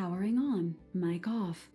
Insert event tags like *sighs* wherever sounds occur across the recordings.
Powering on. Mic off.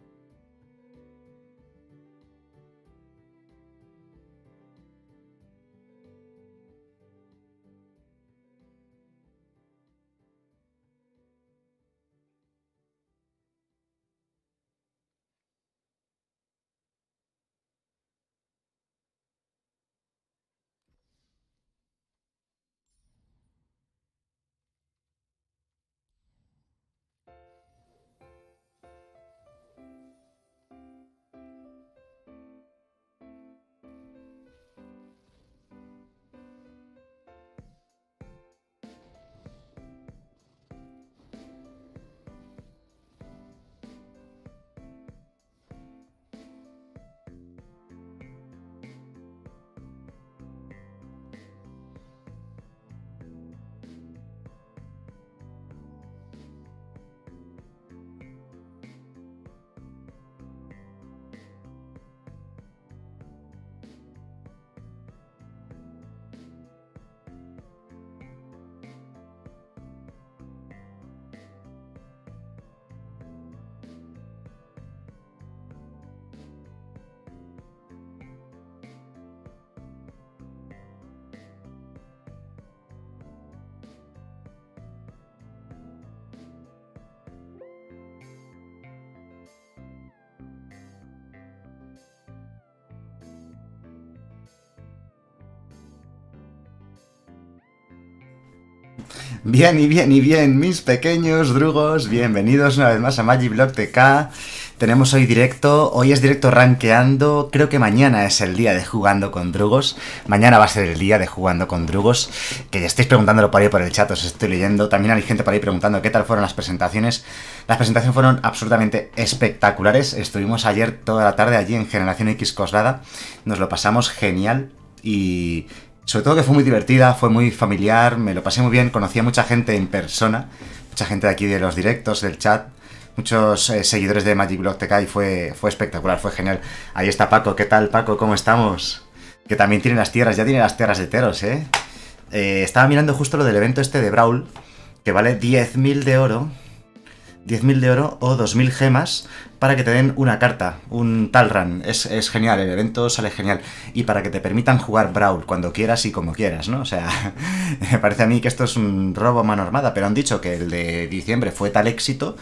Bien y bien y bien, mis pequeños drugos, bienvenidos una vez más a Magiblock TK. Tenemos hoy directo, hoy es directo rankeando, creo que mañana es el día de jugando con drugos, mañana va a ser el día de jugando con drugos, que ya estáis preguntándolo por ahí por el chat, os estoy leyendo, también hay gente por ahí preguntando qué tal fueron las presentaciones. Las presentaciones fueron absolutamente espectaculares, estuvimos ayer toda la tarde allí en Generación X Coslada, nos lo pasamos genial y sobre todo que fue muy divertida, fue muy familiar, me lo pasé muy bien, conocí a mucha gente en persona, mucha gente de aquí de los directos, del chat, muchos eh, seguidores de Magic Block TK y fue, fue espectacular, fue genial. Ahí está Paco, ¿qué tal Paco? ¿Cómo estamos? Que también tiene las tierras, ya tiene las tierras de Teros, ¿eh? ¿eh? Estaba mirando justo lo del evento este de Brawl, que vale 10.000 de oro, 10.000 de oro o 2.000 gemas para que te den una carta, un tal run. Es, genial, el evento sale genial. Y para que te permitan jugar Brawl cuando quieras y como quieras, ¿no? O sea, *laughs* me parece a mí que esto es un robo a mano armada, pero han dicho que el de diciembre fue tal éxito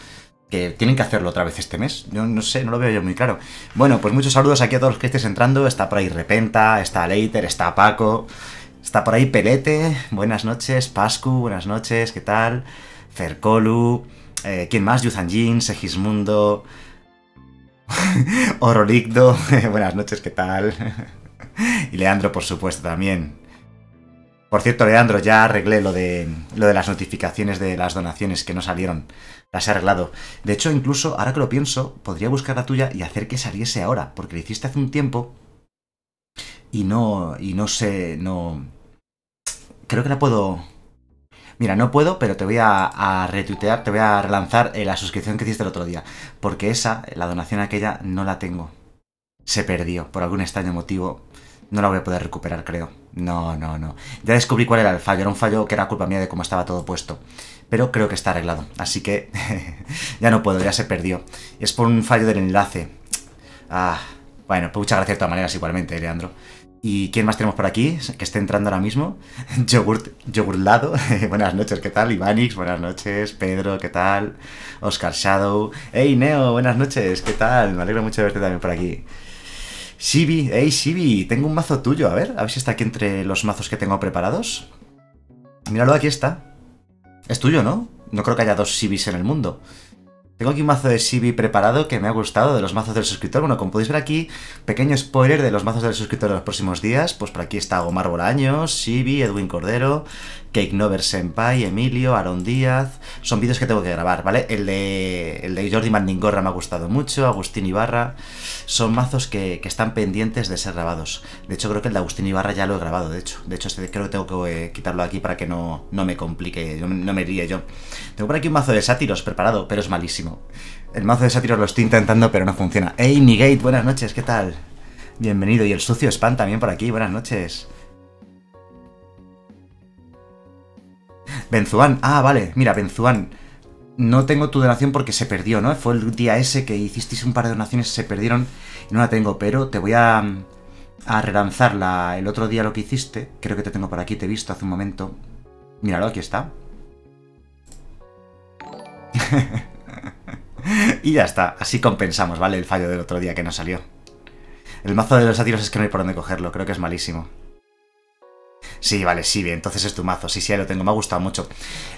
que tienen que hacerlo otra vez este mes. Yo no sé, no lo veo yo muy claro. Bueno, pues muchos saludos aquí a todos los que estéis entrando. Está por ahí Repenta, está Leiter, está Paco, está por ahí Pelete. Buenas noches, Pascu, buenas noches, ¿qué tal? Fercolu. Eh, ¿Quién más? Yuzanjin, Segismundo, *laughs* Orolicdo, *laughs* buenas noches, ¿qué tal? *laughs* y Leandro, por supuesto, también. Por cierto, Leandro, ya arreglé lo de, lo de las notificaciones de las donaciones que no salieron. Las he arreglado. De hecho, incluso, ahora que lo pienso, podría buscar la tuya y hacer que saliese ahora, porque lo hiciste hace un tiempo y no, y no sé, no... Creo que la puedo Mira, no puedo, pero te voy a, retuitear, te voy a relanzar eh, la suscripción que hiciste el otro día. Porque esa, la donación aquella, no la tengo. Se perdió, por algún extraño motivo. No la voy a poder recuperar, creo. No, no, no. Ya descubrí cuál era el fallo. Era un fallo que era culpa mía de cómo estaba todo puesto. Pero creo que está arreglado. Así que *laughs* ya no puedo, ya se perdió. Es por un fallo del enlace. Ah, bueno, pues muchas gracias de todas maneras igualmente, Leandro. ¿Y quién más tenemos por aquí? Que esté entrando ahora mismo. *laughs* Yogurt, Yogurlado. *laughs* buenas noches, ¿qué tal? Ivanix, buenas noches. Pedro, ¿qué tal? Oscar Shadow. Hey, Neo, buenas noches, ¿qué tal? Me alegro mucho de verte también por aquí. Shibi, hey Shibi, tengo un mazo tuyo, a ver, a ver si está aquí entre los mazos que tengo preparados. Míralo, aquí está. Es tuyo, ¿no? No creo que haya dos Shibis en el mundo. Tengo aquí un mazo de Shibi preparado que me ha gustado de los mazos del suscriptor. Bueno, como podéis ver aquí, pequeño spoiler de los mazos del suscriptor de los próximos días. Pues por aquí está Omar Bolaños, Shibi, Edwin Cordero, Cake Nover Senpai, Emilio, Aaron Díaz. Son vídeos que tengo que grabar, ¿vale? El de, el de Jordi Mandingorra me ha gustado mucho, Agustín Ibarra. Son mazos que, están pendientes de ser grabados. De hecho, creo que el de Agustín Ibarra ya lo he grabado, de hecho. De hecho, este creo que tengo que eh, quitarlo aquí para que no, no me complique, no me ríe yo. Tengo por aquí un mazo de sátiros preparado, pero es malísimo. El mazo de sátiros lo estoy intentando, pero no funciona. Hey, Nigate, buenas noches, ¿qué tal? Bienvenido. Y el sucio Spam también por aquí, buenas noches. Benzuan, ah, vale, mira, Benzuan. no tengo tu donación porque se perdió, ¿no? Fue el día ese que hicisteis un par de donaciones, se perdieron y no la tengo, pero te voy a, a relanzar el otro día lo que hiciste. Creo que te tengo por aquí, te he visto hace un momento. Míralo, aquí está. *laughs* y ya está, así compensamos, ¿vale? El fallo del otro día que no salió. El mazo de los sátiros es que no hay por dónde cogerlo, creo que es malísimo. Sí, vale, sí, bien, entonces es tu mazo. Sí, sí, lo tengo, me ha gustado mucho.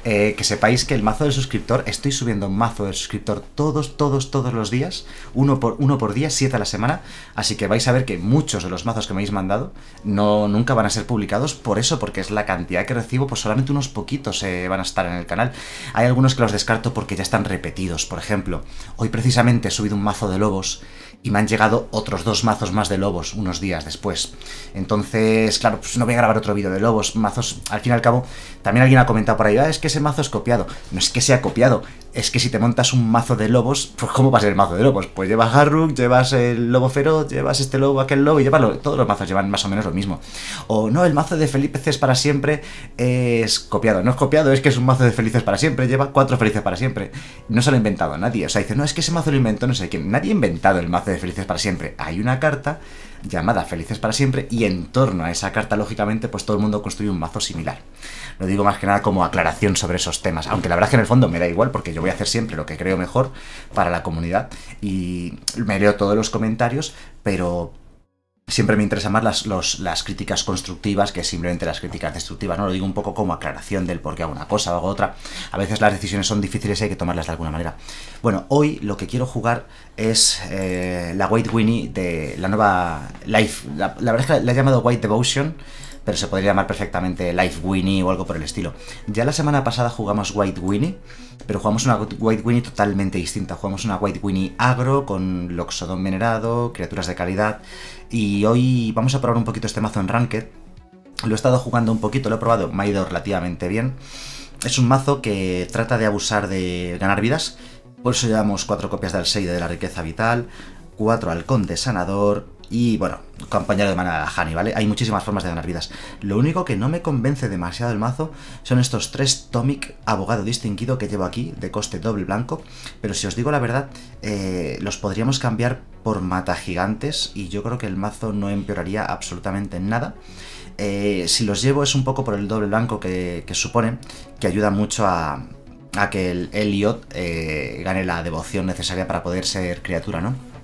Eh, que sepáis que el mazo del suscriptor, estoy subiendo un mazo del suscriptor todos, todos, todos los días, uno por, uno por día, siete a la semana. Así que vais a ver que muchos de los mazos que me habéis mandado no, nunca van a ser publicados por eso, porque es la cantidad que recibo, pues solamente unos poquitos eh, van a estar en el canal. Hay algunos que los descarto porque ya están repetidos. Por ejemplo, hoy precisamente he subido un mazo de lobos y me han llegado otros dos mazos más de lobos unos días después. Entonces, claro, pues no voy a grabar otro vídeo de lobos, mazos, al fin y al cabo, también alguien ha comentado por ahí, ah, es que ese mazo es copiado. No es que sea copiado, es que si te montas un mazo de lobos, pues ¿cómo va a ser el mazo de lobos? Pues llevas Harrook, llevas el lobo feroz, llevas este lobo, aquel lobo, y llevas todos los mazos llevan más o menos lo mismo. O no, el mazo de Felices para siempre es copiado. No es copiado, es que es un mazo de Felices para siempre, lleva cuatro Felices para siempre. No se lo ha inventado nadie. O sea, dice, no, es que ese mazo lo inventó no sé quién. Nadie ha inventado el mazo de Felices para siempre. Hay una carta llamada Felices para siempre y en torno a esa carta, lógicamente, pues todo el mundo construye un mazo similar. Lo digo más que nada como aclaración sobre esos temas, aunque la verdad es que en el fondo me da igual porque yo voy a hacer siempre lo que creo mejor para la comunidad y me leo todos los comentarios, pero siempre me interesan más las, críticas constructivas que simplemente las críticas destructivas, ¿no? Lo digo un poco como aclaración del por qué hago una cosa o hago otra. A veces las decisiones son difíciles y hay que tomarlas de alguna manera. Bueno, hoy lo que quiero jugar es eh, la White Winnie de la nueva Life. La, la, verdad es que la he llamado White Devotion pero se podría llamar perfectamente Life Winnie o algo por el estilo. Ya la semana pasada jugamos White Winnie, pero jugamos una White Winnie totalmente distinta. Jugamos una White Winnie agro con Loxodon venerado, criaturas de calidad, y hoy vamos a probar un poquito este mazo en Ranked. Lo he estado jugando un poquito, lo he probado, me ha ido relativamente bien. Es un mazo que trata de abusar de ganar vidas, por eso llevamos cuatro copias del Alseide de la riqueza vital, cuatro halcón de sanador, y bueno, acompañado de manera Hani, ¿vale? Hay muchísimas formas de ganar vidas. Lo único que no me convence demasiado el mazo son estos tres Tomic Abogado Distinguido que llevo aquí, de coste doble blanco. Pero si os digo la verdad, eh, los podríamos cambiar por mata gigantes y yo creo que el mazo no empeoraría absolutamente nada. Eh, si los llevo es un poco por el doble blanco que, supone, que ayuda mucho a, que el Elliot eh, gane la devoción necesaria para poder ser criatura, ¿no?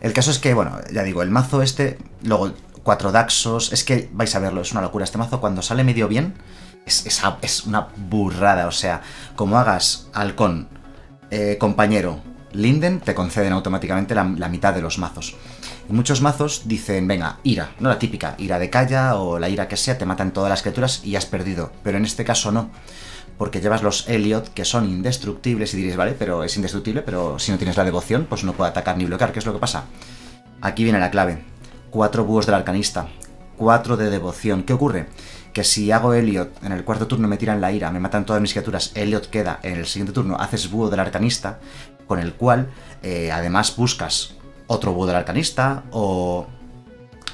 El caso es que, bueno, ya digo, el mazo este, luego cuatro Daxos, es que vais a verlo, es una locura. Este mazo cuando sale medio bien, es, una burrada. O sea, como hagas halcón, eh, compañero, Linden, te conceden automáticamente la, la, mitad de los mazos. Y muchos mazos dicen, venga, ira, no la típica, ira de calla o la ira que sea, te matan todas las criaturas y has perdido. Pero en este caso no porque llevas los Elliot que son indestructibles y diréis, vale, pero es indestructible, pero si no tienes la devoción, pues no puede atacar ni bloquear. ¿Qué es lo que pasa? Aquí viene la clave. Cuatro búhos del arcanista, cuatro de devoción. ¿Qué ocurre? Que si hago Elliot, en el cuarto turno me tiran la ira, me matan todas mis criaturas, Elliot queda, en el siguiente turno haces búho del arcanista, con el cual eh, además buscas otro búho del arcanista o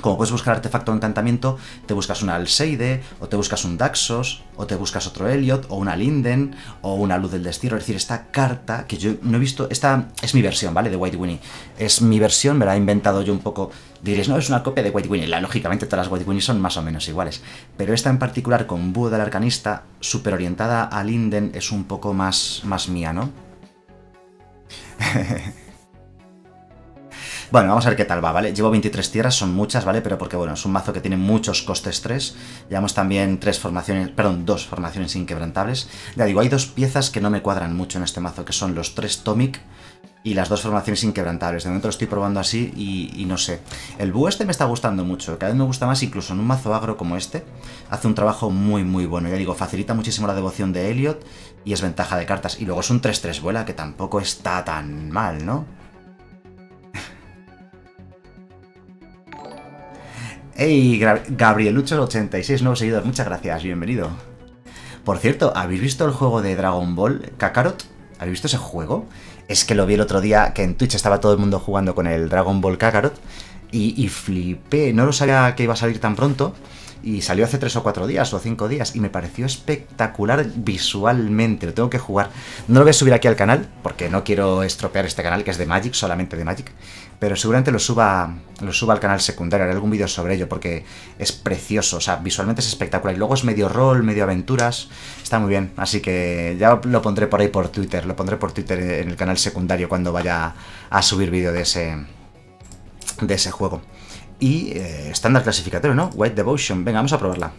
como puedes buscar artefacto o encantamiento, te buscas una Alseide, o te buscas un Daxos, o te buscas otro Elliot, o una Linden, o una Luz del Destino. Es decir, esta carta que yo no he visto, esta es mi versión, ¿vale? De White Winnie. Es mi versión, me la he inventado yo un poco. Diréis, no, es una copia de White Winnie. La, lógicamente todas las White Winnie son más o menos iguales. Pero esta en particular, con Búho del Arcanista, súper orientada a Linden, es un poco más, más mía, ¿no? *laughs* Bueno, vamos a ver qué tal va, ¿vale? Llevo 23 tierras, son muchas, ¿vale? Pero porque, bueno, es un mazo que tiene muchos costes 3. Llevamos también tres formaciones, perdón, dos formaciones inquebrantables. Ya digo, hay dos piezas que no me cuadran mucho en este mazo, que son los tres Tomic y las dos formaciones inquebrantables. De momento lo estoy probando así y, no sé. El búho este me está gustando mucho, cada vez me gusta más, incluso en un mazo agro como este, hace un trabajo muy muy bueno. Ya digo, facilita muchísimo la devoción de Elliot y es ventaja de cartas. Y luego es un 3-3 vuela, que tampoco está tan mal, ¿no? Hey, Gabrielucho86, nuevos seguidores, muchas gracias, bienvenido. Por cierto, ¿habéis visto el juego de Dragon Ball Kakarot? ¿Habéis visto ese juego? Es que lo vi el otro día, que en Twitch estaba todo el mundo jugando con el Dragon Ball Kakarot. y, y flipé. No lo sabía que iba a salir tan pronto y salió hace tres o cuatro días o cinco días y me pareció espectacular visualmente. Lo tengo que jugar. No lo voy a subir aquí al canal porque no quiero estropear este canal que es de Magic, solamente de Magic. Pero seguramente lo suba, lo suba al canal secundario, haré algún vídeo sobre ello porque es precioso, o sea, visualmente es espectacular. Y luego es medio rol, medio aventuras, está muy bien. Así que ya lo pondré por ahí por Twitter, lo pondré por Twitter en el canal secundario cuando vaya a subir vídeo de ese, de ese juego. Y eh, estándar clasificatorio, ¿no? White Devotion. Venga, vamos a probarla.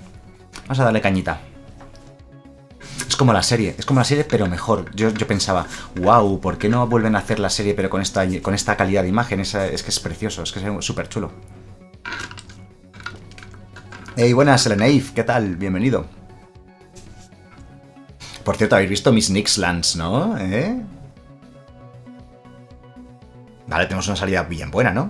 Vamos a darle cañita. Es como la serie, es como la serie, pero mejor. Yo, yo pensaba, wow, ¿por qué no vuelven a hacer la serie, pero con esta, con esta calidad de imagen? Es, es que es precioso, es que es súper chulo. Hey, buenas, Elenaif, ¿qué tal? Bienvenido. Por cierto, habéis visto mis Nixlands, ¿no? ¿Eh? Vale, tenemos una salida bien buena, ¿no?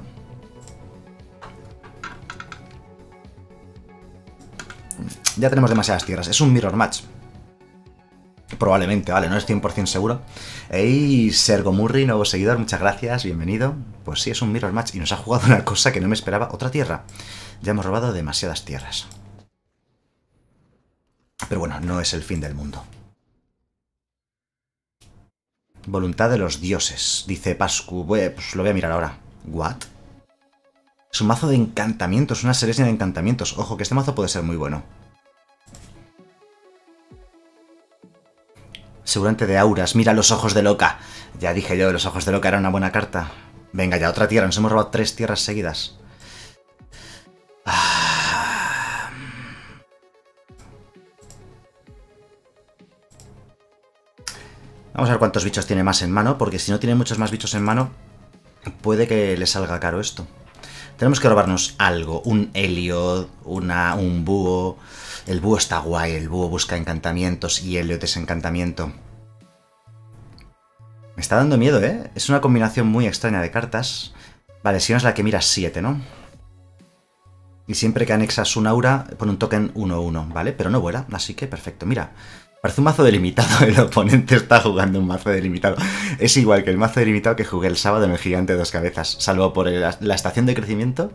Ya tenemos demasiadas tierras. Es un mirror match. Probablemente, vale, no es 100% seguro. Hey, Sergo Murray, nuevo seguidor, muchas gracias, bienvenido. Pues sí, es un mirror match y nos ha jugado una cosa que no me esperaba. Otra tierra. Ya hemos robado demasiadas tierras. Pero bueno, no es el fin del mundo. Voluntad de los dioses, dice Pascu. pues lo voy a mirar ahora. ¿What? Es un mazo de encantamientos, una serie de encantamientos. Ojo, que este mazo puede ser muy bueno. Seguramente de auras. Mira los ojos de loca. Ya dije yo, los ojos de loca era una buena carta. Venga, ya otra tierra. Nos hemos robado tres tierras seguidas. Ah. Vamos a ver cuántos bichos tiene más en mano, porque si no tiene muchos más bichos en mano, puede que le salga caro esto. Tenemos que robarnos algo. Un Heliod, una, un búho... El búho está guay, el búho busca encantamientos y Elliot es encantamiento. Me está dando miedo, ¿eh? Es una combinación muy extraña de cartas. Vale, si no es la que miras 7, ¿no? Y siempre que anexas un aura, pone un token 1-1, ¿vale? Pero no vuela, así que perfecto. Mira, parece un mazo delimitado. *laughs* El oponente está jugando un mazo delimitado. Es igual que el mazo delimitado que jugué el sábado en el Gigante de Dos Cabezas. Salvo por la estación de crecimiento,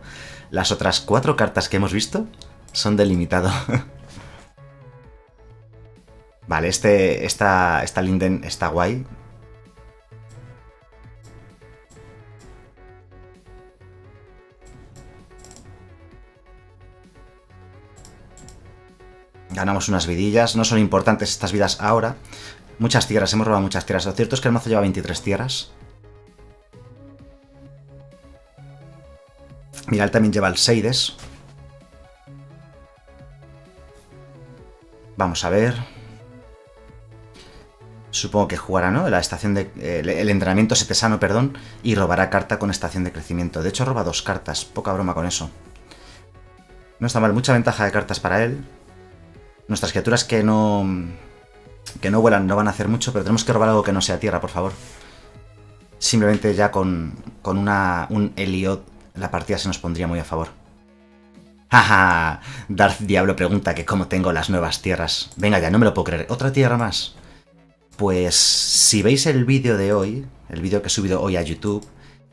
las otras cuatro cartas que hemos visto son delimitado. *laughs* Vale, este, esta, esta Linden está guay. Ganamos unas vidillas. No son importantes estas vidas ahora. Muchas tierras, hemos robado muchas tierras. Lo cierto es que el mazo lleva 23 tierras. Mira, él también lleva el Seides. Vamos a ver. Supongo que jugará, ¿no? La estación de. el, entrenamiento setesano, perdón. Y robará carta con estación de crecimiento. De hecho, roba dos cartas. Poca broma con eso. No está mal. Mucha ventaja de cartas para él. Nuestras criaturas que no. que no vuelan no van a hacer mucho, pero tenemos que robar algo que no sea tierra, por favor. Simplemente ya con. con una. un Eliot. La partida se nos pondría muy a favor. *laughs* ¡Jaja! Darth Diablo pregunta que cómo tengo las nuevas tierras. Venga ya, no me lo puedo creer. ¿Otra tierra más? Pues si veis el vídeo de hoy, el vídeo que he subido hoy a YouTube,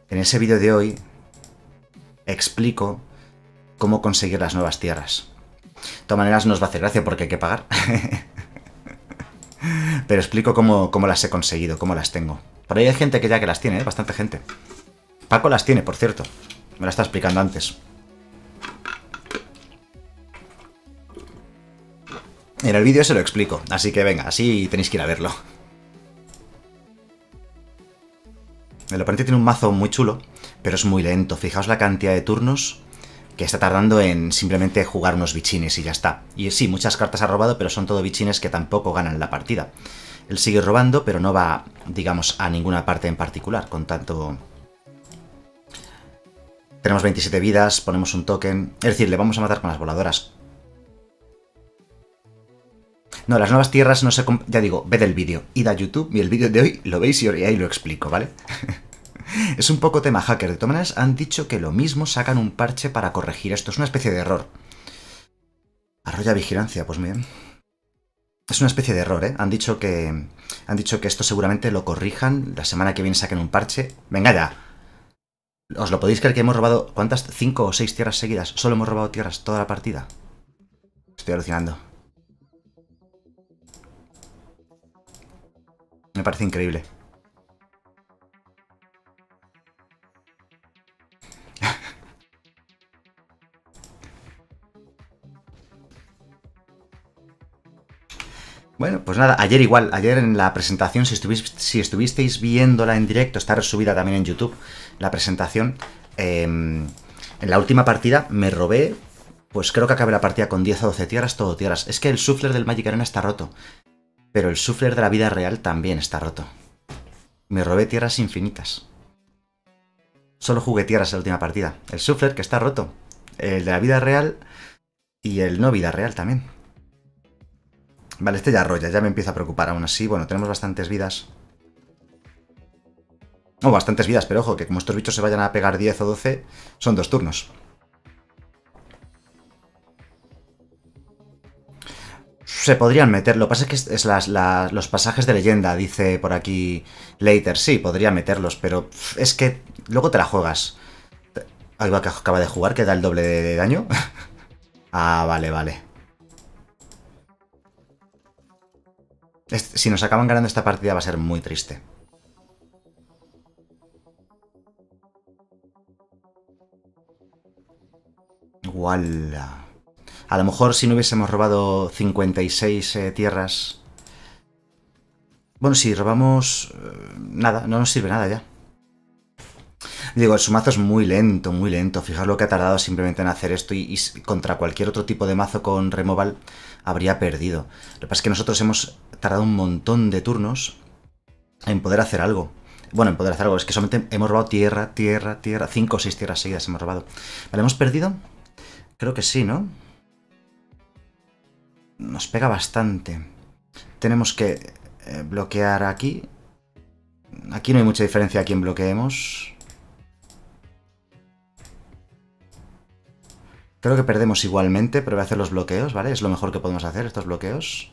en ese vídeo de hoy explico cómo conseguir las nuevas tierras. De todas maneras no os va a hacer gracia porque hay que pagar. *laughs* Pero explico cómo, las he conseguido, cómo las tengo. Por ahí hay gente que ya que las tiene, ¿eh? bastante gente. Paco las tiene, por cierto. Me la está explicando antes. En el vídeo se lo explico, así que venga, así tenéis que ir a verlo. El oponente tiene un mazo muy chulo, pero es muy lento. Fijaos la cantidad de turnos que está tardando en simplemente jugar unos bichines y ya está. Y sí, muchas cartas ha robado, pero son todo bichines que tampoco ganan la partida. Él sigue robando, pero no va, digamos, a ninguna parte en particular, con tanto... Tenemos 27 vidas, ponemos un token... Es decir, le vamos a matar con las voladoras. No, las nuevas tierras no se... Ya digo, ved el vídeo. Id a YouTube y el vídeo de hoy lo veis y ahí lo explico, ¿vale? *laughs* es un poco tema hacker. De todas maneras, han dicho que lo mismo sacan un parche para corregir esto. Es una especie de error. Arroya vigilancia, pues bien. Es una especie de error, ¿eh? Han dicho que... Han dicho que esto seguramente lo corrijan. La semana que viene saquen un parche. Venga ya. ¿Os lo podéis creer que hemos robado... ¿Cuántas? ¿Cinco o seis tierras seguidas? Solo hemos robado tierras toda la partida. Estoy alucinando. Me parece increíble. Bueno, pues nada, ayer igual, ayer en la presentación, si, si estuvisteis viéndola en directo, está resubida también en YouTube, la presentación, em, en la última partida me robé, pues creo que acabé la partida con 10 o 12 tierras, todo tierras. Es que el sufler del Magic Arena está roto, pero el sufler de la vida real también está roto. Me robé tierras infinitas. Solo jugué tierras en la última partida. El sufler que está roto, el de la vida real y el no vida real también. Vale, este ya arrolla, ya me empieza a preocupar aún así. Bueno, tenemos bastantes vidas. Oh, bastantes vidas, pero ojo, que como estos bichos se vayan a pegar 10 o 12, son dos turnos. Se podrían meter, lo que pasa es que es los pasajes de leyenda, dice por aquí Later. Sí, podría meterlos, pero es que luego te la juegas. Ahí va que acaba de jugar, que da el doble de daño. *laughs* ah, vale, vale. Si nos acaban ganando esta partida va a ser muy triste. ¡Wala! A lo mejor si no hubiésemos robado 56 eh, tierras... Bueno, si robamos... Eh, nada, no nos sirve nada ya. Digo, el mazo es muy lento, muy lento. Fijaos lo que ha tardado simplemente en hacer esto y, contra cualquier otro tipo de mazo con removal habría perdido. Lo que pasa es que nosotros hemos tardado un montón de turnos en poder hacer algo. Bueno, en poder hacer algo. Es que solamente hemos robado tierra, tierra, tierra. Cinco o seis tierras seguidas hemos robado. ¿Vale? ¿Hemos perdido? Creo que sí, ¿no? Nos pega bastante. Tenemos que eh, bloquear aquí. Aquí no hay mucha diferencia a quien bloqueemos. Creo que perdemos igualmente, pero voy a hacer los bloqueos, ¿vale? Es lo mejor que podemos hacer, estos bloqueos.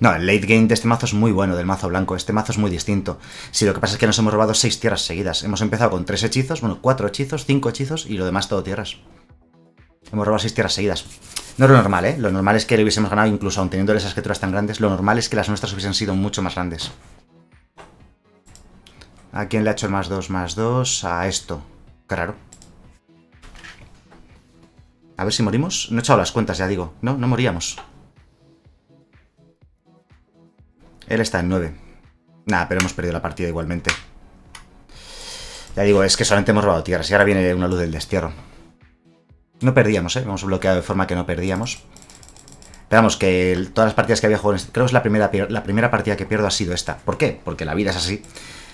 No, el late game de este mazo es muy bueno, del mazo blanco. Este mazo es muy distinto. Si lo que pasa es que nos hemos robado seis tierras seguidas. Hemos empezado con tres hechizos, bueno, cuatro hechizos, cinco hechizos y lo demás todo tierras. Hemos robado seis tierras seguidas. No es lo normal, ¿eh? Lo normal es que le hubiésemos ganado incluso aun teniendo esas criaturas tan grandes. Lo normal es que las nuestras hubiesen sido mucho más grandes. ¿A quién le ha hecho el más 2 más 2? A esto. Claro. A ver si morimos. No he echado las cuentas, ya digo. No, no moríamos. Él está en 9. Nada, pero hemos perdido la partida igualmente. Ya digo, es que solamente hemos robado tierras y ahora viene una luz del destierro. No perdíamos, ¿eh? Hemos bloqueado de forma que no perdíamos. Esperamos que todas las partidas que había jugado... Creo que es la primera, la primera partida que pierdo ha sido esta. ¿Por qué? Porque la vida es así.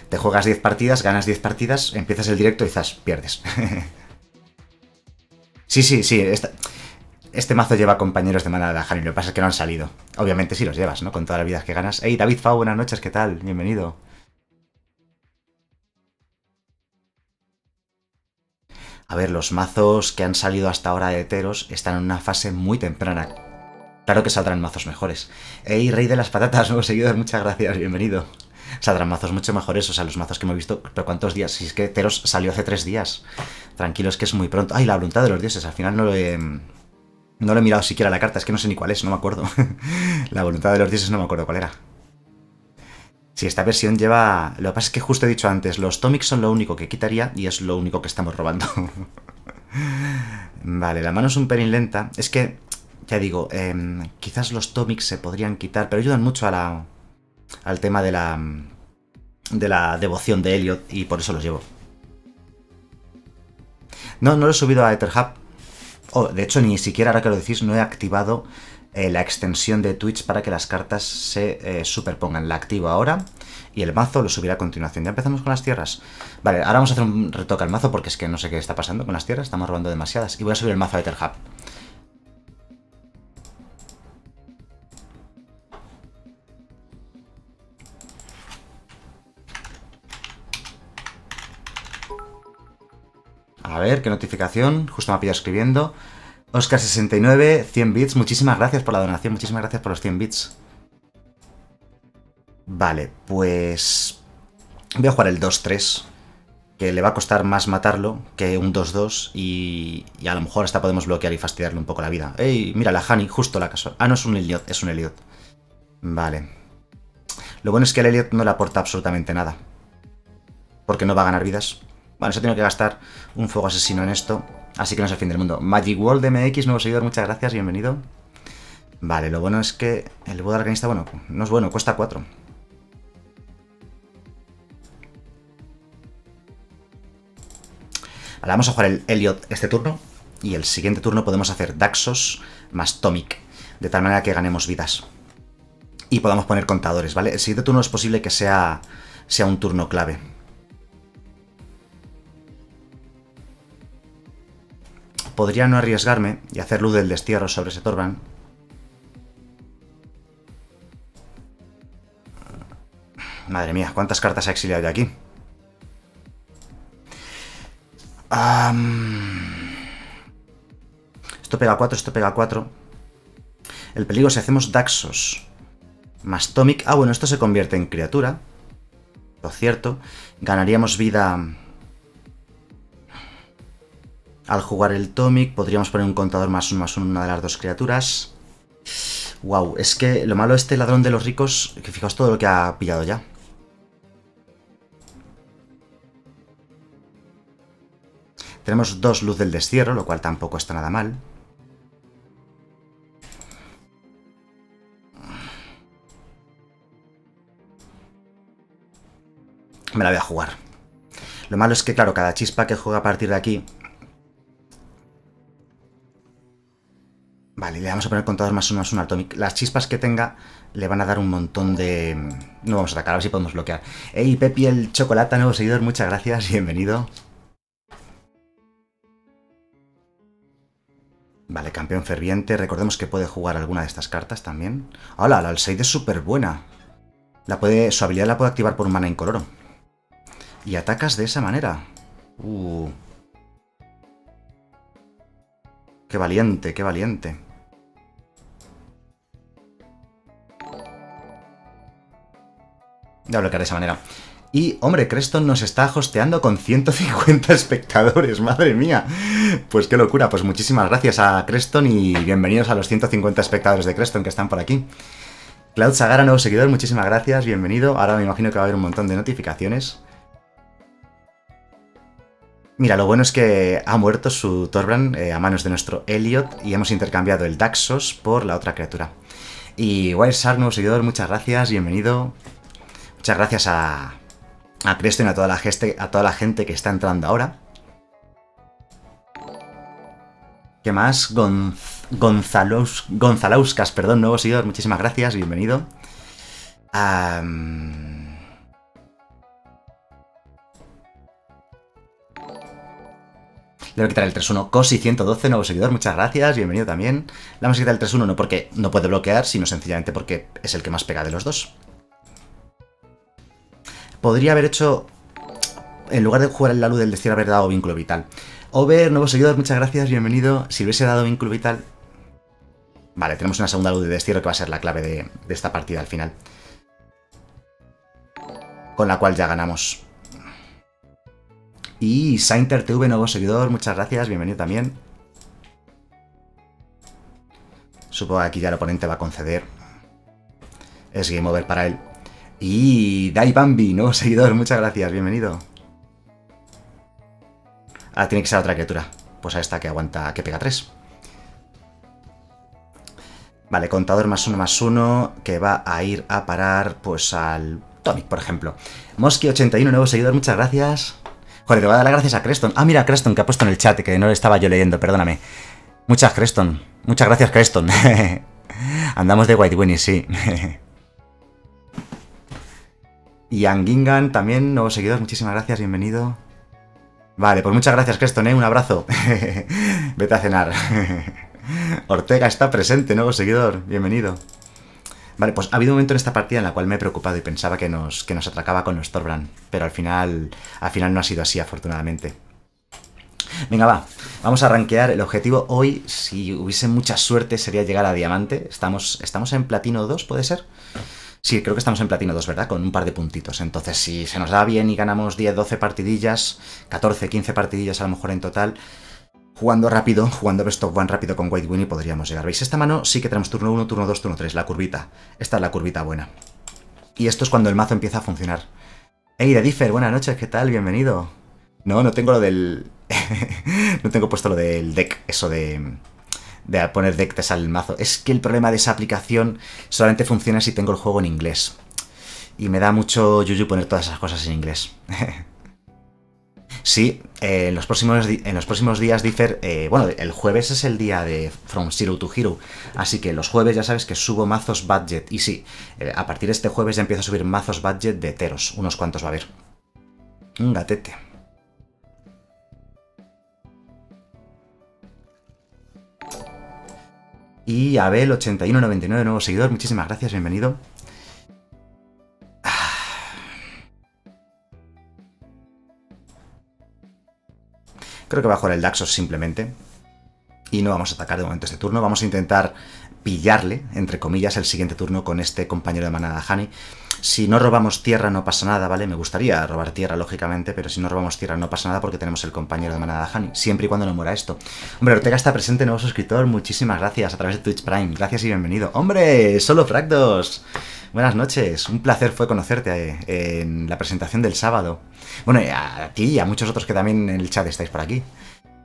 Te juegas 10 partidas, ganas 10 partidas, empiezas el directo y quizás pierdes. *laughs* sí, sí, sí. Este mazo lleva compañeros de manada de Lo que pasa es que no han salido. Obviamente sí los llevas, ¿no? Con todas las vidas que ganas. Hey, David Fau, buenas noches, ¿qué tal? Bienvenido. A ver, los mazos que han salido hasta ahora de Teros están en una fase muy temprana. Claro que saldrán mazos mejores. Hey, rey de las patatas, nuevos seguidores, muchas gracias, bienvenido saldrán mazos mucho mejores, o sea, los mazos que hemos visto, pero ¿cuántos días? Si es que Teros salió hace tres días. Tranquilos que es muy pronto. Ay, la voluntad de los dioses, al final no lo he... No lo he mirado siquiera la carta, es que no sé ni cuál es, no me acuerdo. *laughs* la voluntad de los dioses no me acuerdo cuál era. Si esta versión lleva... Lo que pasa es que justo he dicho antes, los Tomics son lo único que quitaría y es lo único que estamos robando. *laughs* vale, la mano es un pelín lenta. Es que, ya digo, em, quizás los Tomics se podrían quitar, pero ayudan mucho a la, al tema de la, de la devoción de Elliot y por eso los llevo. No, no lo he subido a EtherHub. Oh, de hecho, ni siquiera ahora que lo decís, no he activado eh, la extensión de Twitch para que las cartas se eh, superpongan. La activo ahora y el mazo lo subiré a continuación. Ya empezamos con las tierras. Vale, ahora vamos a hacer un retoque al mazo porque es que no sé qué está pasando con las tierras. Estamos robando demasiadas. Y voy a subir el mazo a EtherHub. A ver, qué notificación. Justo me ha pillado escribiendo. Oscar69, 100 bits. Muchísimas gracias por la donación. Muchísimas gracias por los 100 bits. Vale, pues... Voy a jugar el 2-3, que le va a costar más matarlo que un 2-2 y, y, a lo mejor hasta podemos bloquear y fastidiarle un poco la vida. ¡Ey! Mira, la Hani, justo la caso. Ah, no es un Elliot, es un Elliot. Vale. Lo bueno es que el Elliot no le aporta absolutamente nada. Porque no va a ganar vidas. Bueno, se tiene que gastar un fuego asesino en esto. Así que no es el fin del mundo. Magic World MX, nuevo seguidor, muchas gracias, bienvenido. Vale, lo bueno es que el Buda Arcanista, bueno, no es bueno, cuesta 4. Vale, vamos a jugar el Elliot este turno. Y el siguiente turno podemos hacer Daxos más Tomic. De tal manera que ganemos vidas. Y podamos poner contadores, ¿vale? El siguiente turno es posible que sea, sea un turno clave. Podría no arriesgarme y hacer luz del destierro sobre ese Torban. Madre mía, ¿cuántas cartas ha exiliado ya aquí? Esto pega 4, esto pega 4. El peligro si hacemos Daxos más Tomic... Ah, bueno, esto se convierte en criatura. Lo cierto. Ganaríamos vida... Al jugar el Tomic podríamos poner un contador más uno más uno una de las dos criaturas. Wow, es que lo malo de este ladrón de los ricos, que fijaos todo lo que ha pillado ya. Tenemos dos luz del destierro, lo cual tampoco está nada mal. Me la voy a jugar. Lo malo es que, claro, cada chispa que juega a partir de aquí... Vale, le vamos a poner contador más uno más uno Atomic. Las chispas que tenga le van a dar un montón de... No vamos a atacar, a ver si podemos bloquear. Ey, Pepi, el chocolate, nuevo seguidor, muchas gracias, bienvenido. Vale, campeón ferviente. Recordemos que puede jugar alguna de estas cartas también. ¡Hola! La Alseid es súper buena. La puede, su habilidad la puede activar por un mana incoloro. Y atacas de esa manera. Uh. Qué valiente, qué valiente. A bloquear de esa manera. Y, hombre, Creston nos está hosteando con 150 *laughs* espectadores, madre mía. Pues qué locura, pues muchísimas gracias a Creston y bienvenidos a los 150 espectadores de Creston que están por aquí. Cloud Sagara, nuevo seguidor, muchísimas gracias, bienvenido. Ahora me imagino que va a haber un montón de notificaciones. Mira, lo bueno es que ha muerto su Torbrand eh, a manos de nuestro Elliot y hemos intercambiado el Daxos por la otra criatura. Y Wild Shark, nuevo seguidor, muchas gracias, bienvenido. Muchas gracias a, a Creston y a toda, la gente, a toda la gente que está entrando ahora. ¿Qué más? Gonzalos, Gonzalauskas, perdón, nuevo seguidor, muchísimas gracias, bienvenido. Le voy a quitar el 3-1. Cosi112, nuevo seguidor, muchas gracias, bienvenido también. Le vamos a quitar el 3-1 no porque no puede bloquear, sino sencillamente porque es el que más pega de los dos. Podría haber hecho, en lugar de jugar en la luz del destino, haber dado vínculo vital. Over, nuevo seguidor, muchas gracias, bienvenido. Si hubiese dado vínculo vital... Vale, tenemos una segunda luz de destierro que va a ser la clave de, esta partida al final. Con la cual ya ganamos. Y Sainter TV, nuevo seguidor, muchas gracias, bienvenido también. Supongo que aquí ya el oponente va a conceder. Es game over para él. Y Dai Bambi, nuevo *laughs* seguidor, muchas gracias, bienvenido. Ah, tiene que ser otra criatura. Pues a esta que aguanta, que pega 3. Vale, contador más uno más uno, que va a ir a parar, pues, al Tonic, por ejemplo. Mosky81, nuevo seguidor, muchas gracias. Joder, te voy a dar las gracias a Creston. Ah, mira, Creston, que ha puesto en el chat, que no lo estaba yo leyendo, perdóname. Muchas, Creston. Muchas gracias, Creston. *laughs* Andamos de White Winnie, sí. *laughs* Y Angingan también, nuevos seguidores, muchísimas gracias, bienvenido. Vale, pues muchas gracias, Creston, ¿eh? Un abrazo. *laughs* Vete a cenar. *laughs* Ortega está presente, nuevo seguidor, bienvenido. Vale, pues ha habido un momento en esta partida en la cual me he preocupado y pensaba que nos, que nos atracaba con nuestro Brand, pero al final, al final no ha sido así, afortunadamente. Venga, va, vamos a rankear. El objetivo hoy, si hubiese mucha suerte, sería llegar a Diamante. Estamos, estamos en Platino 2, ¿puede ser? Sí, creo que estamos en platino 2, ¿verdad? Con un par de puntitos. Entonces, si se nos da bien y ganamos 10, 12 partidillas, 14, 15 partidillas a lo mejor en total, jugando rápido, jugando best of one rápido con White Winnie podríamos llegar. ¿Veis? Esta mano sí que tenemos turno 1, turno 2, turno 3, la curvita. Esta es la curvita buena. Y esto es cuando el mazo empieza a funcionar. Hey, de Differ, buenas noches, ¿qué tal? Bienvenido. No, no tengo lo del... *laughs* no tengo puesto lo del deck, eso de de poner deck te sale el mazo. Es que el problema de esa aplicación solamente funciona si tengo el juego en inglés. Y me da mucho yuyu poner todas esas cosas en inglés. *laughs* sí, eh, en, los próximos, en los próximos días, Differ, eh, bueno, el jueves es el día de From Zero to Hero, así que los jueves ya sabes que subo mazos budget. Y sí, eh, a partir de este jueves ya empiezo a subir mazos budget de teros, unos cuantos va a haber. Un gatete. Y Abel8199, nuevo seguidor, muchísimas gracias, bienvenido. Creo que va a jugar el Daxos simplemente. Y no vamos a atacar de momento este turno. Vamos a intentar pillarle, entre comillas, el siguiente turno con este compañero de manada Hani. Si no robamos tierra no pasa nada, ¿vale? Me gustaría robar tierra, lógicamente, pero si no robamos tierra no pasa nada porque tenemos el compañero de manada Hani, siempre y cuando no muera esto. Hombre, Ortega está presente, nuevo suscriptor, muchísimas gracias a través de Twitch Prime, gracias y bienvenido. ¡Hombre! ¡Solo Fractos! Buenas noches, un placer fue conocerte eh, en la presentación del sábado. Bueno, a ti y a muchos otros que también en el chat estáis por aquí.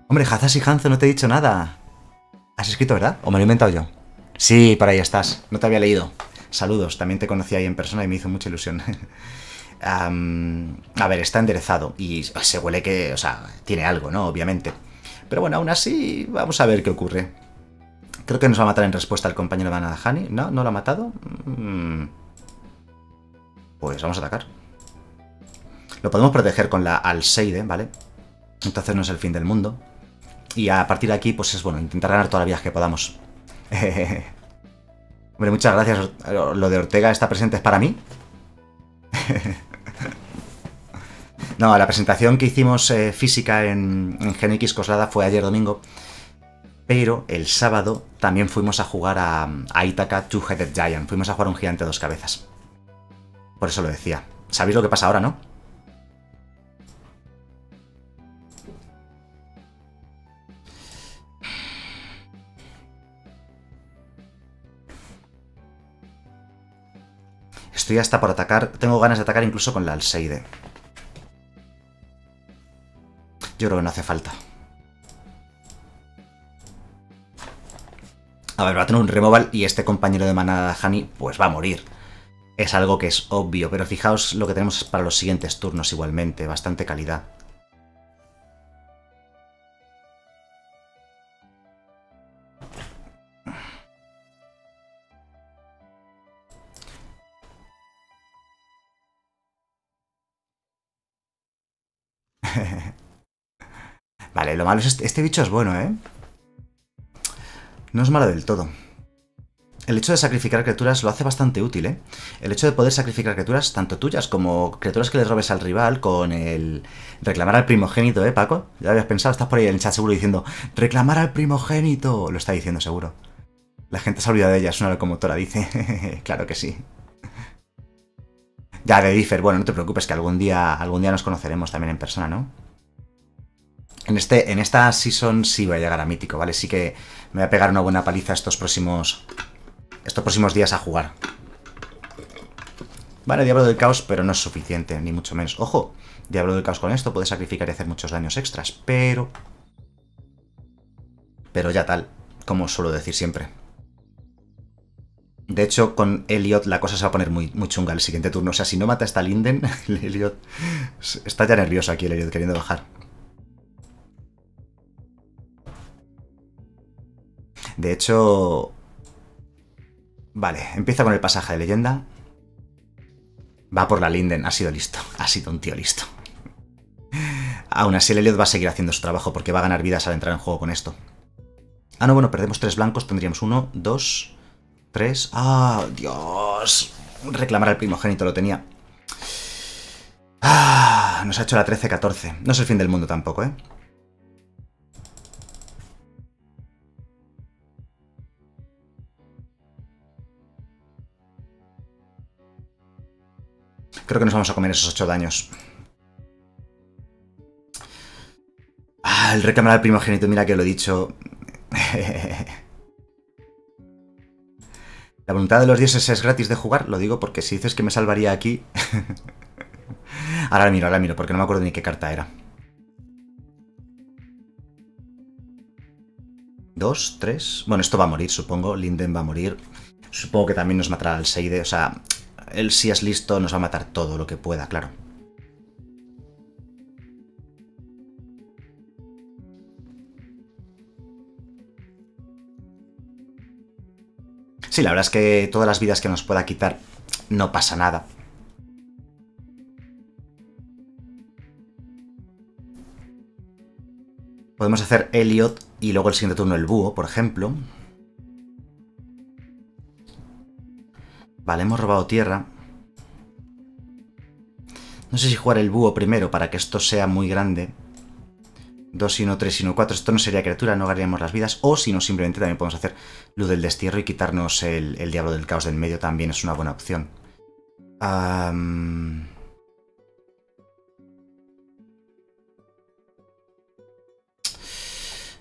Hombre, Hazas y Hanzo, no te he dicho nada. ¿Has escrito, verdad? ¿O me lo he inventado yo? Sí, por ahí estás. No te había leído. Saludos, también te conocí ahí en persona y me hizo mucha ilusión. *laughs* a ver, está enderezado y se huele que, o sea, tiene algo, ¿no? Obviamente. Pero bueno, aún así, vamos a ver qué ocurre. Creo que nos va a matar en respuesta al compañero de Anadahani. ¿No? ¿No lo ha matado? Mm. Pues vamos a atacar. Lo podemos proteger con la Alseide, ¿vale? Entonces no es el fin del mundo. Y a partir de aquí, pues es bueno, intentar ganar todas las vías que podamos. *laughs* Hombre, muchas gracias. Lo de Ortega está presente es para mí. *laughs* no, la presentación que hicimos eh, física en, en Coslada fue ayer domingo. Pero el sábado también fuimos a jugar a, a Two-Headed Giant. Fuimos a jugar un gigante de dos cabezas. Por eso lo decía. ¿Sabéis lo que pasa ahora, no? Estoy hasta por atacar. Tengo ganas de atacar incluso con la Alseide. Yo creo que no hace falta. A ver, va a tener un removal y este compañero de manada Hani pues va a morir. Es algo que es obvio, pero fijaos lo que tenemos para los siguientes turnos igualmente. Bastante calidad. Vale, lo malo es este, este bicho es bueno, ¿eh? No es malo del todo. El hecho de sacrificar criaturas lo hace bastante útil, ¿eh? El hecho de poder sacrificar criaturas, tanto tuyas como criaturas que le robes al rival, con el reclamar al primogénito, ¿eh, Paco? Ya habías pensado, estás por ahí en el chat seguro diciendo, reclamar al primogénito. Lo está diciendo seguro. La gente se ha olvidado de ella, es una locomotora, dice. *laughs* claro que sí. Ya, de Differ, bueno, no te preocupes, que algún día, algún día nos conoceremos también en persona, ¿no? En, este, en esta season sí voy a llegar a mítico, ¿vale? Sí que me voy a pegar una buena paliza estos próximos, estos próximos días a jugar. Vale, Diablo del Caos, pero no es suficiente, ni mucho menos. Ojo, Diablo del Caos con esto puede sacrificar y hacer muchos daños extras, pero... Pero ya tal, como suelo decir siempre. De hecho, con Elliot la cosa se va a poner muy, muy chunga el siguiente turno. O sea, si no mata esta Linden, *laughs* el Elliot... Está ya nervioso aquí el Elliot queriendo bajar. De hecho... Vale, empieza con el pasaje de leyenda. Va por la Linden, ha sido listo. *laughs* Ha sido un tío listo. Aún así el Elliot va a seguir haciendo su trabajo porque va a ganar vidas al entrar en juego con esto. Ah, no, bueno, perdemos tres blancos, tendríamos uno, dos... Tres. ¡Ah, Dios! Reclamar al primogénito lo tenía. Ah, nos ha hecho la 13-14. No es el fin del mundo tampoco, ¿eh? Creo que nos vamos a comer esos 8 daños. Ah, el recámara del primogénito, mira que lo he dicho. *laughs* La voluntad de los dioses es gratis de jugar, lo digo porque si dices que me salvaría aquí... *laughs* ahora la miro, ahora la miro, porque no me acuerdo ni qué carta era. Dos, tres... Bueno, esto va a morir, supongo. Linden va a morir. Supongo que también nos matará al Seide. O sea, él si es listo nos va a matar todo lo que pueda, claro. Sí, la verdad es que todas las vidas que nos pueda quitar no pasa nada. Podemos hacer Elliot y luego el siguiente turno el búho, por ejemplo. Vale, hemos robado tierra. No sé si jugar el búho primero para que esto sea muy grande. 2 y 1, 3 y 1, 4. Esto no sería criatura, no ganaríamos las vidas. O si no, simplemente también podemos hacer luz del destierro y quitarnos el, diablo del caos del medio. También es una buena opción.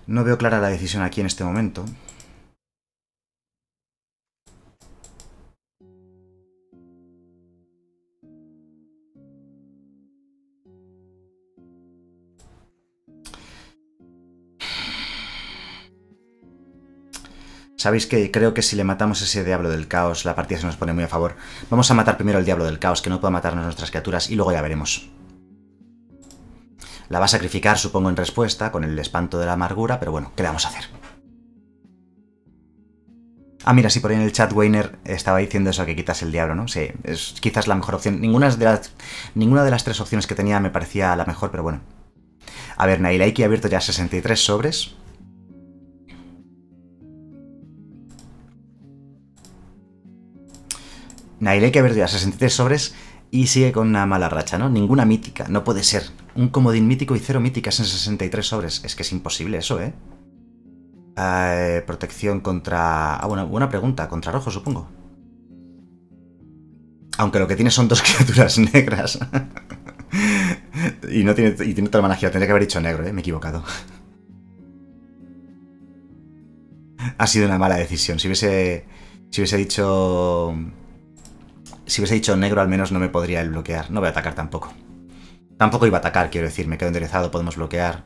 No veo clara la decisión aquí en este momento. Sabéis que creo que si le matamos ese diablo del caos, la partida se nos pone muy a favor. Vamos a matar primero al diablo del caos, que no pueda matarnos nuestras criaturas, y luego ya veremos. La va a sacrificar, supongo, en respuesta, con el espanto de la amargura, pero bueno, ¿qué le vamos a hacer? Ah, mira, sí, por ahí en el chat Weiner estaba diciendo eso, que quitas el diablo, ¿no? Sí, es quizás la mejor opción. Ninguna de las, ninguna de las tres opciones que tenía me parecía la mejor, pero bueno. A ver, Nailaiki ha abierto ya 63 sobres. Naile que ya 63 sobres y sigue con una mala racha, ¿no? Ninguna mítica, no puede ser. Un comodín mítico y cero míticas en 63 sobres. Es que es imposible eso, ¿eh? eh protección contra... Ah, bueno, buena pregunta. Contra rojo, supongo. Aunque lo que tiene son dos *laughs* criaturas negras. y no tiene, y tiene otra magia. Tendría que haber dicho negro, ¿eh? Me he equivocado. ha sido una mala decisión. Si hubiese... Si hubiese dicho si hubiese dicho negro, al menos no me podría el bloquear. No voy a atacar tampoco. Tampoco iba a atacar, quiero decir. Me quedo enderezado, podemos bloquear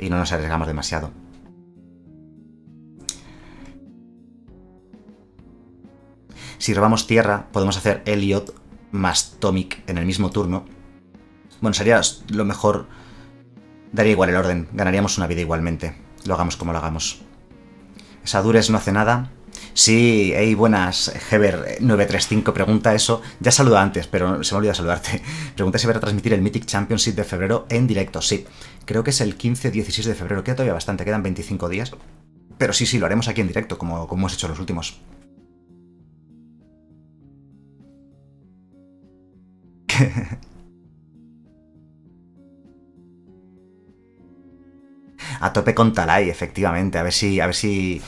y no nos arriesgamos demasiado. Si robamos tierra, podemos hacer Elliot más Tomic en el mismo turno. Bueno, sería lo mejor. Daría igual el orden. Ganaríamos una vida igualmente. Lo hagamos como lo hagamos. Esa Dures no hace nada. Sí, hey, buenas. Heber935 pregunta eso. Ya saludo antes, pero se me olvidó saludarte. *laughs* Pregunta si va a transmitir el Mythic Championship de febrero en directo. Sí, creo que es el 15-16 de febrero. Queda todavía bastante, quedan 25 días. Pero sí, sí, lo haremos aquí en directo, como, como hemos hecho los últimos. *laughs* a tope con Talai, efectivamente. A ver si, a ver si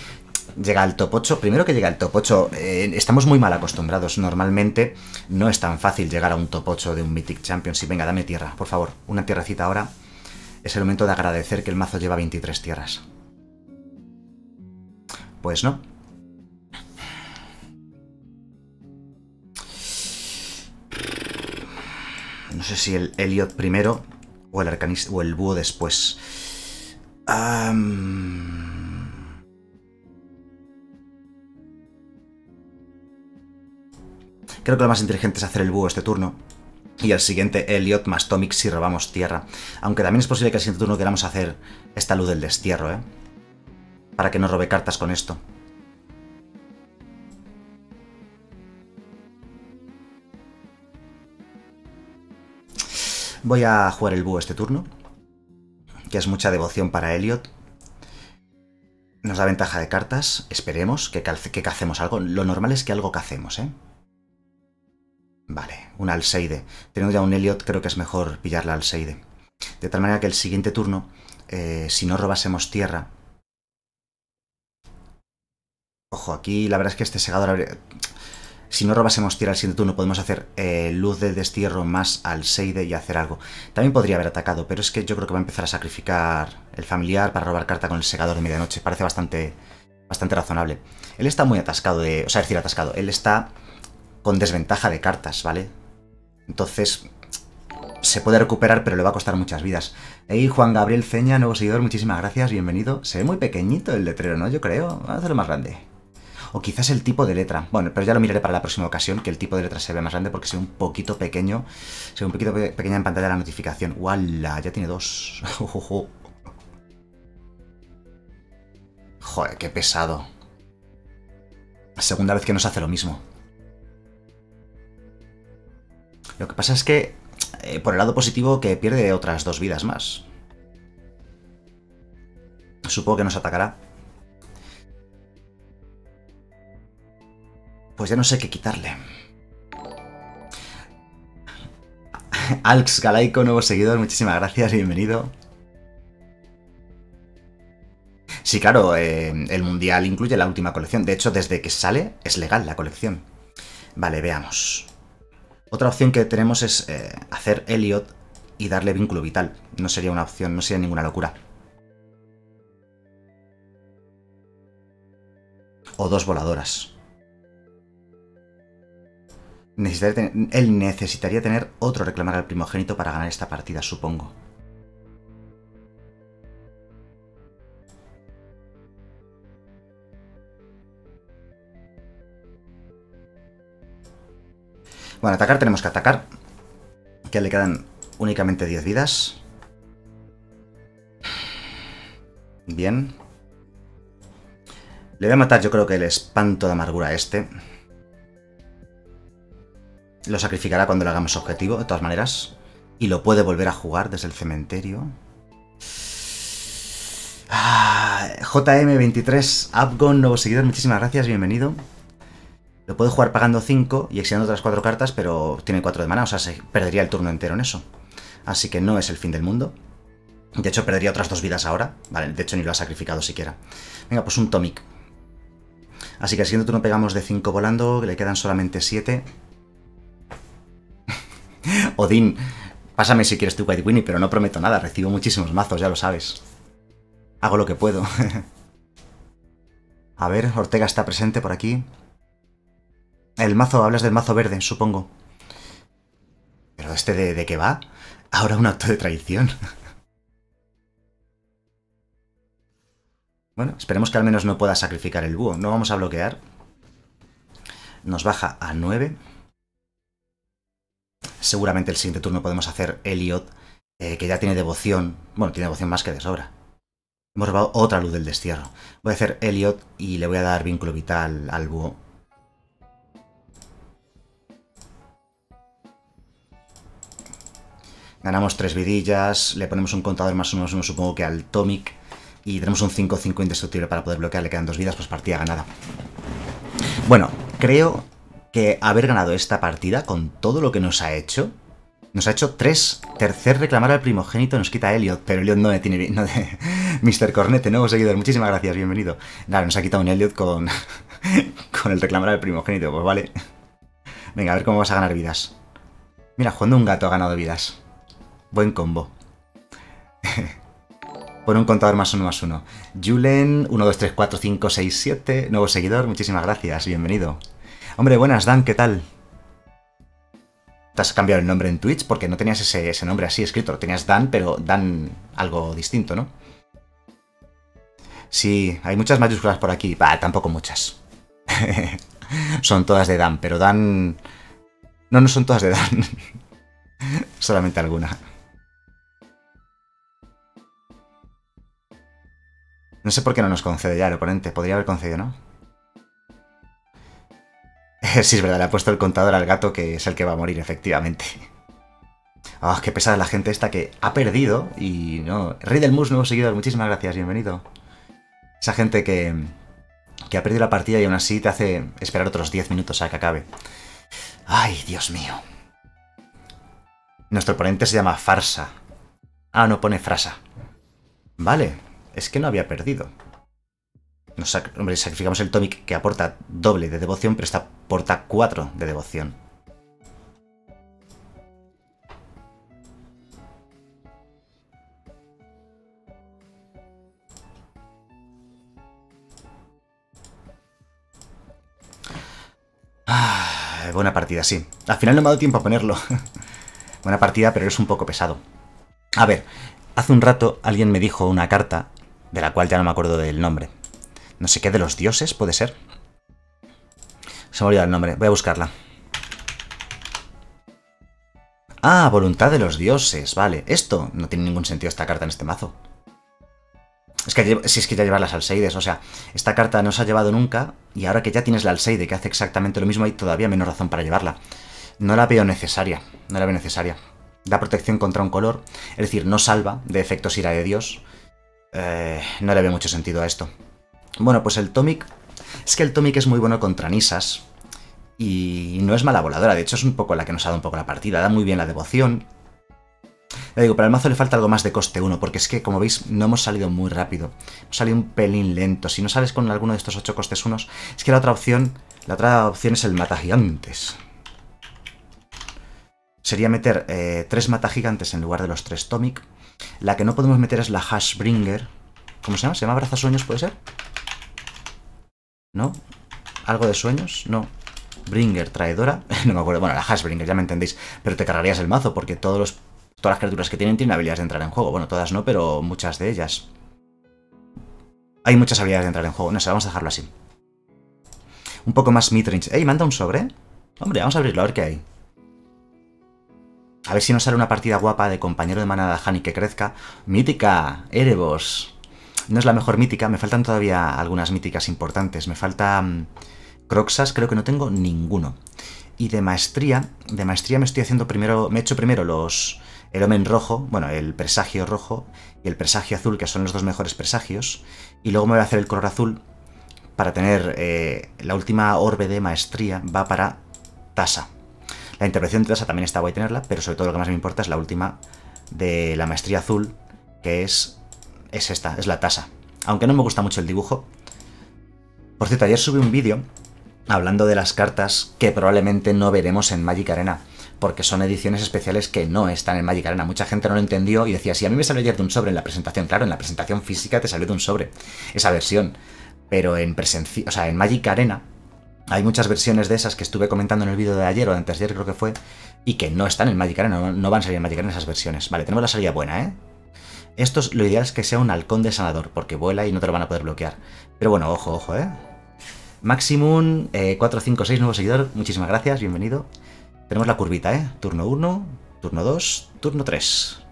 llega al top 8. Primero que llega al top 8, eh, estamos muy mal acostumbrados. Normalmente no es tan fácil llegar a un top 8 de un Mythic Championship. Venga, dame tierra, por favor. Una tierracita ahora. Es el momento de agradecer que el mazo lleva 23 tierras. Pues no. No sé si el Elliot primero o el arcanista o el búho después. Creo que lo más inteligente es hacer el búho este turno. Y el siguiente, Elliot más Tomic si robamos tierra. Aunque también es posible que el siguiente turno queramos hacer esta luz del destierro, ¿eh? Para que no robe cartas con esto. Voy a jugar el búho este turno. Que es mucha devoción para Elliot. Nos da ventaja de cartas. Esperemos que, que cacemos algo. Lo normal es que algo cacemos, ¿eh? Vale, un Alseide. Teniendo ya un Elliot, creo que es mejor pillar la Alseide. De tal manera que el siguiente turno, eh, si no robásemos tierra... Ojo, aquí la verdad es que este segador habría... si no robásemos tierra al siguiente turno, podemos hacer eh, luz del destierro más al Seide y hacer algo. También podría haber atacado, pero es que yo creo que va a empezar a sacrificar el familiar para robar carta con el segador de medianoche. Parece bastante, bastante razonable. Él está muy atascado de... O sea, decir, atascado. Él está con desventaja de cartas, ¿vale? Entonces, se puede recuperar, pero le va a costar muchas vidas. Hey, Juan Gabriel Ceña, nuevo seguidor, muchísimas gracias, bienvenido. Se ve muy pequeñito el letrero, ¿no? Yo creo. Vamos a hacerlo más grande. O quizás el tipo de letra. Bueno, pero ya lo miraré para la próxima ocasión, que el tipo de letra se ve más grande porque se ve un poquito pequeño. Se ve un poquito pequeña en pantalla la notificación. ¡Wala! Ya tiene dos. *laughs* Joder, qué pesado. Segunda vez que nos hace lo mismo. Lo que pasa es que eh, por el lado positivo que pierde otras dos vidas más. Supongo que nos atacará. Pues ya no sé qué quitarle. *laughs* Alx Galaico, nuevo seguidor, muchísimas gracias, bienvenido. Sí, claro, eh, el Mundial incluye la última colección. De hecho, desde que sale es legal la colección. Vale, veamos. Otra opción que tenemos es eh, hacer Elliot y darle vínculo vital. No sería una opción, no sería ninguna locura. O dos voladoras. él necesitaría tener otro reclamar al primogénito para ganar esta partida, supongo. Bueno, atacar tenemos que atacar. Que le quedan únicamente 10 vidas. Bien. Le voy a matar yo creo que el espanto de amargura a este. Lo sacrificará cuando le hagamos objetivo, de todas maneras. Y lo puede volver a jugar desde el cementerio. Ah, JM23, Upgon, nuevo seguidor, muchísimas gracias, bienvenido. Lo puede jugar pagando 5 y exiliando otras 4 cartas, pero tiene 4 de mana, o sea, se perdería el turno entero en eso. Así que no es el fin del mundo. De hecho, perdería otras dos vidas ahora. Vale, de hecho ni lo ha sacrificado siquiera. Venga, pues un Tomic. Así que al siguiente turno pegamos de 5 volando, le quedan solamente 7. *laughs* Odín, pásame si quieres tu White Winnie, pero no prometo nada, recibo muchísimos mazos, ya lo sabes. Hago lo que puedo. *laughs* A ver, Ortega está presente por aquí. El mazo, hablas del mazo verde, supongo. ¿Pero este de, de qué va? Ahora un acto de traición. *laughs* bueno, esperemos que al menos no pueda sacrificar el búho. No vamos a bloquear. Nos baja a 9. Seguramente el siguiente turno podemos hacer Elliot, eh, que ya tiene devoción. Bueno, tiene devoción más que de sobra. Hemos robado otra luz del destierro. Voy a hacer Elliot y le voy a dar vínculo vital al búho. Ganamos tres vidillas, le ponemos un contador más más uno, supongo que al Tomic. Y tenemos un 5-5 indestructible para poder bloquear, le quedan dos vidas, pues partida ganada. Bueno, creo que haber ganado esta partida con todo lo que nos ha hecho... Nos ha hecho tres. Tercer reclamar al primogénito nos quita a Elliot, pero Elliot no tiene... No de... *laughs* Mr. Cornete, nuevo seguidor, muchísimas gracias, bienvenido. Nada, nos ha quitado un Elliot con... *laughs* con el reclamar al primogénito, pues vale. Venga, a ver cómo vas a ganar vidas. Mira, jugando un gato ha ganado vidas. Buen combo. *laughs* Pon un contador más uno más uno. Julen, 1, 2, 3, 4, 5, 6, 7. Nuevo seguidor, muchísimas gracias, bienvenido. Hombre, buenas, Dan, ¿qué tal? ¿Te has cambiado el nombre en Twitch? Porque no tenías ese, nombre así escrito. Tenías Dan, pero Dan algo distinto, ¿no? Sí, hay muchas mayúsculas por aquí. Bah, tampoco muchas. *laughs* son todas de Dan, pero Dan... No, no son todas de Dan. *laughs* Solamente alguna. No sé por qué no nos concede ya el oponente. Podría haber concedido, ¿no? *laughs* sí, es verdad, le ha puesto el contador al gato que es el que va a morir, efectivamente. Ah, qué pesada la gente esta que ha perdido y no... Riddlemus, nuevo seguidor, muchísimas gracias, bienvenido. Esa gente que, que ha perdido la partida y aún así te hace esperar otros 10 minutos a que acabe. Ay, Dios mío. Nuestro oponente se llama Farsa. Ah, no pone Frasa. Vale, es que no había perdido. Nos hombre, sacrificamos el Tomic que aporta doble de devoción, pero esta aporta 4 de devoción. Ah, buena partida, sí. Al final no me ha dado tiempo a ponerlo. *laughs* buena partida, pero es un poco pesado. A ver, hace un rato alguien me dijo una carta, de la cual ya no me acuerdo del nombre. No sé qué, de los dioses, puede ser. Se me ha olvidado el nombre, voy a buscarla. Ah, voluntad de los dioses, vale. Esto no tiene ningún sentido esta carta en este mazo. Es que si es que ya llevar las Alseides, o sea, esta carta no se ha llevado nunca y ahora que ya tienes la Alseide que hace exactamente lo mismo hay todavía menos razón para llevarla. No la veo necesaria, no la veo necesaria. Da protección contra un color, es decir, no salva de efectos ira de Dios. Eh, no le veo mucho sentido a esto. Bueno, pues el Tomic... Es que el Tomic es muy bueno contra Nisas y no es mala voladora, de hecho es un poco la que nos ha dado un poco la partida, da muy bien la devoción, le digo, para el mazo le falta algo más de coste 1, porque es que, como veis, no hemos salido muy rápido. Hemos salido un pelín lento. Si no sales con alguno de estos 8 costes 1, es que la otra opción, la otra opción es el mata gigantes. Sería meter 3 eh, mata gigantes en lugar de los 3 Tomic. La que no podemos meter es la Hashbringer. ¿Cómo se llama? ¿Se llama Sueños, puede ser? ¿No? ¿Algo de sueños? No. Bringer, traidora. *laughs* no me acuerdo. Bueno, la Hashbringer, ya me entendéis. Pero te cargarías el mazo porque todos los Todas las criaturas que tienen tienen habilidades de entrar en juego. Bueno, todas no, pero muchas de ellas. Hay muchas habilidades de entrar en juego. No sé, vamos a dejarlo así. Un poco más midrange. ¡Ey, manda un sobre! Hombre, vamos a abrirlo, a ver qué hay. A ver si nos sale una partida guapa de compañero de manada Hani que crezca. Mítica, Erebos. No es la mejor mítica, me faltan todavía algunas míticas importantes. Me falta... Mm, Croxas, creo que no tengo ninguno. Y de maestría, de maestría me estoy haciendo primero... Me he hecho primero los el Omen rojo, bueno, el presagio rojo y el presagio azul, que son los dos mejores presagios. Y luego me voy a hacer el color azul para tener eh, la última orbe de maestría, va para Tasa. La intervención de Tasa también está guay tenerla, pero sobre todo lo que más me importa es la última de la maestría azul, que es, es esta, es la Tasa. Aunque no me gusta mucho el dibujo. Por cierto, ayer subí un vídeo hablando de las cartas que probablemente no veremos en Magic Arena porque son ediciones especiales que no están en Magic Arena. Mucha gente no lo entendió y decía, si a mí me salió ayer de un sobre en la presentación, claro, en la presentación física te salió de un sobre, esa versión. Pero en o sea, en Magic Arena hay muchas versiones de esas que estuve comentando en el vídeo de ayer o antes de ayer creo que fue, y que no están en Magic Arena, no, van a salir en Magic Arena esas versiones. Vale, tenemos la salida buena, ¿eh? Esto lo ideal es que sea un halcón de sanador, porque vuela y no te lo van a poder bloquear. Pero bueno, ojo, ojo, ¿eh? Maximum, eh, 456, nuevo seguidor, muchísimas gracias, bienvenido. Tenemos la curvita, ¿eh? Turno 1, turno 2, turno 3.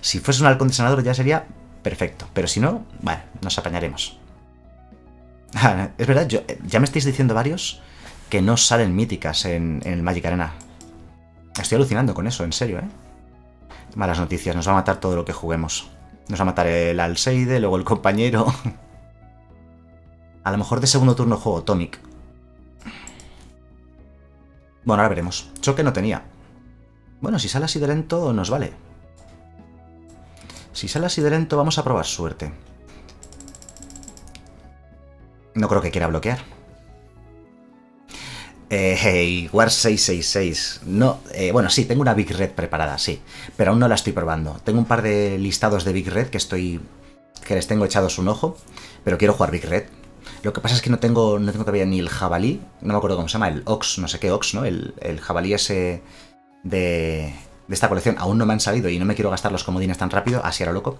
Si fuese un halcón de sanador ya sería perfecto. Pero si no, bueno, nos apañaremos. *laughs* Es verdad, yo, ya me estáis diciendo varios que no salen míticas en, el Magic Arena. Estoy alucinando con eso, en serio, ¿eh? Malas noticias, nos va a matar todo lo que juguemos. Nos va a matar el Alseide, luego el compañero. *laughs* a lo mejor de segundo turno juego Tomic. Bueno, ahora veremos. Choque no tenía. Bueno, si sale así de lento, nos vale. Si sale así de lento, vamos a probar suerte. No creo que quiera bloquear. Eh, hey, War 666. No, eh, bueno, sí, tengo una Big Red preparada, sí. Pero aún no la estoy probando. Tengo un par de listados de Big Red que estoy. que les tengo echados un ojo. Pero quiero jugar Big Red. Lo que pasa es que no tengo, no tengo todavía ni el jabalí, no me acuerdo cómo se llama, el ox, no sé qué ox, ¿no? El, jabalí ese de, de esta colección aún no me han salido y no me quiero gastar los comodines tan rápido, así era loco.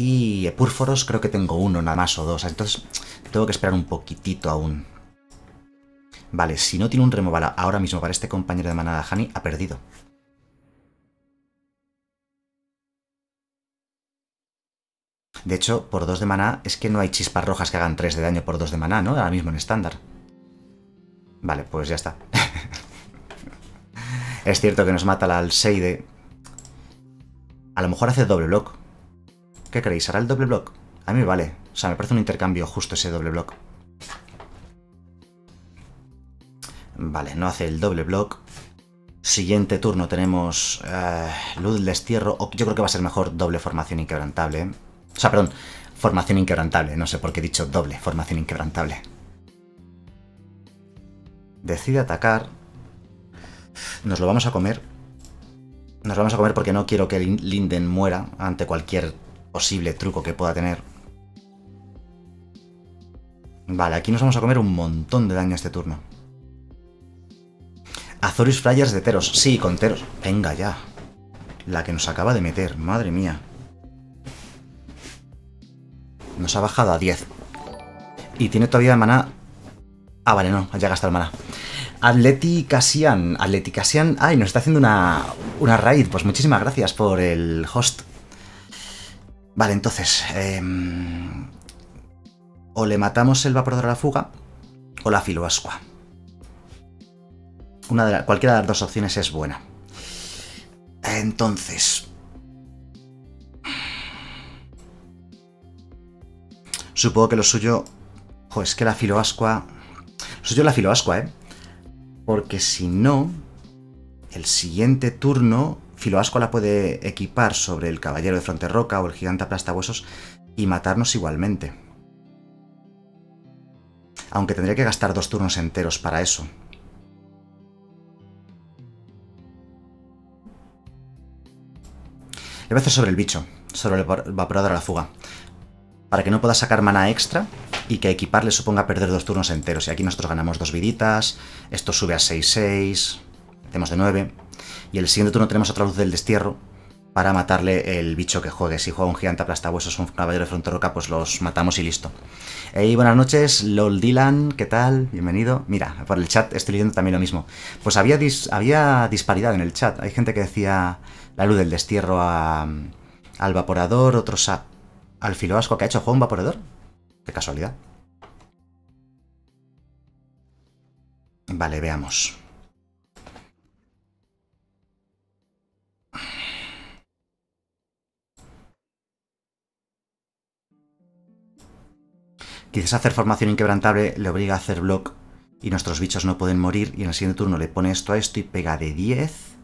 Y púrforos creo que tengo uno nada más o dos, entonces tengo que esperar un poquitito aún. Vale, si no tiene un removal ahora mismo para este compañero de manada Hani, ha perdido. De hecho, por 2 de maná es que no hay chispas rojas que hagan 3 de daño por 2 de maná, ¿no? Ahora mismo en estándar. Vale, pues ya está. *laughs* es cierto que nos mata la Alseide. A lo mejor hace doble block. ¿Qué creéis? ¿Hará el doble block? A mí me vale. O sea, me parece un intercambio justo ese doble block. Vale, no hace el doble block. Siguiente turno tenemos uh, Luz Destierro. Yo creo que va a ser mejor doble formación inquebrantable. O sea, perdón, formación inquebrantable. No sé por qué he dicho doble formación inquebrantable. Decide atacar. Nos lo vamos a comer. Nos lo vamos a comer porque no quiero que Linden muera ante cualquier posible truco que pueda tener. Vale, aquí nos vamos a comer un montón de daño este turno. Azorius Flyers de Teros. Sí, con Teros. Venga ya. La que nos acaba de meter. Madre mía. Nos ha bajado a 10. Y tiene todavía maná... Ah, vale, no. Ya gasta el maná. Atleti Casian. Atleti. Ay, nos está haciendo una, una raid. Pues muchísimas gracias por el host. Vale, entonces... Em, o le matamos el vaporador a la fuga o la filoascua. Una de cualquiera de las dos opciones es buena. Entonces... Supongo que lo suyo... Es que la filoascua... Lo suyo es la filoascua, ¿eh? Porque si no... El siguiente turno... Filoascua la puede equipar sobre el caballero de fronte roca o el gigante aplastahuesos y matarnos igualmente aunque tendría que gastar dos turnos enteros para eso. Le voy a hacer sobre el bicho, sobre el evaporador a la fuga. Para que no pueda sacar mana extra y que equiparle suponga perder dos turnos enteros. Y aquí nosotros ganamos dos viditas, esto sube a 6-6, hacemos de 9. Y el siguiente turno tenemos otra luz del destierro, para matarle el bicho que juegue. Si juega un gigante aplastahuesos o un caballero de fronte roca, pues los matamos y listo. Hey, buenas noches, LOL Dylan, ¿qué tal? Bienvenido. Mira, por el chat estoy leyendo también lo mismo. Pues había, había disparidad en el chat. Hay gente que decía la luz del destierro al vaporador, otros al filoasco que ha hecho. ¿Juega un vaporador? Qué casualidad. Vale, veamos. Quizás hacer formación inquebrantable le obliga a hacer block y nuestros bichos no pueden morir y en el siguiente turno le pone esto a esto y pega de 10.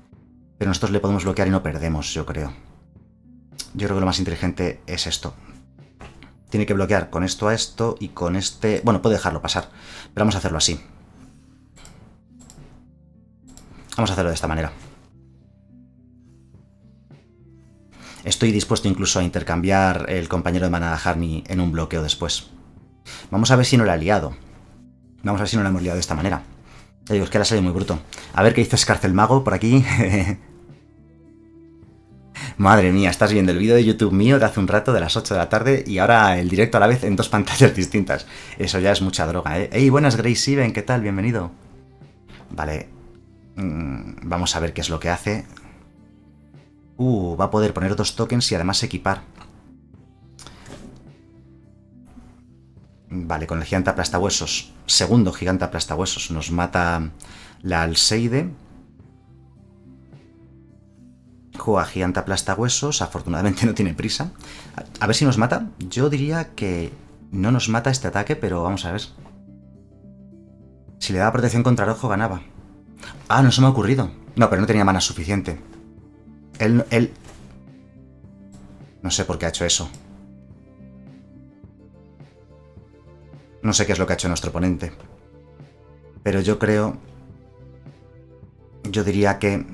Pero nosotros le podemos bloquear y no perdemos, yo creo. Yo creo que lo más inteligente es esto. Tiene que bloquear con esto a esto y con este... Bueno, puede dejarlo pasar, pero vamos a hacerlo así. Vamos a hacerlo de esta manera. Estoy dispuesto incluso a intercambiar el compañero de manada Harney en un bloqueo después. Vamos a ver si no la ha liado. Vamos a ver si no la hemos liado de esta manera. Te digo, es que la salido muy bruto. A ver qué hizo Escarcel Mago por aquí. *laughs* Madre mía, estás viendo el vídeo de YouTube mío de hace un rato, de las 8 de la tarde, y ahora el directo a la vez en dos *laughs* pantallas distintas. Eso ya es mucha droga, ¿eh? ¡Ey, buenas Grace ven ¿Qué tal? Bienvenido. Vale. Mm, vamos a ver qué es lo que hace. Uh, va a poder poner dos tokens y además equipar. Vale, con el gigante aplastahuesos, segundo gigante aplastahuesos, nos mata la Alseide. Juega gigante aplastahuesos, afortunadamente *laughs* no tiene prisa. A, ver si nos mata. Yo diría que no nos mata este ataque, pero vamos a ver. Si le daba protección contra el ojo, ganaba. Ah, no se me ha ocurrido. No, pero no tenía mana suficiente. Él, él... No sé por qué ha hecho eso. No sé qué es lo que ha hecho nuestro oponente. Pero yo creo... Yo diría que...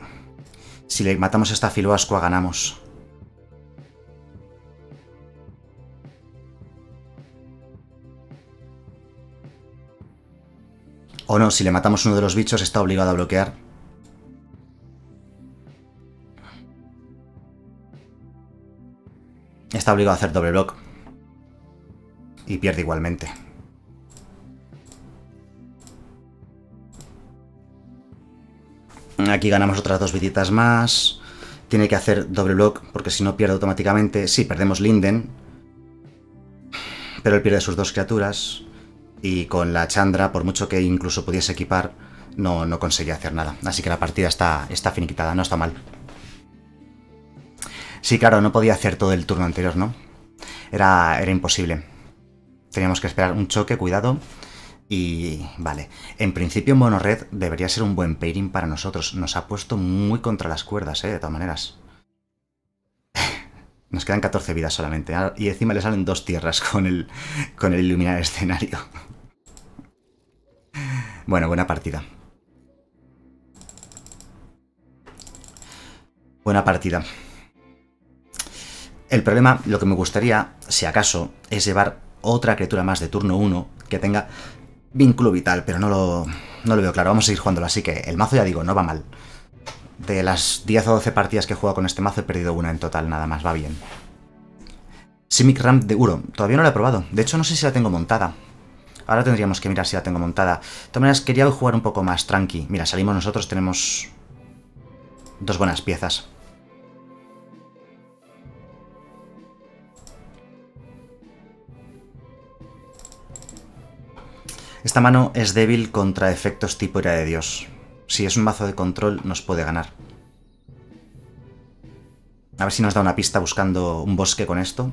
Si le matamos a esta filoascua ganamos. O no, si le matamos uno de los bichos está obligado a bloquear. Está obligado a hacer doble block. Y pierde igualmente. Aquí ganamos otras dos visitas más. Tiene que hacer doble block porque si no pierde automáticamente. Sí, perdemos Linden. Pero él pierde sus dos criaturas. Y con la Chandra, por mucho que incluso pudiese equipar, no, no conseguía hacer nada. Así que la partida está, está finiquitada, no está mal. Sí, claro, no podía hacer todo el turno anterior, ¿no? Era, era imposible. Teníamos que esperar un choque, cuidado. Y vale, en principio Mono Red debería ser un buen pairing para nosotros. Nos ha puesto muy contra las cuerdas, ¿eh? De todas maneras. *laughs* Nos quedan 14 vidas solamente. Ah, y encima le salen dos tierras con el, con el iluminar escenario. *laughs* Bueno, buena partida. Buena partida. El problema, lo que me gustaría, si acaso, es llevar otra criatura más de turno 1 que tenga vínculo vital, pero no lo, no lo veo claro. Vamos a seguir jugándolo, así que el mazo, ya digo, no va mal. De las 10 o 12 partidas que he jugado con este mazo he perdido una en total, nada más, va bien. Simic Ramp de Uro, todavía no la he probado. De hecho, no sé si la tengo montada. Ahora tendríamos que mirar si la tengo montada. De todas maneras, quería jugar un poco más tranqui. Mira, salimos nosotros, tenemos dos buenas piezas. Esta mano es débil contra efectos tipo ira de Dios. Si es un mazo de control, nos puede ganar. A ver si nos da una pista buscando un bosque con esto.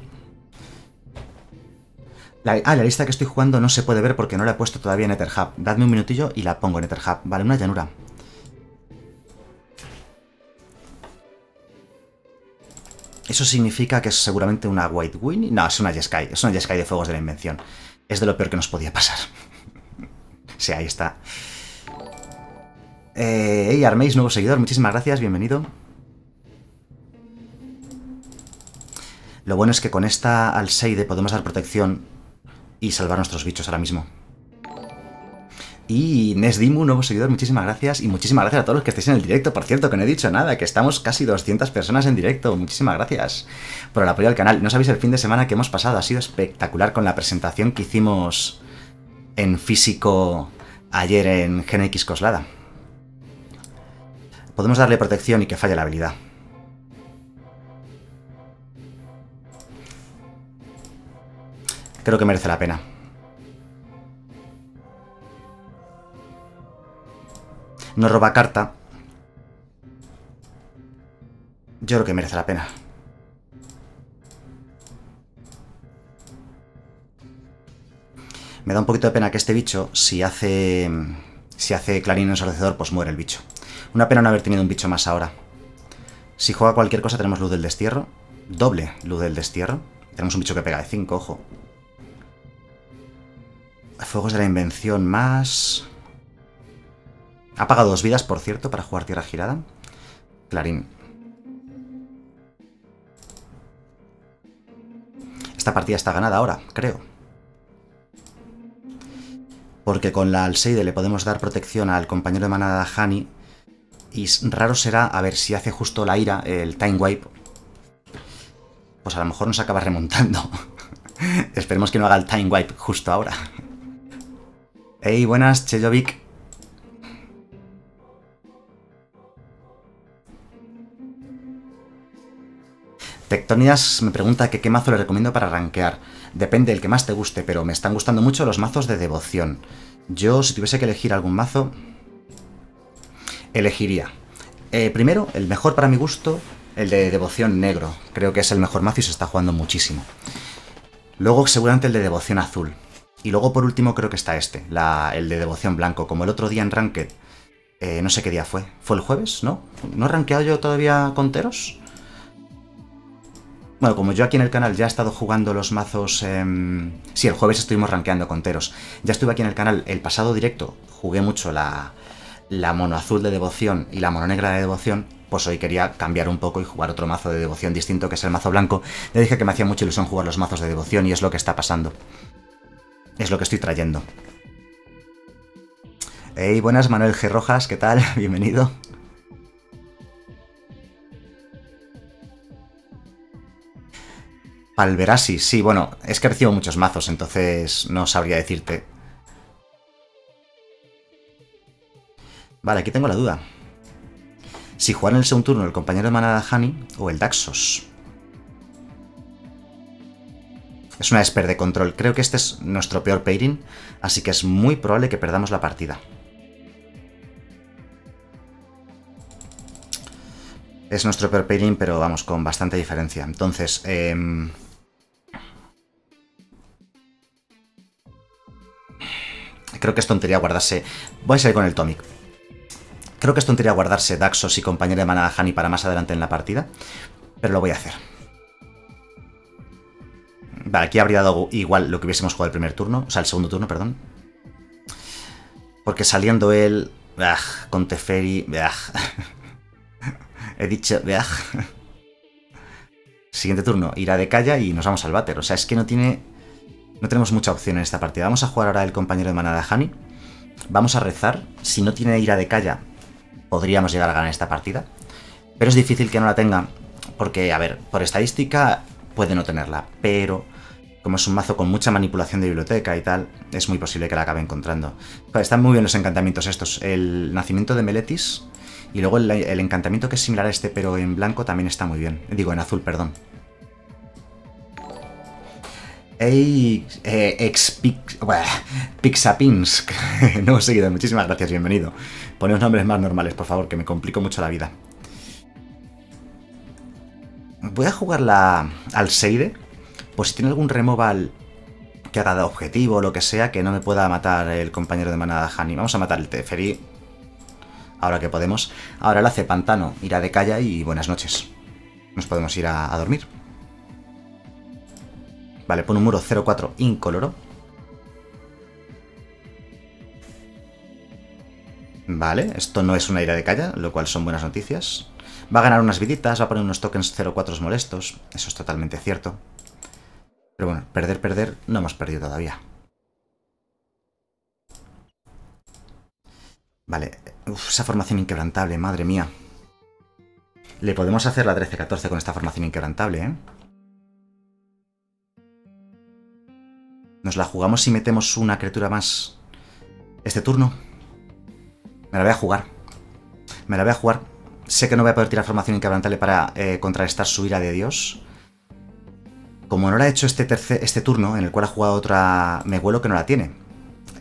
ah, la lista que estoy jugando no se puede ver porque no la he puesto todavía en Etherhub. Dadme un minutillo y la pongo en Etherhub. Vale, una llanura. ¿Eso significa que es seguramente una White Wing? No, es una Jeskai. Es una Jeskai de Fuegos de la Invención. Es de lo peor que nos podía pasar. Sí, ahí está. Eh, hey, Armeis, nuevo seguidor. Muchísimas gracias, bienvenido. Lo bueno es que con esta Alseide podemos dar protección y salvar nuestros bichos ahora mismo. Y Nesdimu, nuevo seguidor, muchísimas gracias. Y muchísimas gracias a todos los que estéis en el directo. Por cierto, que no he dicho nada, que estamos casi 200 personas en directo. Muchísimas gracias por el apoyo al canal. No sabéis el fin de semana que hemos pasado. Ha sido espectacular con la presentación que hicimos en físico ayer en GNX Coslada. Podemos darle protección y que falle la habilidad. Creo que merece la pena. No roba carta. Yo creo que merece la pena. Me da un poquito de pena que este bicho, si hace si hace clarín ensordecedor, pues muere el bicho. Una pena no haber tenido un bicho más ahora. Si juega cualquier cosa tenemos luz del destierro. Doble luz del destierro. Tenemos un bicho que pega de 5, ojo. Fuegos de la invención más... Ha pagado dos vidas, por cierto, para jugar tierra girada. Clarín. Esta partida está ganada ahora, creo. Porque con la Alseide le podemos dar protección al compañero de manada Hani. Y raro será, a ver si hace justo la ira, el Time Wipe. Pues a lo mejor nos acaba remontando. *laughs* Esperemos que no haga el Time Wipe justo ahora. Hey, buenas, Chejovic. Tectonidas me pregunta que qué mazo le recomiendo para rankear. Depende del que más te guste, pero me están gustando mucho los mazos de devoción. Yo, si tuviese que elegir algún mazo, elegiría. Eh, primero, el mejor para mi gusto, el de devoción negro. Creo que es el mejor mazo y se está jugando muchísimo. Luego, seguramente el de devoción azul. Y luego, por último, creo que está este, el de devoción blanco. Como el otro día en Ranked, eh, no sé qué día fue. ¿Fue el jueves? ¿No? ¿No he rankeado yo todavía con Teros? Bueno, como yo aquí en el canal ya he estado jugando los mazos... Sí, el jueves estuvimos rankeando con Teros. Ya estuve aquí en el canal el pasado directo, jugué mucho la, la mono azul de devoción y la mono negra de devoción, pues hoy quería cambiar un poco y jugar otro mazo de devoción distinto que es el mazo blanco. Le dije que me hacía mucha ilusión jugar los mazos de devoción y es lo que está pasando. Es lo que estoy trayendo. Hey, buenas, Manuel G. Rojas, ¿qué tal? *laughs* Bienvenido. Palverasi, sí, bueno, es que recibo muchos mazos, entonces no sabría decirte. Vale, aquí tengo la duda. Si jugar en el segundo turno el compañero de manada Hani o el Daxos. Es una Esper de control. Creo que este es nuestro peor pairing, así que es muy probable que perdamos la partida. Es nuestro peor pairing, pero vamos, con bastante diferencia. Entonces, eh... Creo que es tontería guardarse... Voy a salir con el Tomic. Creo que es tontería guardarse Daxos y compañero de manada Hani para más adelante en la partida, pero lo voy a hacer. Vale, aquí habría dado igual lo que hubiésemos jugado el primer turno, o sea, el segundo turno, perdón. Porque saliendo él, con Teferi, *laughs* he dicho, *laughs* Siguiente turno, irá de calla y nos vamos al váter. O sea, es que no tiene. No tenemos mucha opción en esta partida. Vamos a jugar ahora el compañero de manada Hani. Vamos a rezar. Si no tiene ira de calla, podríamos llegar a ganar esta partida. Pero es difícil que no la tenga. Porque, a ver, por estadística puede no tenerla. Pero como es un mazo con mucha manipulación de biblioteca y tal, es muy posible que la acabe encontrando. están muy bien los encantamientos estos. El nacimiento de Meletis y luego el, encantamiento que es similar a este pero en blanco también está muy bien. Digo, en azul, perdón. Hey, eh, ex Pixapinsk, *laughs* nuevo seguidor, muchísimas gracias, bienvenido. Poneos nombres más normales, por favor, que me complico mucho la vida. Voy a jugar la Alseide pues si tiene algún removal que haga de objetivo o lo que sea, que no me pueda matar el compañero de manada Hani. Vamos a matar el Teferi. Ahora que podemos. Ahora le hace pantano, irá de calla y buenas noches. Nos podemos ir a dormir. Vale, pone un muro 04 incoloro. Vale, esto no es una ira de calla, lo cual son buenas noticias. Va a ganar unas viditas, va a poner unos tokens 04 molestos. Eso es totalmente cierto. Pero bueno, perder, perder, no hemos perdido todavía. Vale, esa formación inquebrantable, madre mía. Le podemos hacer la 13-14 con esta formación inquebrantable, ¿eh? Nos la jugamos si metemos una criatura más este turno. Me la voy a jugar. Me la voy a jugar. Sé que no voy a poder tirar formación inquebrantable para eh, contrarrestar su ira de Dios. Como no la ha hecho este, tercer, este turno, en el cual ha jugado otra me huelo que no la tiene.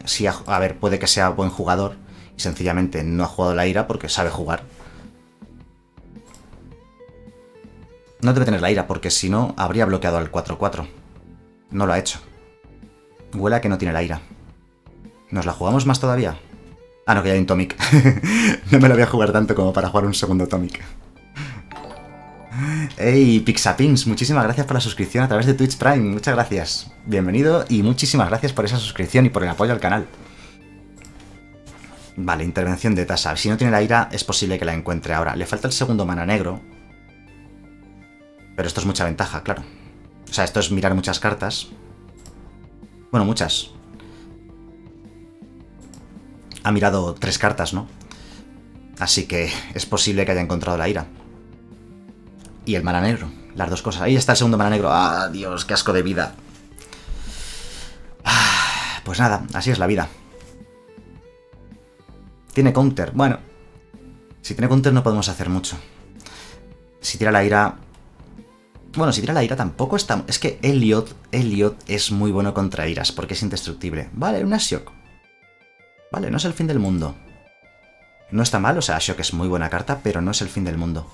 Sí, a ver, puede que sea buen jugador y sencillamente no ha jugado la ira porque sabe jugar. No debe tener la ira porque si no habría bloqueado al 4-4. No lo ha hecho. Huela que no tiene la ira. ¿Nos la jugamos más todavía? Ah, no, que ya hay un Tomic. *laughs* no me la voy a jugar tanto como para jugar un segundo Tomic. Hey, Pixapins, muchísimas gracias por la suscripción a través de Twitch Prime. Muchas gracias. Bienvenido y muchísimas gracias por esa suscripción y por el apoyo al canal. Vale, intervención de tasa. Si no tiene la ira, es posible que la encuentre ahora. Le falta el segundo mana negro. Pero esto es mucha ventaja, claro. O sea, esto es mirar muchas cartas. Bueno, muchas. Ha mirado tres cartas, ¿no? Así que es posible que haya encontrado la ira y el mana negro. Las dos cosas. Ahí está el segundo mana negro. ¡Ah, Dios! ¡Qué asco de vida! Ah, pues nada, así es la vida. Tiene counter. Bueno. Si tiene counter no podemos hacer mucho. Si tira la ira... Bueno, si tira la ira tampoco está... Es que Elliot, Elliot es muy bueno contra iras, porque es indestructible. Vale, una Shock. Vale, no es el fin del mundo. No está mal, o sea, Shock es muy buena carta, pero no es el fin del mundo.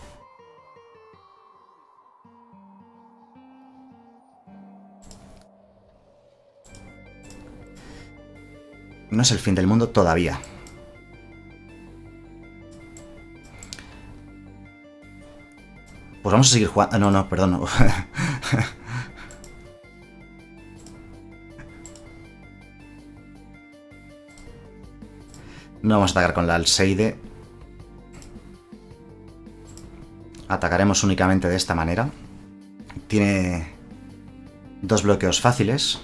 No es el fin del mundo todavía. Pues vamos a seguir jugando... No, no, perdón. *laughs* No. vamos a atacar con la Alseide. Atacaremos únicamente de esta manera. Tiene dos bloqueos fáciles.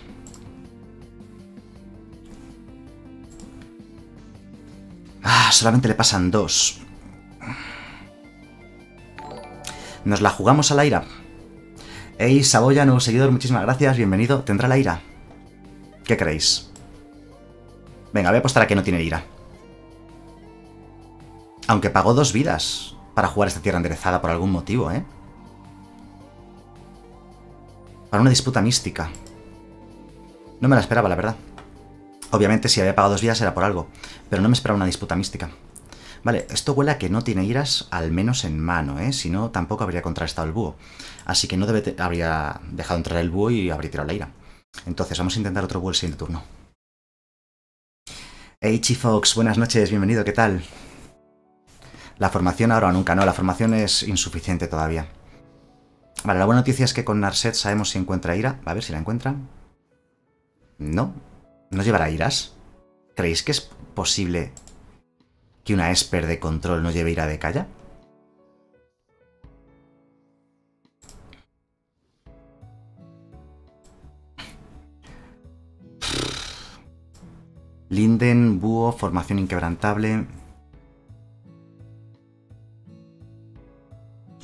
solamente le pasan dos. Nos la jugamos a la ira. Ey, Saboya, nuevo seguidor, muchísimas gracias, bienvenido. ¿Tendrá la ira? ¿Qué creéis? Venga, voy a apostar a que no tiene ira. Aunque pagó dos vidas para jugar esta tierra enderezada por algún motivo, ¿eh? Para una disputa mística. No me la esperaba, la verdad. Obviamente si había pagado dos vidas era por algo, pero no me esperaba una disputa mística. Vale, esto huele a que no tiene iras, al menos en mano, ¿eh? Si no, tampoco habría contrarrestado el búho. Así que no debe habría dejado entrar el búho y habría tirado la ira. Entonces, vamos a intentar otro búho el siguiente turno. Hey, Chifox, buenas noches, bienvenido, ¿qué tal? La formación ahora o nunca, no, la formación es insuficiente todavía. Vale, la buena noticia es que con Narset sabemos si encuentra ira. A ver si la encuentra. No. ¿No llevará iras? ¿Creéis que es posible que una Esper de control no lleve ira de calla? Linden, búho, formación inquebrantable.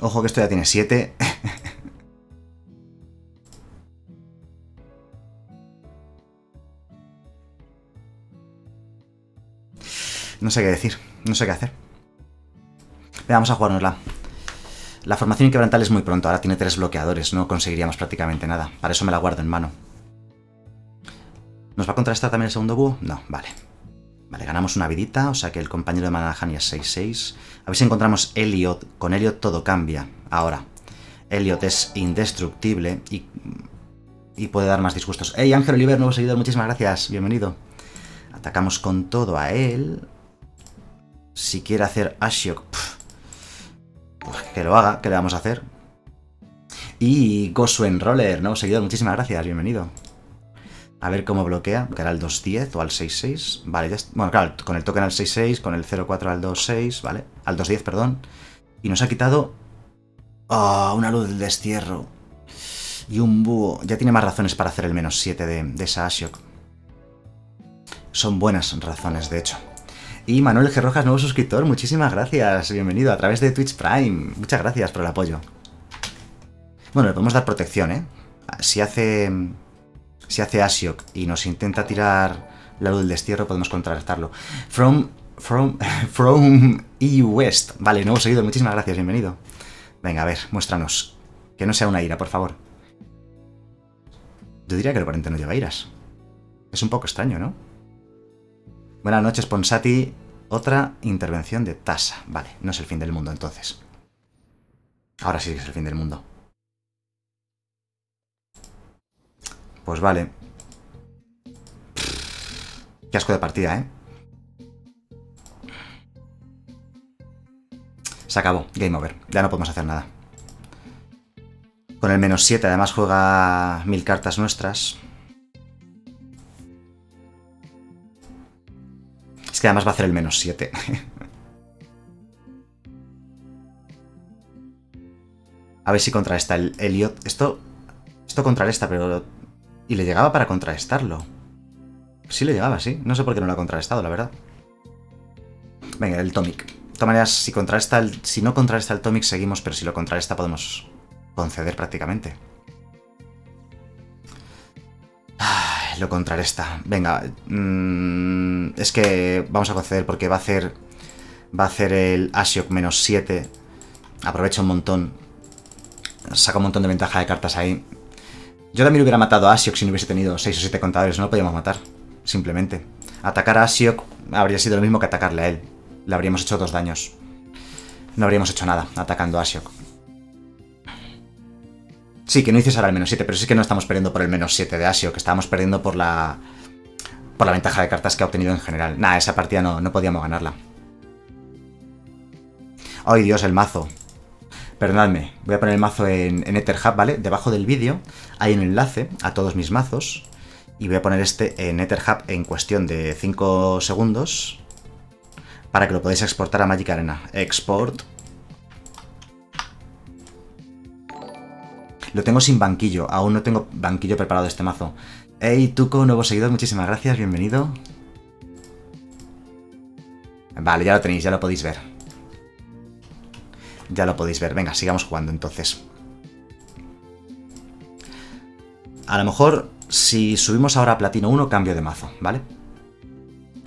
Ojo que esto ya tiene 7. *laughs* no sé qué decir, no sé qué hacer. Vamos a jugárnosla. La formación inquebrantable es muy pronto, ahora tiene tres bloqueadores, no conseguiríamos prácticamente nada. Para eso me la guardo en mano. ¿Nos va a contrastar también el segundo búho? No, vale. Vale, ganamos una vidita, o sea que el compañero de Manahani es 6-6. A ver si encontramos Elliot. Con Elliot todo cambia. Ahora, Elliot es indestructible y, y puede dar más disgustos. ¡Hey, Ángel Oliver, nuevo seguidor! Muchísimas gracias, bienvenido. Atacamos con todo a él. Si quiere hacer Ashiok, pues que lo haga, ¿qué le vamos a hacer? Y Goswen Roller, nuevo seguidor, muchísimas gracias, bienvenido. A ver cómo bloquea. ¿Que era al 2.10 o al 6.6? Vale, ya Bueno, claro, con el token al 6.6, con el 0.4 al 2.6, ¿vale? Al 2.10, perdón. Y nos ha quitado... Oh, una luz del destierro. Y un búho. Ya tiene más razones para hacer el menos 7 de, de esa Ashok. Son buenas razones, de hecho. Y Manuel G. Rojas, nuevo suscriptor, muchísimas gracias. Bienvenido a través de Twitch Prime. Muchas gracias por el apoyo. Bueno, le podemos dar protección, ¿eh? Si hace si hace Asiok y nos intenta tirar la luz del destierro, podemos contrarrestarlo. From, from, *laughs* from EU West. Vale, nuevo seguido, muchísimas gracias, bienvenido. Venga, a ver, muéstranos. Que no sea una ira, por favor. Yo diría que el oponente no lleva iras. Es un poco extraño, ¿no? Buenas noches, Ponsati. Otra intervención de Tasa. Vale, no es el fin del mundo entonces. Ahora sí que es el fin del mundo. Pues vale. Qué asco de partida, ¿eh? Se acabó. Game over. Ya no podemos hacer nada. Con el menos 7, además juega mil cartas nuestras. Que además va a hacer el menos 7. a ver si contrarresta el Elliot. Esto, esto contrarresta, pero y le llegaba para contrarrestarlo. Sí le llegaba, sí. No sé por qué no lo ha contrarrestado, la verdad. Venga, el Tomic. De todas maneras, si, contrarresta el, si no contrarresta el Tomic, seguimos, pero si lo contrarresta podemos conceder prácticamente. Lo contrarresta. Venga. Mm, es que vamos a conceder porque va a hacer. Va a hacer el Asiok menos 7. Aprovecha un montón. Saca un montón de ventaja de cartas ahí. Yo también hubiera matado a Asiok si no hubiese tenido 6 o 7 contadores, no lo podíamos matar, simplemente. Atacar a Asiok habría sido lo mismo que atacarle a él. Le habríamos hecho dos daños. No habríamos hecho nada atacando a Asiok. Sí, que no hiciese ahora el menos 7, pero sí que no estamos perdiendo por el menos 7 de Asiok, estábamos perdiendo por la... por la ventaja de cartas que ha obtenido en general. Nah, esa partida no, no podíamos ganarla. ¡Ay, Dios, el mazo! Perdonadme, voy a poner el mazo en, en EtherHub, ¿vale? Debajo del vídeo hay un enlace a todos mis mazos. Y voy a poner este en EtherHub en cuestión de 5 segundos. Para que lo podáis exportar a Magic Arena. Export. Lo tengo sin banquillo. Aún no tengo banquillo preparado este mazo. Hey, Tuco, nuevo seguidor. Muchísimas gracias. Bienvenido. Vale, ya lo tenéis, ya lo podéis ver. Ya lo podéis ver. Venga, sigamos jugando entonces. A lo mejor, si subimos ahora a Platino 1, cambio de mazo, ¿vale?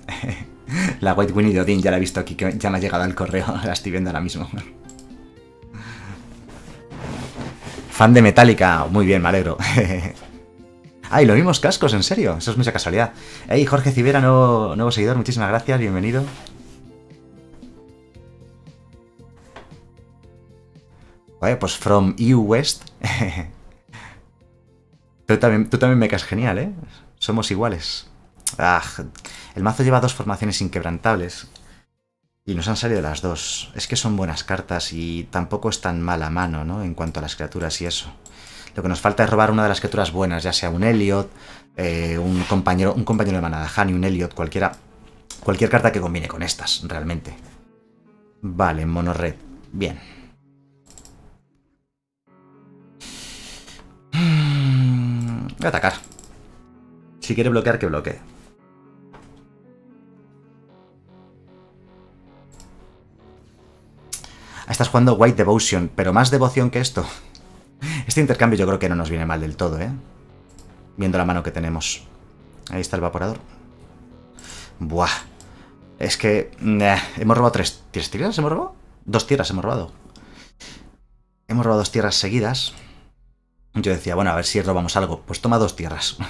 *laughs* la White Winnie de Odin ya la he visto aquí, que ya me ha llegado al correo. *laughs* La estoy viendo ahora mismo. Fan de Metallica. Muy bien, me alegro. *laughs* ¡Ay, los mismos cascos! ¿En serio? Eso es mucha casualidad. ¡Hey, Jorge Civera, nuevo, nuevo seguidor! Muchísimas gracias, bienvenido. Vale, pues from EU West. *laughs* tú, también, tú también me caes genial, ¿eh? Somos iguales. Ah, el mazo lleva dos formaciones inquebrantables. Y nos han salido las dos. Es que son buenas cartas y tampoco es tan mala mano, ¿no? En cuanto a las criaturas y eso. Lo que nos falta es robar una de las criaturas buenas, ya sea un Elliot, eh, un, compañero, un compañero de manada, Hani, un Elliot, cualquiera. Cualquier carta que combine con estas, realmente. Vale, mono red. Bien. Voy a atacar. Si quiere bloquear, que bloquee. Estás jugando White Devotion, pero más devoción que esto. Este intercambio yo creo que no nos viene mal del todo, ¿eh? Viendo la mano que tenemos. Ahí está el evaporador. Buah. Es que... hemos robado tres... ¿Tres tierras hemos robado? Dos tierras hemos robado. Hemos robado dos tierras seguidas. Yo decía, bueno, a ver si robamos algo. Pues toma dos tierras. *laughs*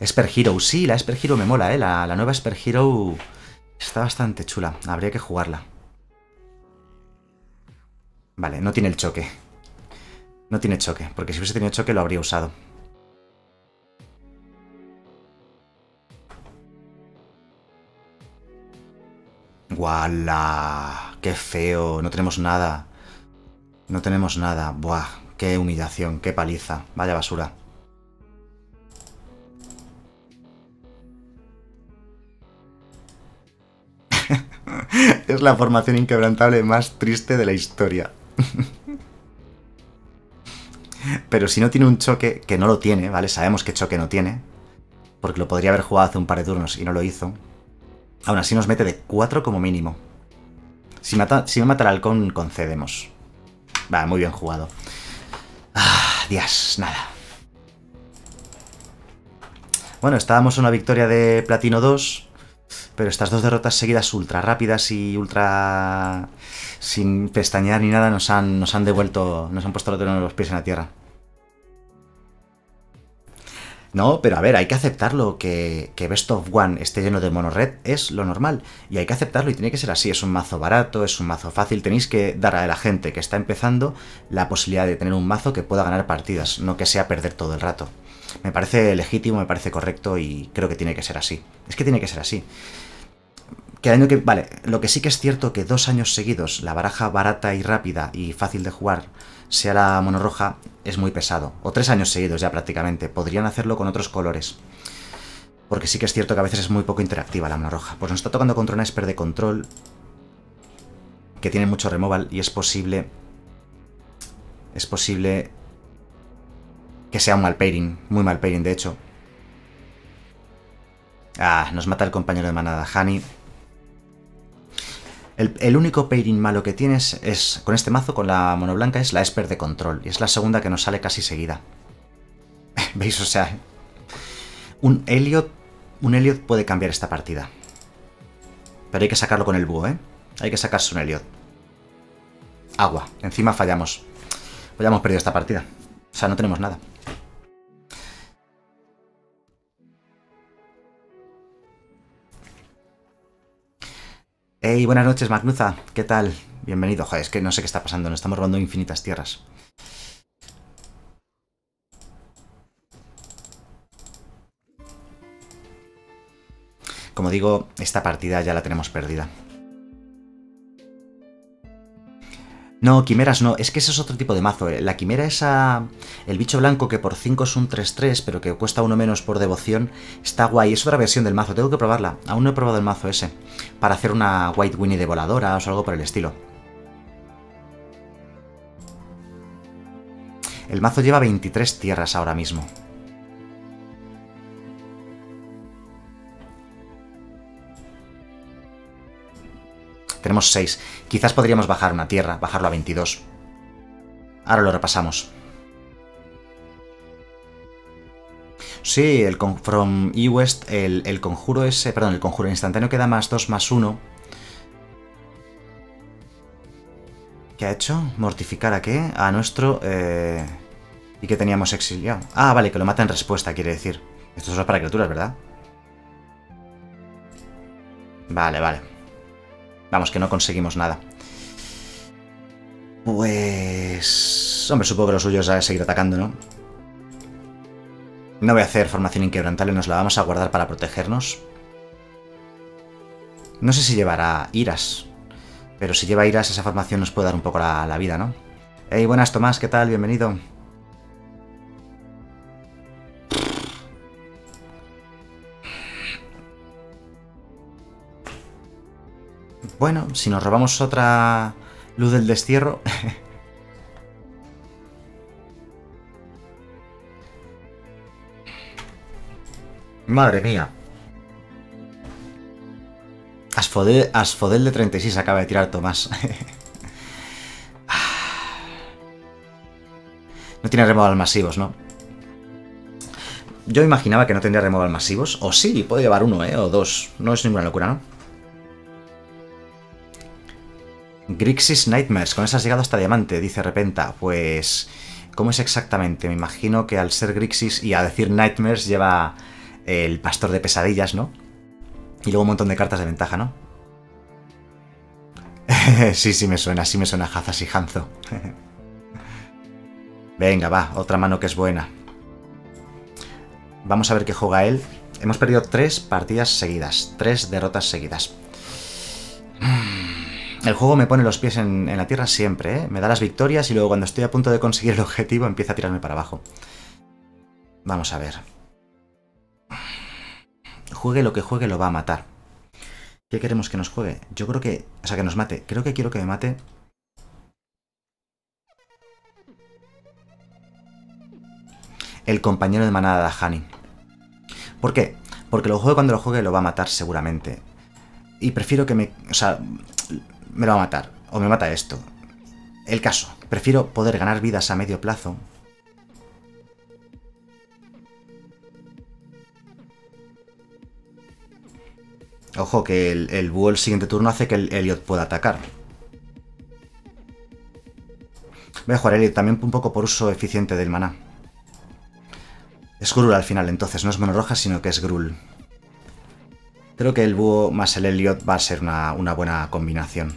Esper Hero. Sí, la Esper Hero me mola, ¿eh? La, la nueva Esper Hero está bastante chula. Habría que jugarla. Vale, no tiene el choque. No tiene choque, porque si hubiese tenido choque lo habría usado. ¡Guala! ¡Qué feo! No tenemos nada. No tenemos nada. Buah, qué humillación, qué paliza. Vaya basura. *laughs* es la formación inquebrantable más triste de la historia. *laughs* Pero si no tiene un choque, que no lo tiene, ¿vale? Sabemos que choque no tiene, porque lo podría haber jugado hace un par de turnos y no lo hizo. Aún así nos mete de 4 como mínimo. Si, me mata el halcón, concedemos. Va, muy bien jugado. Ah, Dios, nada. Bueno, estábamos en una victoria de Platino 2, pero estas dos derrotas seguidas ultra rápidas y ultra... sin pestañear ni nada nos han, nos han devuelto, nos han puesto los pies en la tierra. No, pero a ver, hay que aceptarlo, que, que Best of One esté lleno de mono red es lo normal. Y hay que aceptarlo y tiene que ser así. Es un mazo barato, es un mazo fácil. Tenéis que dar a la gente que está empezando la posibilidad de tener un mazo que pueda ganar partidas, no que sea perder todo el rato. Me parece legítimo, me parece correcto y creo que tiene que ser así. Es que tiene que ser así. Que año que. Vale, lo que sí que es cierto que dos años seguidos la baraja barata y rápida y fácil de jugar sea la mono roja es muy pesado. O tres años seguidos ya prácticamente. Podrían hacerlo con otros colores. Porque sí que es cierto que a veces es muy poco interactiva la mono roja. Pues nos está tocando contra una Esper de control. Que tiene mucho removal y es posible... Es posible... Que sea un mal pairing. Muy mal pairing, de hecho. Ah, nos mata el compañero de manada, Hani. El, único pairing malo que tienes es con este mazo, con la mono blanca, es la Esper de control. Y es la segunda que nos sale casi seguida. *laughs* ¿Veis? O sea, un Elliot, un Elliot puede cambiar esta partida. Pero hay que sacarlo con el búho, ¿eh? Hay que sacarse un Elliot. Agua. Encima fallamos. Pues ya hemos perdido esta partida. O sea, no tenemos nada. Hey, buenas noches, Magnuza. ¿Qué tal? Bienvenido. Joder, es que no sé qué está pasando. Nos estamos robando infinitas tierras. Como digo, esta partida ya la tenemos perdida. No, quimeras no, es que ese es otro tipo de mazo. Eh. La quimera es el bicho blanco que por 5 es un 3-3, pero que cuesta uno menos por devoción, está guay. Es otra versión del mazo, tengo que probarla. Aún no he probado el mazo ese, para hacer una White Winnie de voladora o algo por el estilo. El mazo lleva 23 tierras ahora mismo. Tenemos 6. Quizás podríamos bajar una tierra, bajarlo a 22. Ahora lo repasamos. Sí, el From E-West, el, conjuro ese, perdón, el conjuro instantáneo queda más 2 más 1. ¿Qué ha hecho? ¿Mortificar a qué? A nuestro... Eh... ¿Y que teníamos exiliado? Ah, vale, que lo mata en respuesta, quiere decir. Esto es para criaturas, ¿verdad? Vale, vale. Vamos, que no conseguimos nada. Pues... Hombre, supongo que lo suyo es seguir atacando, ¿no? No voy a hacer formación inquebrantable, nos la vamos a guardar para protegernos. No sé si llevará iras, pero si lleva iras esa formación nos puede dar un poco la, la vida, ¿no? Hey, buenas Tomás, ¿qué tal? Bienvenido. Bueno, si nos robamos otra luz del destierro... *laughs* Madre mía. Asfodel, Asfodel de 36 acaba de tirar Tomás. *laughs* no tiene removal masivos, ¿no? Yo imaginaba que no tendría removal masivos. O sí, puede llevar uno, ¿eh? O dos. No es ninguna locura, ¿no? Grixis Nightmares, con esa has llegado hasta Diamante, dice Repenta. Pues... ¿Cómo es exactamente? Me imagino que al ser Grixis y a decir Nightmares lleva el Pastor de Pesadillas, ¿no? Y luego un montón de cartas de ventaja, ¿no? *laughs* sí, sí me suena, sí me suena Hazas y Hanzo. *laughs* Venga, va, otra mano que es buena. Vamos a ver qué juega él. Hemos perdido tres partidas seguidas, tres derrotas seguidas. *clears throat* El juego me pone los pies en, la tierra siempre, ¿eh? Me da las victorias y luego cuando estoy a punto de conseguir el objetivo empieza a tirarme para abajo. Vamos a ver. Juegue lo que juegue lo va a matar. ¿Qué queremos que nos juegue? Yo creo que... O sea, que nos mate. Creo que quiero que me mate... El compañero de manada de Hani. ¿Por qué? Porque lo juegue cuando lo juegue lo va a matar seguramente. Y prefiero que me... O sea, me lo va a matar. O me mata esto. El caso. Prefiero poder ganar vidas a medio plazo Ojo, que el, el búho el siguiente turno hace que el Elliot pueda atacar. Voy a jugar Elliot también un poco por uso eficiente del maná. Es Grul al final, entonces no es mono roja, sino que es Grul. Creo que el búho más el Elliot va a ser una, buena combinación.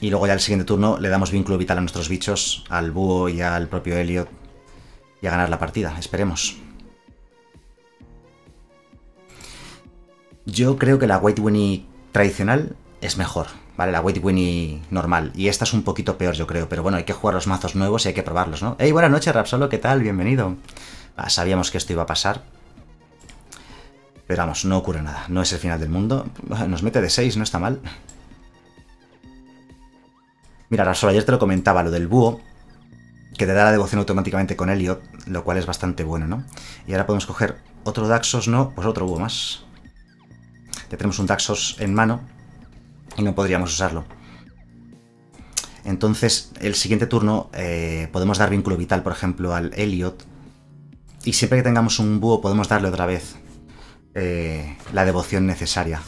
Y luego ya el siguiente turno le damos vínculo vital a nuestros bichos, al búho y al propio Elliot, y a ganar la partida, esperemos. Yo creo que la White Winnie tradicional es mejor, ¿vale? La White Winnie normal. Y esta es un poquito peor, yo creo. Pero bueno, hay que jugar los mazos nuevos y hay que probarlos, ¿no? ¡Hey, buenas noches, Rapsolo! ¿Qué tal? Bienvenido. Ah, sabíamos que esto iba a pasar. Pero vamos, no ocurre nada. No es el final del mundo. Nos mete de 6, no está mal. Mira, Rapsolo, ayer te lo comentaba, lo del búho. Que te da la devoción automáticamente con Elliot, lo cual es bastante bueno, ¿no? Y ahora podemos coger otro Daxos, ¿no? Pues otro búho más. Ya tenemos un Daxos en mano y no podríamos usarlo. Entonces, el siguiente turno eh, podemos dar vínculo vital, por ejemplo, al Elliot. Y siempre que tengamos un búho podemos darle otra vez eh, la devoción necesaria.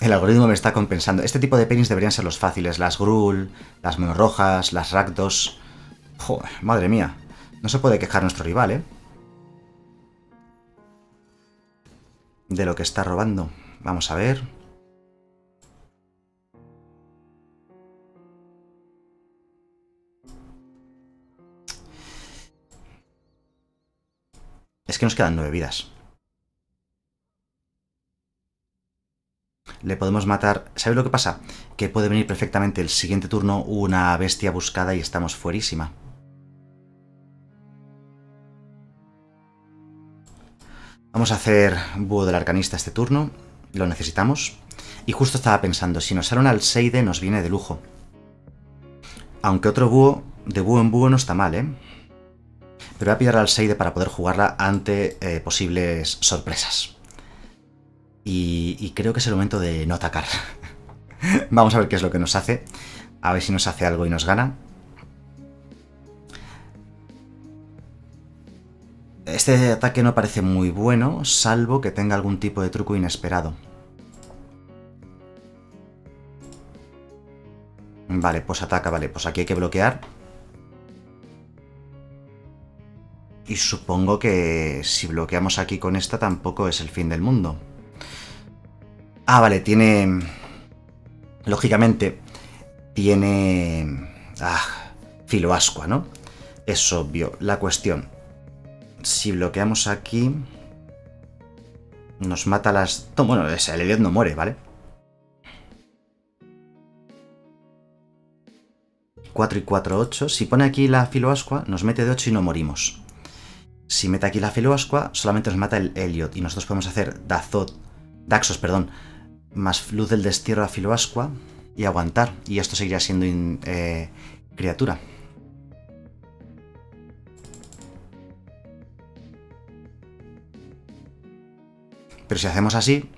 El algoritmo me está compensando. Este tipo de pennies deberían ser los fáciles. Las Grul, las rojas, las Rakdos... Joder, madre mía. No se puede quejar nuestro rival, ¿eh? De lo que está robando. Vamos a ver. Es que nos quedan nueve vidas. le podemos matar. ¿Sabes lo que pasa? Que puede venir perfectamente el siguiente turno una bestia buscada y estamos fuerísima. Vamos a hacer búho del arcanista este turno. Lo necesitamos. Y justo estaba pensando, si nos sale un Alseide nos viene de lujo. Aunque otro búho, de búho en búho no está mal, ¿eh? Pero voy a pillar al Alseide para poder jugarla ante eh, posibles sorpresas. Y, creo que es el momento de no atacar. *laughs* Vamos a ver qué es lo que nos hace. A ver si nos hace algo y nos gana. Este ataque no parece muy bueno, salvo que tenga algún tipo de truco inesperado. Vale, pues ataca, vale, pues aquí hay que bloquear. Y supongo que si bloqueamos aquí con esta tampoco es el fin del mundo. Ah, vale, tiene... Lógicamente, tiene... Ah, filoascua, ¿no? Es obvio. La cuestión, si bloqueamos aquí, nos mata las... Bueno, el Elliot no muere, ¿vale? 4 y 4, 8. Si pone aquí la filoascua, nos mete de 8 y no morimos. Si mete aquí la filoascua, solamente nos mata el Elliot. Y nosotros podemos hacer Dazot, Daxos, perdón, más luz del destierro a filoascua y aguantar. Y esto seguiría siendo eh, criatura. Pero si hacemos así...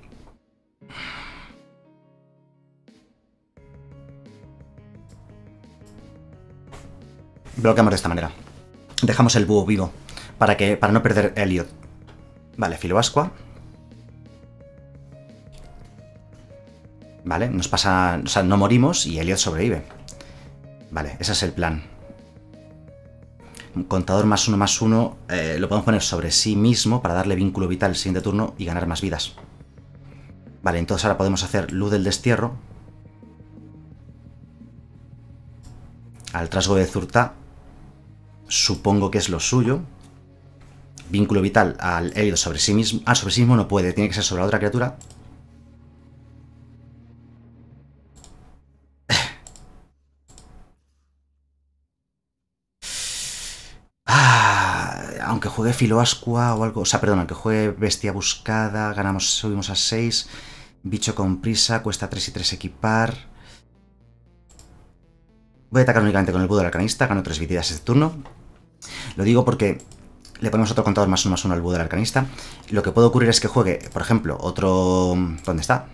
Bloqueamos de esta manera. Dejamos el búho vivo para, que, para no perder Elliot. Vale, filoascua. Vale, nos pasa... O sea, no morimos y Elliot sobrevive. Vale, ese es el plan. Contador más uno más uno eh, lo podemos poner sobre sí mismo para darle vínculo vital el siguiente turno y ganar más vidas. Vale, entonces ahora podemos hacer luz del destierro. Al trasgo de Zurta. Supongo que es lo suyo. Vínculo vital al herido sobre sí mismo. Ah, sobre sí mismo no puede, tiene que ser sobre la otra criatura. *sighs* aunque juegue Filoascua o algo, o sea, perdón, aunque juegue Bestia Buscada, ganamos, subimos a 6, Bicho con prisa, cuesta 3 y 3 equipar. Voy a atacar únicamente con el Budo del Arcanista, gano 3 vidas este turno. Lo digo porque le ponemos otro contador más 1 más 1 al Budo del Arcanista. Lo que puede ocurrir es que juegue, por ejemplo, otro... ¿Dónde está?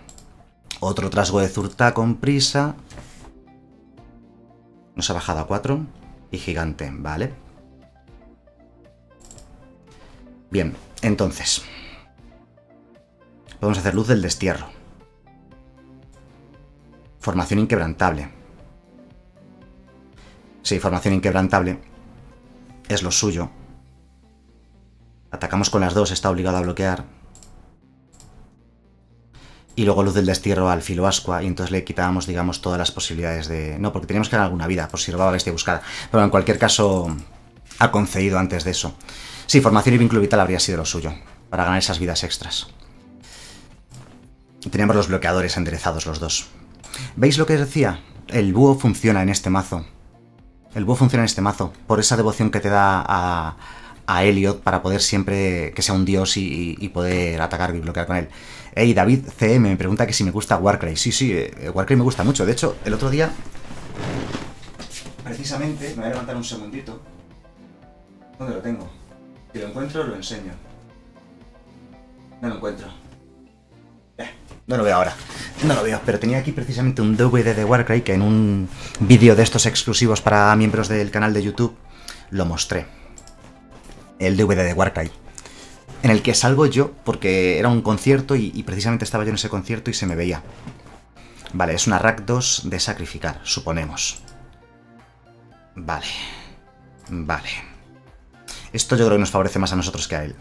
Otro trasgo de Zurta con prisa. Nos ha bajado a 4. Y gigante, vale. Bien, entonces. Podemos hacer luz del destierro. Formación inquebrantable. Sí, formación inquebrantable. Es lo suyo. Atacamos con las dos, está obligado a bloquear. Y luego luz del destierro al filoascua y entonces le quitábamos, digamos, todas las posibilidades de... No, porque teníamos que dar alguna vida, por si robaba bestia buscada. Pero en cualquier caso, ha concedido antes de eso. Sí, formación y vínculo vital habría sido lo suyo, para ganar esas vidas extras. Teníamos los bloqueadores enderezados los dos. ¿Veis lo que decía? El búho funciona en este mazo. El búho funciona en este mazo, por esa devoción que te da a, a Elliot para poder siempre que sea un dios y, poder atacar y bloquear con él. Hey, David CM me pregunta que si me gusta Warcry. Sí, sí, eh, Warcry me gusta mucho. De hecho, el otro día, precisamente, me voy a levantar un segundito. ¿Dónde lo tengo? Si lo encuentro, lo enseño. No lo encuentro. Eh, no lo veo ahora. No lo veo, pero tenía aquí precisamente un DVD de Warcry que en un vídeo de estos exclusivos para miembros del canal de YouTube lo mostré. El DVD de Warcry. En el que salgo yo porque era un concierto y, precisamente estaba yo en ese concierto y se me veía. Vale, es una rack 2 de sacrificar, suponemos. Vale. Vale. Esto yo creo que nos favorece más a nosotros que a él.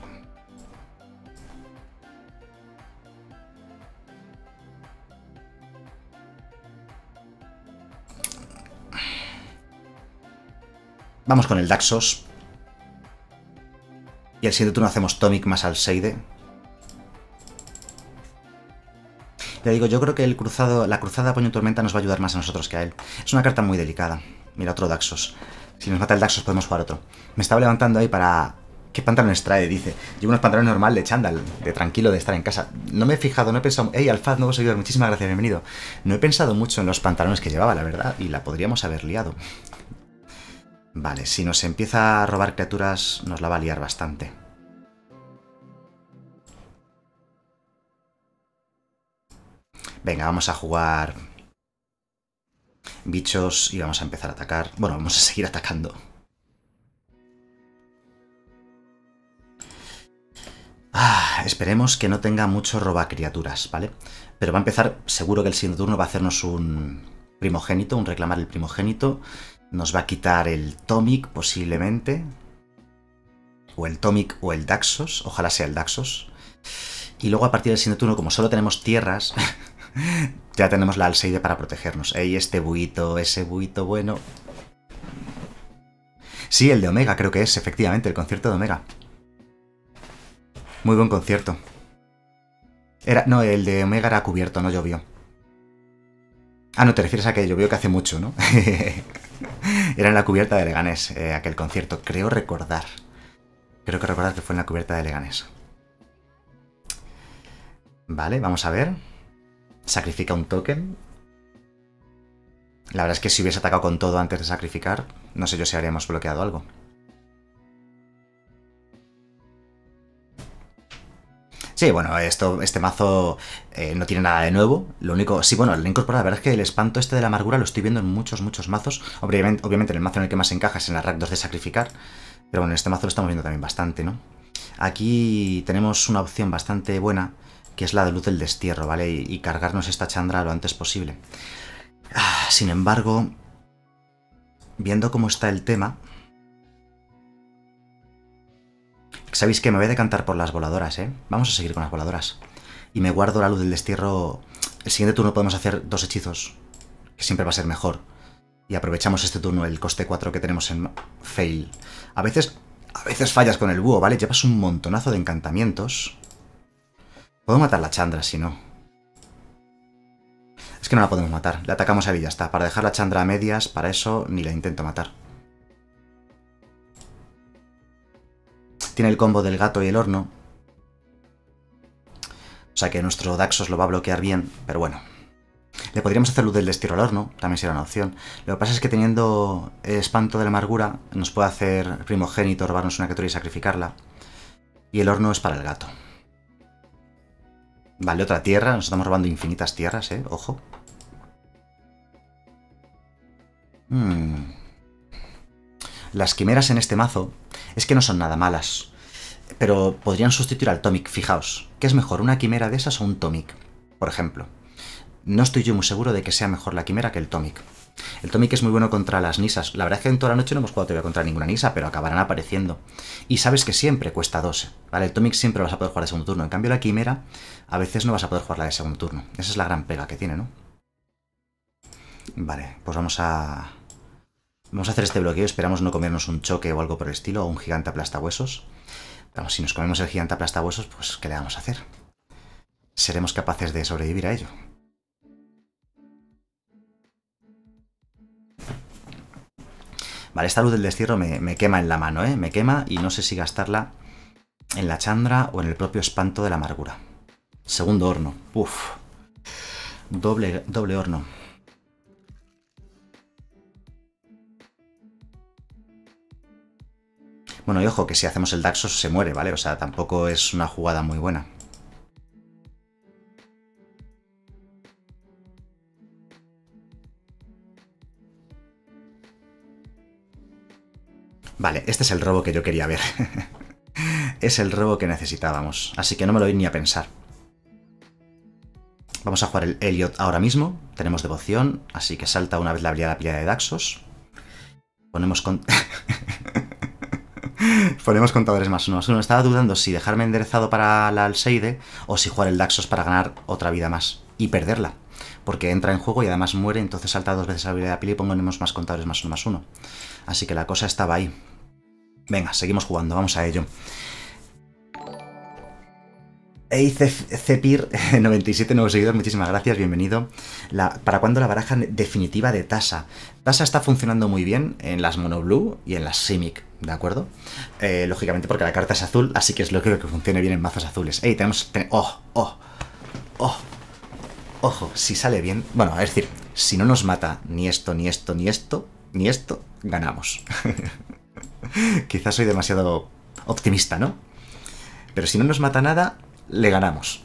Vamos con el Daxos. Y el siguiente turno hacemos Tomic más al Seide. Le digo, yo creo que el cruzado, la cruzada Puño Tormenta nos va a ayudar más a nosotros que a él. Es una carta muy delicada. Mira, otro Daxos. Si nos mata el Daxos podemos jugar otro. Me estaba levantando ahí para... ¿Qué pantalones trae? Dice. Llevo unos pantalones normal de chándal, de tranquilo, de estar en casa. No me he fijado, no he pensado... ¡Ey, Alfaz, nuevo seguidor! Muchísimas gracias, bienvenido. No he pensado mucho en los pantalones que llevaba, la verdad, y la podríamos haber liado. Vale, si nos empieza a robar criaturas, nos la va a liar bastante. Venga, vamos a jugar bichos y vamos a empezar a atacar. Bueno, vamos a seguir atacando. Ah, esperemos que no tenga mucho roba criaturas, ¿vale? Pero va a empezar, seguro que el siguiente turno va a hacernos un primogénito, un reclamar el primogénito. Nos va a quitar el Tomic, posiblemente. O el Tomic o el Daxos, ojalá sea el Daxos. Y luego a partir del siguiente turno, como solo tenemos tierras, *laughs* ya tenemos la Alseide para protegernos. Ey, este buito, ese buito bueno. Sí, el de Omega creo que es, efectivamente, el concierto de Omega. Muy buen concierto. Era, no, el de Omega era cubierto, no llovió. Ah, no, te refieres a que llovió que hace mucho, ¿no? *laughs* *laughs* era en la cubierta de Leganés, eh, aquel concierto. Creo recordar. Creo que recordar que fue en la cubierta de Leganés. Vale, vamos a ver. Sacrifica un token. La verdad es que si hubiese atacado con todo antes de sacrificar, no sé yo si habríamos bloqueado algo. Sí, bueno, esto, este mazo eh, no tiene nada de nuevo. Lo único, sí, bueno, el incorpora, la verdad es que el espanto este de la amargura lo estoy viendo en muchos, muchos mazos. Obviamente, obviamente el mazo en el que más encaja es en la rack 2 de sacrificar. Pero bueno, en este mazo lo estamos viendo también bastante, ¿no? Aquí tenemos una opción bastante buena, que es la de luz del destierro, ¿vale? Y, cargarnos esta chandra lo antes posible. Ah, sin embargo, viendo cómo está el tema... Sabéis que me voy a decantar por las voladoras, ¿eh? Vamos a seguir con las voladoras. Y me guardo la luz del destierro... El siguiente turno podemos hacer dos hechizos, que siempre va a ser mejor. Y aprovechamos este turno, el coste 4 que tenemos en fail. A veces, a veces fallas con el búho, ¿vale? Llevas un montonazo de encantamientos. Puedo matar la Chandra si no. Es que no la podemos matar. Le atacamos a y ya está. Para dejar la Chandra a medias, para eso ni la intento matar. Tiene el combo del gato y el horno. O sea que nuestro Daxos lo va a bloquear bien, pero bueno. Le podríamos hacer luz del destierro al horno, también sería una opción. Lo que pasa es que teniendo espanto de la amargura, nos puede hacer primogénito, robarnos una criatura y sacrificarla. Y el horno es para el gato. Vale, otra tierra. Nos estamos robando infinitas tierras, ¿eh? Ojo. Hmm. Las quimeras en este mazo es que no son nada malas. Pero podrían sustituir al Tomic, fijaos. ¿Qué es mejor, una quimera de esas o un Tomic? Por ejemplo. No estoy yo muy seguro de que sea mejor la quimera que el Tomic. El Tomic es muy bueno contra las Nisas. La verdad es que en toda la noche no hemos jugado todavía contra ninguna Nisa, pero acabarán apareciendo. Y sabes que siempre cuesta 2. ¿vale? El Tomic siempre vas a poder jugar de segundo turno. En cambio, la Quimera a veces no vas a poder jugarla de segundo turno. Esa es la gran pega que tiene, ¿no? Vale, pues vamos a... Vamos a hacer este bloqueo. Esperamos no comernos un choque o algo por el estilo, o un gigante aplastahuesos. Vamos, si nos comemos el gigante aplastahuesos, pues ¿qué le vamos a hacer? Seremos capaces de sobrevivir a ello. Vale, esta luz del destierro me, quema en la mano, ¿eh? Me quema y no sé si gastarla en la chandra o en el propio espanto de la amargura. Segundo horno. Uf. Doble, doble horno. Bueno, y ojo, que si hacemos el Daxos se muere, ¿vale? O sea, tampoco es una jugada muy buena. Vale, este es el robo que yo quería ver. *laughs* es el robo que necesitábamos, así que no me lo voy ni a pensar. Vamos a jugar el Elliot ahora mismo. Tenemos devoción, así que salta una vez la habilidad de la de Daxos. Ponemos con... *laughs* Ponemos contadores más uno más uno. Estaba dudando si dejarme enderezado para la Alseide o si jugar el Daxos para ganar otra vida más y perderla. Porque entra en juego y además muere, entonces salta dos veces la habilidad de pila y ponemos más contadores más uno más uno. Así que la cosa estaba ahí. Venga, seguimos jugando, vamos a ello. Cepir, 97 *laughs* nuevos seguidores, muchísimas gracias, bienvenido. ¿Para cuándo la baraja definitiva de Tasa? Tasa está funcionando muy bien en las Mono Blue y en las Simic, ¿de acuerdo? Eh, lógicamente porque la carta es azul, así que es lo que funcione bien en mazos azules. ¡Ey, tenemos... ¡Oh, oh, oh! Ojo, si sale bien... Bueno, es decir, si no nos mata ni esto, ni esto, ni esto, ni esto, ganamos. *laughs* Quizás soy demasiado optimista, ¿no? Pero si no nos mata nada, le ganamos.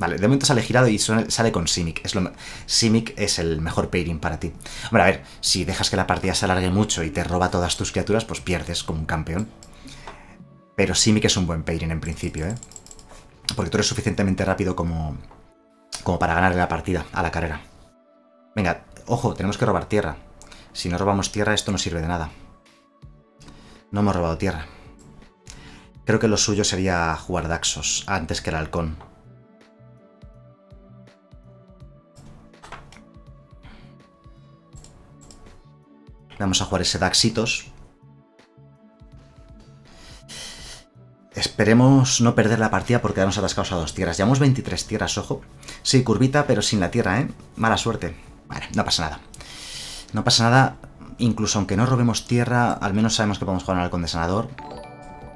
Vale, de momento sale girado y sale con Simic. Es lo, Simic es el mejor pairing para ti. Hombre, a ver, si dejas que la partida se alargue mucho y te roba todas tus criaturas, pues pierdes como un campeón. Pero Simic es un buen pairing en principio, ¿eh? Porque tú eres suficientemente rápido como, como para ganarle la partida a la carrera. Venga, ojo, tenemos que robar tierra. Si no robamos tierra, esto no sirve de nada. No hemos robado tierra. Creo que lo suyo sería jugar Daxos antes que el halcón. Vamos a jugar ese Daxitos. Esperemos no perder la partida porque hemos atascados a dos tierras. Llevamos 23 tierras, ojo. Sí, curvita, pero sin la tierra, ¿eh? Mala suerte. Vale, no pasa nada. No pasa nada, incluso aunque no robemos tierra, al menos sabemos que podemos jugar al halcón de sanador.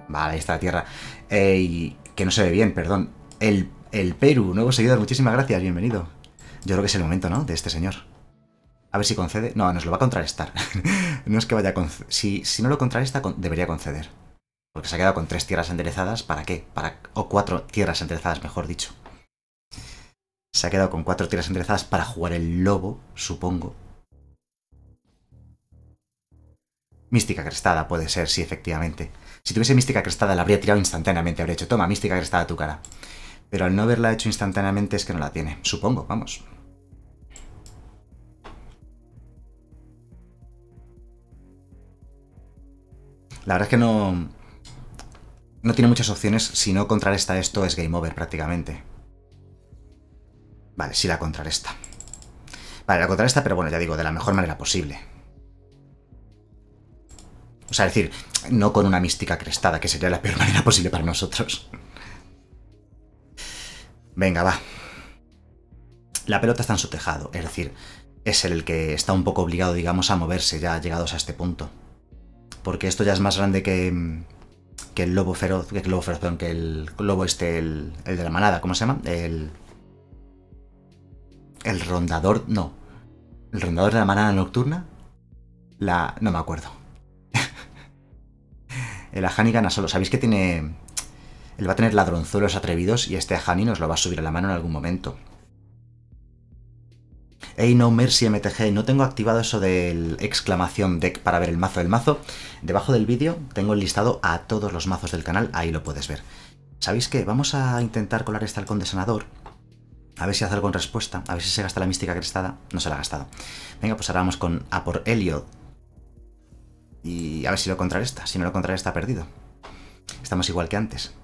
Vale, ahí está la tierra. Que no se ve bien, perdón. El, el Perú, nuevo seguidor, muchísimas gracias, bienvenido. Yo creo que es el momento, ¿no? De este señor. A ver si concede. No, nos lo va a contrarrestar. *laughs* no es que vaya a conceder. Si, si no lo contrarresta, debería conceder. Porque se ha quedado con tres tierras enderezadas. ¿Para qué? Para, o cuatro tierras enderezadas, mejor dicho. Se ha quedado con cuatro tierras enderezadas para jugar el lobo, supongo. Mística crestada puede ser, sí, efectivamente. Si tuviese mística crestada la habría tirado instantáneamente. Habría hecho, toma, mística crestada a tu cara. Pero al no haberla hecho instantáneamente es que no la tiene. Supongo, vamos. La verdad es que no no tiene muchas opciones. Si no contrarresta esto, es game over prácticamente. Vale, sí la contrarresta. Vale, la contrarresta, pero bueno, ya digo, de la mejor manera posible. O sea, es decir, no con una mística crestada, que sería la peor *laughs* manera posible para nosotros. Venga, va. La pelota está en su tejado, es decir, es el que está un poco obligado, digamos, a moverse ya llegados a este punto. Porque esto ya es más grande que, que el lobo feroz, que el lobo feroz, perdón, que el lobo este, el, el de la manada, ¿cómo se llama? El... El rondador, no. ¿El rondador de la manada nocturna? La... no me acuerdo. *laughs* el Ahani gana solo. ¿Sabéis que tiene... Él va a tener ladronzuelos atrevidos y este Ahani nos lo va a subir a la mano en algún momento. Hey No Mercy MTG, no tengo activado eso del exclamación deck para ver el mazo del mazo. Debajo del vídeo tengo listado a todos los mazos del canal, ahí lo puedes ver. ¿Sabéis qué? Vamos a intentar colar este halcón de sanador. A ver si hace algo en respuesta, a ver si se gasta la mística crestada. No se la ha gastado. Venga, pues ahora vamos con a por Elliot. Y a ver si lo contrarresta. Si no lo contrarresta, perdido. Estamos igual que antes.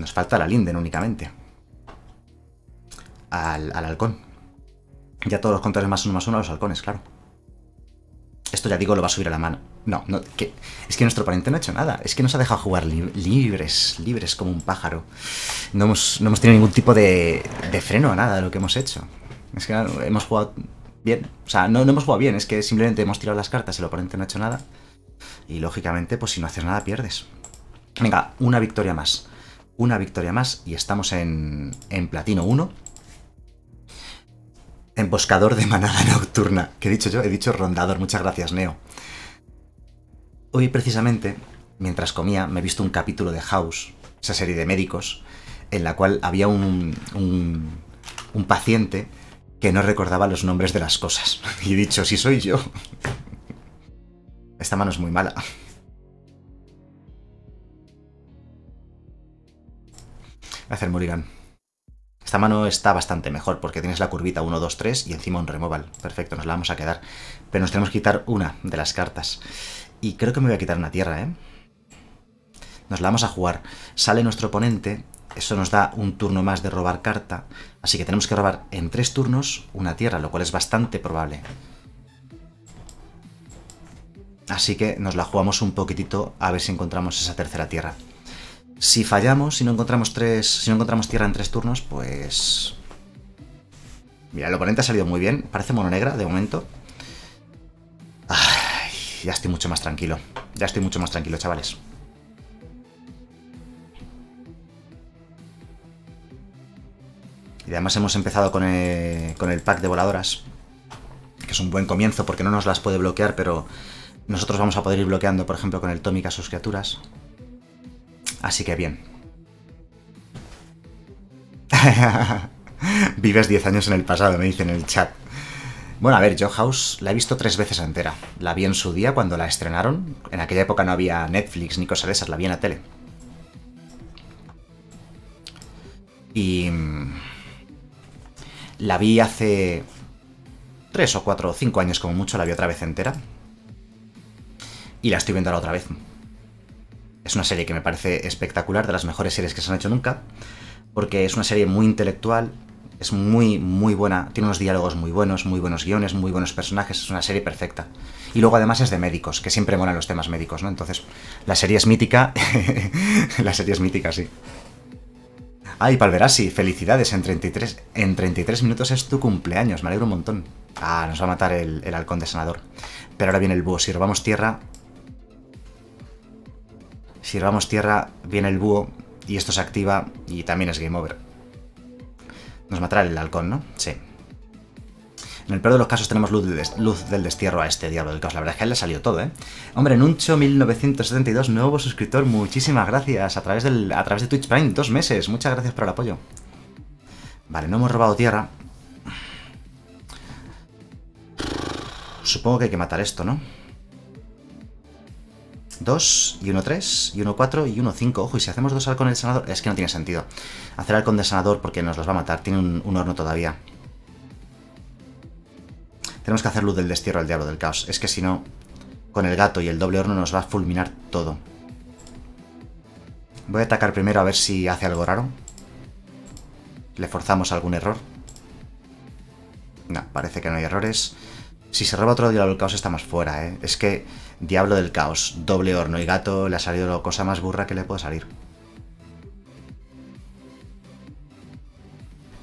Nos falta la Linden únicamente. Al, halcón. Ya todos los contadores más uno más uno a los halcones, claro. Esto ya digo, lo va a subir a la mano. No, no, que, es que nuestro oponente no ha hecho nada. Es que nos ha dejado jugar libres, libres como un pájaro. No hemos, no hemos tenido ningún tipo de, de, freno a nada de lo que hemos hecho. Es que hemos jugado bien. O sea, no, no hemos jugado bien, es que simplemente hemos tirado las cartas, el oponente no ha hecho nada. Y lógicamente, pues si no haces nada, pierdes. Venga, una victoria más una victoria más y estamos en, en platino 1. Emboscador de manada *laughs* nocturna. ¿Qué he dicho yo? He dicho rondador. Muchas gracias, Neo. Hoy precisamente, mientras comía, me he visto un capítulo de House, esa serie de médicos, en la cual había un, un, un paciente que no recordaba los nombres de las cosas. *laughs* Y he dicho, si soy yo. *laughs* Esta mano es muy mala. Hacer Murigan. Esta mano está bastante mejor porque tienes la curvita 1, 2, 3 y encima un removal. Perfecto, nos la vamos a quedar. Pero nos tenemos que quitar una de las cartas. Y creo que me voy a quitar una tierra, ¿eh? Nos la vamos a jugar. Sale nuestro oponente. Eso nos da un turno más de robar carta. Así que tenemos que robar en tres turnos una tierra, lo cual es bastante probable. Así que nos la jugamos un poquitito a ver si encontramos esa tercera tierra. Si fallamos, si no encontramos tres. Si no encontramos tierra en tres turnos, pues. Mira, el oponente ha salido muy bien. Parece mono negra de momento. Ay, ya estoy mucho más tranquilo. Ya estoy mucho más tranquilo, chavales. Y además hemos empezado con el, con el pack de voladoras. Que es un buen comienzo porque no nos las puede bloquear, pero nosotros vamos a poder ir bloqueando, por ejemplo, con el Tómica a sus criaturas. Así que bien. *laughs* Vives 10 años en el pasado, me dice en el chat. Bueno, a ver, yo House la he visto tres veces entera. La vi en su día cuando la estrenaron. En aquella época no había Netflix ni cosas de esas, la vi en la tele. Y... Mm, la vi hace... Tres o cuatro o cinco años como mucho, la vi otra vez entera. Y la estoy viendo ahora otra vez. Es una serie que me parece espectacular, de las mejores series que se han hecho nunca, porque es una serie muy intelectual, Es muy, muy buena. Tiene unos diálogos muy buenos, muy buenos guiones, muy buenos personajes. Es una serie perfecta. Y luego además es de médicos, que siempre molan los temas médicos, ¿no? Entonces, la serie es mítica. *laughs* la serie es mítica, sí. Ay, Palverasi, felicidades. En 33, en 33 minutos es tu cumpleaños. Me alegro un montón. Ah, nos va a matar el, el halcón de sanador. Pero ahora viene el búho. Si robamos tierra... Si robamos tierra, viene el búho y esto se activa y también es game over. Nos matará el halcón, ¿no? Sí. En el peor de los casos tenemos luz, del destierro a este diablo del caos. La verdad es que él le salió todo, ¿eh? Hombre, Nuncho 1972, nuevo suscriptor, muchísimas gracias. A través, a través de Twitch Prime, dos meses. Muchas gracias por el apoyo. Vale, no hemos robado tierra. Supongo que hay que matar esto, ¿no? 2 y 1 3 y 1 4 y 1 5. Ojo, y si hacemos dos halcones de sanador, es que no tiene sentido. Hacer halcón de sanador porque nos los va a matar. Tiene un, horno todavía. Tenemos que hacer luz del destierro al diablo del caos. Es que si no, con el gato y el doble horno nos va a fulminar todo. Voy a atacar primero a ver si hace algo raro. Le forzamos algún error. No, parece que no hay errores. Si se roba otro diablo del caos está más fuera, ¿eh? Es que Diablo del caos, doble horno y gato le ha salido la cosa más burra que le puede salir.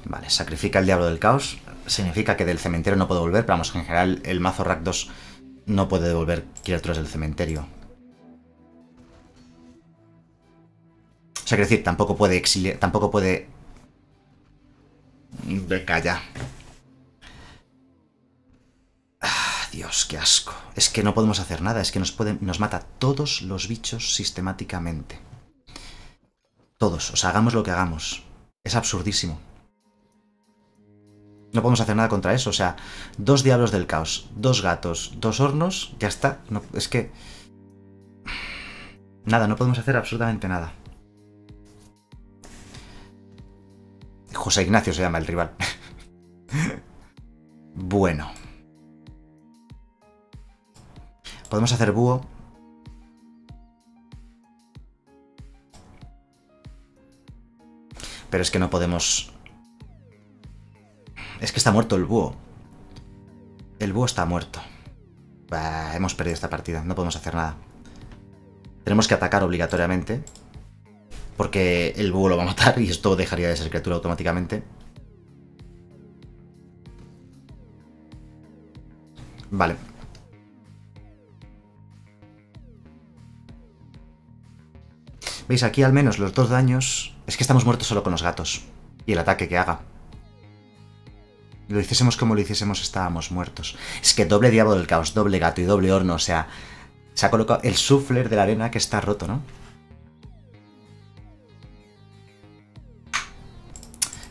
Vale, sacrifica el diablo del caos. Significa que del cementerio no puede volver, pero vamos, en general el mazo Rakdos no puede devolver criaturas del cementerio. O sea, quiero decir, tampoco puede exiliar, tampoco puede... Calla. Dios, qué asco. Es que no podemos hacer nada, es que nos, pueden, nos mata todos los bichos sistemáticamente. Todos, o sea, hagamos lo que hagamos. Es absurdísimo. No podemos hacer nada contra eso, o sea, dos diablos del caos, dos gatos, dos hornos, ya está. No, es que... Nada, no podemos hacer absolutamente nada. José Ignacio se llama el rival. *laughs* bueno. Podemos hacer búho. Pero es que no podemos... Es que está muerto el búho. El búho está muerto. hemos perdido esta partida, no podemos hacer nada. Tenemos que atacar obligatoriamente. Porque el búho lo va a matar y esto dejaría de ser criatura automáticamente. Vale, ¿Veis? Aquí al menos los dos daños... Es que estamos muertos solo con los gatos. Y el ataque que haga. Lo hiciésemos como lo hiciésemos, estábamos muertos. Es que doble diablo del caos, doble gato y doble horno, o sea... Se ha colocado el sufler de la arena que está roto, ¿no?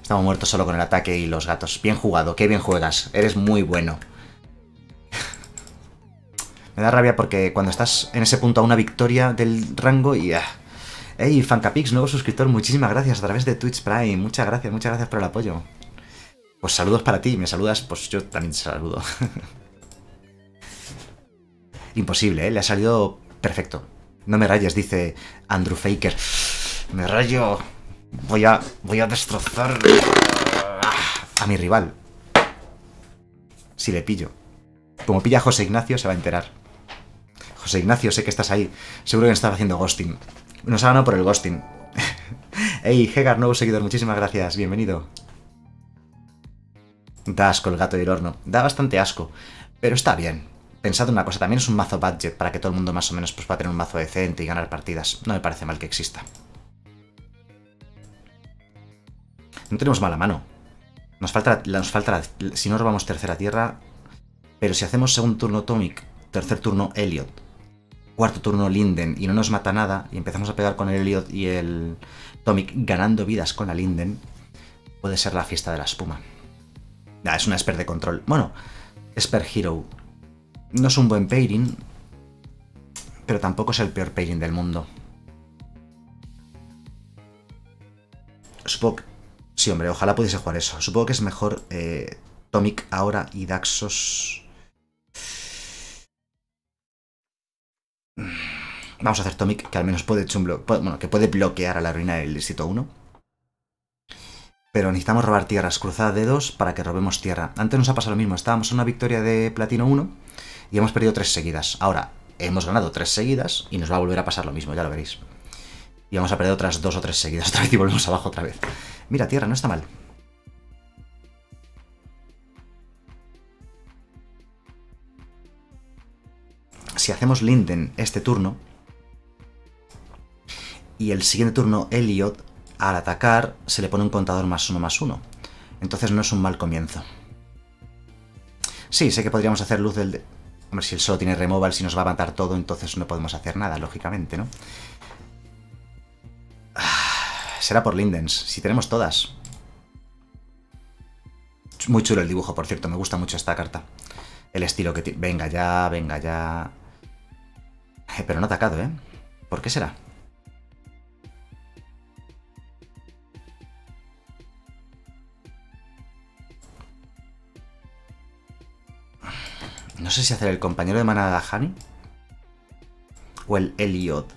Estamos muertos solo con el ataque y los gatos. Bien jugado, qué bien juegas. Eres muy bueno. *laughs* Me da rabia porque cuando estás en ese punto a una victoria del rango y... Ah, Hey, Fancapix, nuevo suscriptor, muchísimas gracias a través de Twitch Prime. Muchas gracias, muchas gracias por el apoyo. Pues saludos para ti, me saludas, pues yo también te saludo. *laughs* Imposible, ¿eh? Le ha salido perfecto. No me rayes, dice Andrew Faker. Me rayo. Voy a, voy a destrozar a mi rival. Si le pillo. Como pilla a José Ignacio, se va a enterar. José Ignacio, sé que estás ahí. Seguro que me estaba haciendo ghosting. Nos ha ganado por el ghosting. *laughs* Ey, Hegar, nuevo seguidor, muchísimas gracias, bienvenido. Da asco el gato del horno. Da bastante asco. Pero está bien. Pensad una cosa, también es un mazo budget para que todo el mundo más o menos pues, pueda tener un mazo decente y ganar partidas. No me parece mal que exista. No tenemos mala mano. Nos falta, nos falta si no robamos tercera tierra, pero si hacemos segundo turno Tomic, tercer turno Elliot, cuarto turno Linden y no nos mata nada y empezamos a pegar con el Elliot y el Tomic ganando vidas con la Linden, puede ser la fiesta de la espuma. es una Esper de control. Bueno, Esper Hero no es un buen pairing, pero tampoco es el peor pairing del mundo. Supongo Sí, hombre, ojalá pudiese jugar eso. Supongo que es mejor eh, Tomic ahora y Daxos Vamos a hacer Tomic, que al menos puede, bueno, que puede bloquear a la ruina del distrito 1. Pero necesitamos robar tierras cruzada de dos para que robemos tierra. Antes nos ha pasado lo mismo, estábamos en una victoria de platino 1 y hemos perdido tres seguidas. Ahora, hemos ganado tres seguidas y nos va a volver a pasar lo mismo, ya lo veréis. Y vamos a perder otras dos o tres seguidas otra vez y volvemos abajo otra vez. Mira, tierra, no está mal. Si hacemos Linden este turno y el siguiente turno Elliot, al atacar se le pone un contador más uno más uno. Entonces no es un mal comienzo. Sí, sé que podríamos hacer luz del... Hombre, si él solo tiene removal, si nos va a matar todo, entonces no podemos hacer nada, lógicamente, ¿no? Será por Lindens, si tenemos todas. Muy chulo el dibujo, por cierto, me gusta mucho esta carta. El estilo que tiene... Venga ya, venga ya... Eh, pero no ha atacado, ¿eh? ¿Por qué será? No sé si hacer el compañero de manada Hani o el Elliot.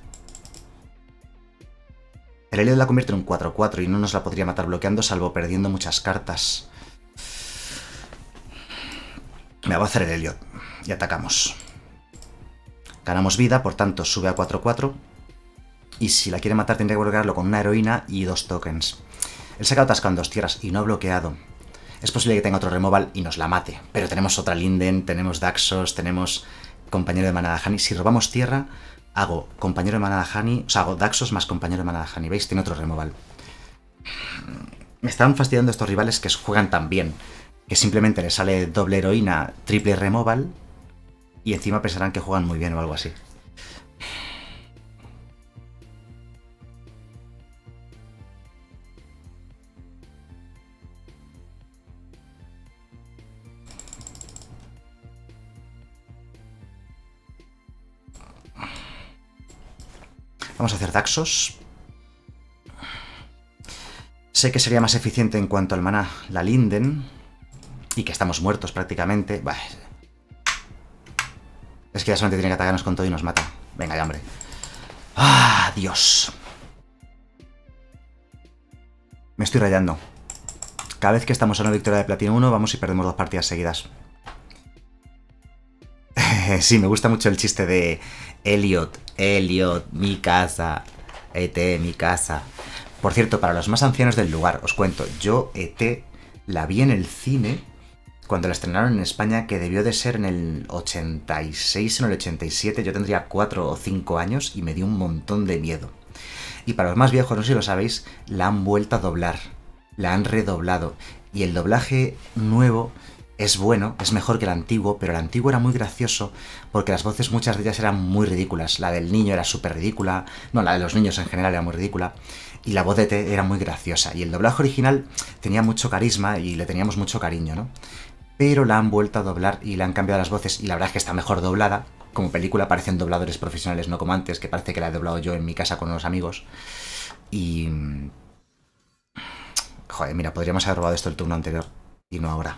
El Elliot la convierte en un 4-4 y no nos la podría matar bloqueando salvo perdiendo muchas cartas. Me va a hacer el Elliot y atacamos. Ganamos vida, por tanto sube a 4-4. Y si la quiere matar tendría que bloquearlo con una heroína y dos tokens. Él se ha quedado dos tierras y no ha bloqueado. Es posible que tenga otro removal y nos la mate. Pero tenemos otra Linden, tenemos Daxos, tenemos compañero de manada Hani. Si robamos tierra, hago compañero de manada Hani, o sea, hago Daxos más compañero de manada Hani. ¿Veis? Tiene otro removal. Me están fastidiando estos rivales que juegan tan bien, que simplemente les sale doble heroína, triple removal, y encima pensarán que juegan muy bien o algo así. Vamos a hacer Daxos. Sé que sería más eficiente en cuanto al maná la Linden. Y que estamos muertos prácticamente. Es que ya solamente tiene que atacarnos con todo y nos mata. Venga ya, hombre. ¡Ah, Dios! Me estoy rayando. Cada vez que estamos en una victoria de Platino 1 vamos y perdemos dos partidas seguidas. *laughs* sí, me gusta mucho el chiste de Elliot, Elliot, mi casa, ET, mi casa. Por cierto, para los más ancianos del lugar, os cuento, yo ET la vi en el cine cuando la estrenaron en España, que debió de ser en el 86 o en el 87, yo tendría 4 o 5 años y me dio un montón de miedo. Y para los más viejos, no sé si lo sabéis, la han vuelto a doblar, la han redoblado. Y el doblaje nuevo es bueno, es mejor que el antiguo, pero el antiguo era muy gracioso porque las voces muchas de ellas eran muy ridículas. La del niño era súper ridícula, no, la de los niños en general era muy ridícula, y la voz de T era muy graciosa. Y el doblaje original tenía mucho carisma y le teníamos mucho cariño, ¿no? Pero la han vuelto a doblar y le han cambiado las voces y la verdad es que está mejor doblada. Como película parecen dobladores profesionales, no como antes, que parece que la he doblado yo en mi casa con unos amigos. Y... Joder, mira, podríamos haber robado esto el turno anterior y no ahora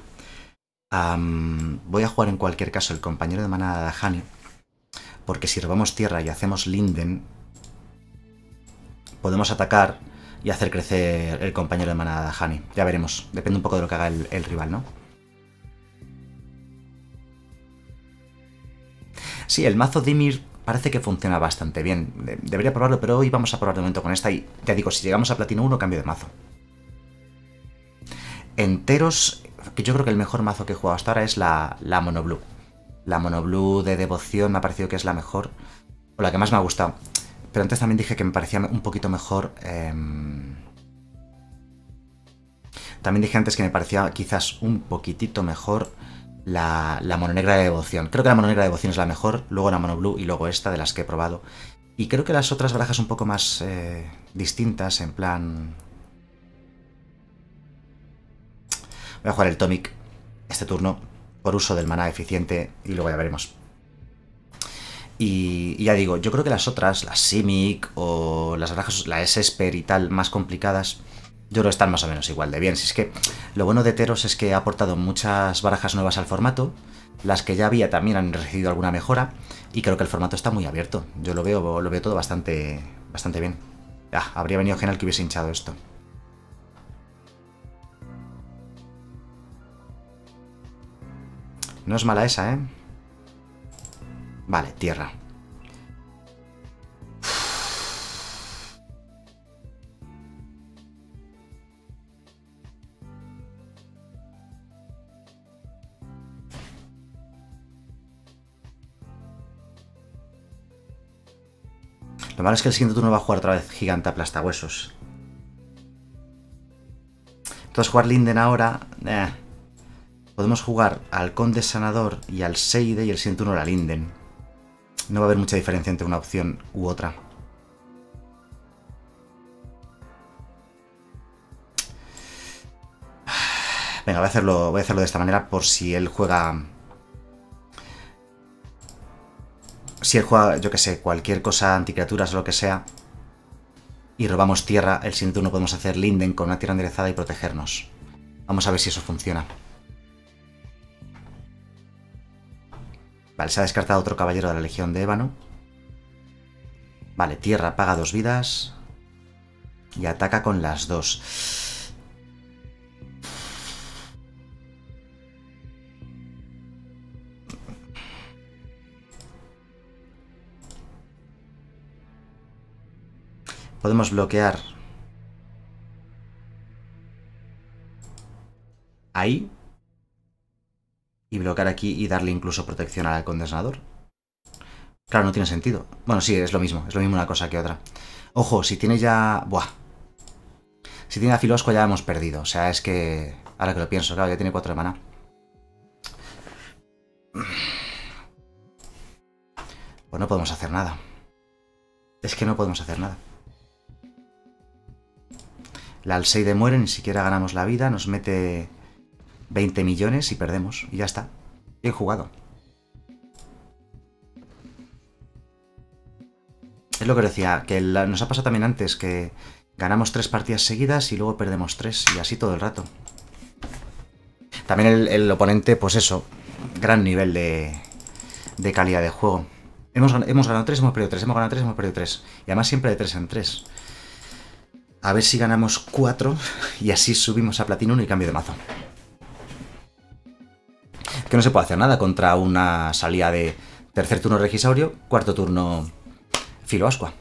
voy a jugar en cualquier caso el compañero de manada de Hani, porque si robamos tierra y hacemos Linden, podemos atacar y hacer crecer el compañero de manada de Hani. Ya veremos, depende un poco de lo que haga el, rival, ¿no? Sí, el mazo Dimir parece que funciona bastante bien. Debería probarlo, pero hoy vamos a probar de momento con esta y ya digo, si llegamos a platino 1, cambio de mazo. Enteros que yo creo que el mejor mazo que he jugado hasta ahora es la, la Mono Blue. La Mono Blue de devoción me ha parecido que es la mejor, o la que más me ha gustado. Pero antes también dije que me parecía un poquito mejor... Em, también dije antes que me parecía quizás un poquitito mejor la, la negra de devoción. Creo que la mono negra de devoción es la mejor, luego la mono blue y luego esta de las que he probado. Y creo que las otras barajas un poco más eh, distintas, en plan Voy a jugar el Tomic este turno por uso del maná eficiente y luego ya veremos. Y, ya digo, yo creo que las otras, las Simic o las barajas, la S-Esper y tal, más complicadas, yo creo que están más o menos igual de bien. Si es que lo bueno de Teros es que ha aportado muchas barajas nuevas al formato, las que ya había también han recibido alguna mejora y creo que el formato está muy abierto. Yo lo veo, lo veo todo bastante, bastante bien. Ah, habría venido genial que hubiese hinchado esto. No es mala esa, ¿eh? Vale, tierra. Lo malo es que el siguiente turno va a jugar otra vez Gigante Aplastahuesos. Entonces jugar Linden ahora... Eh. Podemos jugar al Conde Sanador y al Seide y el siguiente turno la Linden. No va a haber mucha diferencia entre una opción u otra. Venga, voy a hacerlo, voy a hacerlo de esta manera por si él juega si él juega, yo que sé, cualquier cosa anticriaturas o lo que sea, y robamos tierra, el siguiente turno podemos hacer Linden con una tierra enderezada y protegernos. Vamos a ver si eso funciona. Vale, se ha descartado otro caballero de la Legión de Ébano. Vale, tierra paga dos vidas. Y ataca con las dos. Podemos bloquear ahí y bloquear aquí y darle incluso protección al condensador. Claro, no tiene sentido. Bueno, sí, es lo mismo. Es lo mismo una cosa que otra. Ojo, si tiene ya... Buah. Si tiene a Filosco ya hemos perdido. O sea, es que... Ahora que lo pienso, claro, ya tiene cuatro de mana. Pues no podemos hacer nada. Es que no podemos hacer nada. La Alseide muere, ni siquiera ganamos la vida, nos mete 20 millones y perdemos. Y ya está. Bien jugado. Es lo que decía, que nos ha pasado también antes, que ganamos tres partidas seguidas y luego perdemos tres, y así todo el rato. También el, oponente, pues eso, gran nivel de, de calidad de juego. Hemos, hemos ganado tres, hemos perdido tres, hemos ganado tres, hemos perdido tres. Y además siempre de tres en tres. A ver si ganamos 4 y así subimos a Platino y cambio de mazo. Que no se puede hacer nada contra una salida de tercer turno Regisaurio, cuarto turno Filoascua.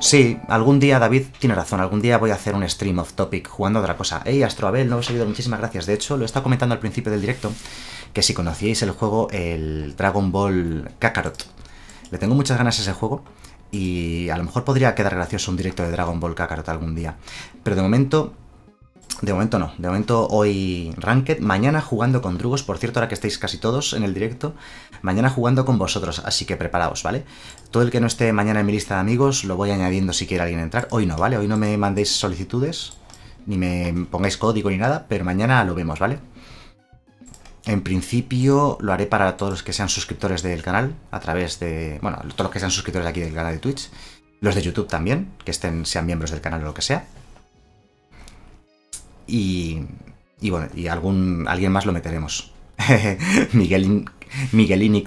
Sí, algún día David tiene razón, algún día voy a hacer un stream off topic jugando a otra cosa. Hey, Astroabel, he oído, muchísimas gracias. De hecho, lo he estado comentando al principio del directo, que si conocíais el juego, el Dragon Ball Kakarot. Le tengo muchas ganas a ese juego y a lo mejor podría quedar gracioso un directo de Dragon Ball Kakarot algún día. Pero de momento, de momento no. De momento hoy Ranked, mañana jugando con Drugos, por cierto, ahora que estáis casi todos en el directo, mañana jugando con vosotros, así que preparaos, ¿vale? Todo el que no esté mañana en mi lista de amigos lo voy añadiendo si quiere alguien entrar. Hoy no, ¿vale? Hoy no me mandéis solicitudes, ni me pongáis código ni nada, pero mañana lo vemos, ¿vale? En principio lo haré para todos los que sean suscriptores del canal, a través de, bueno, todos los que sean suscriptores aquí del canal de Twitch, los de YouTube también, que estén, sean miembros del canal o lo que sea. Y, y bueno, y algún, alguien más lo meteremos. *laughs* Miguel,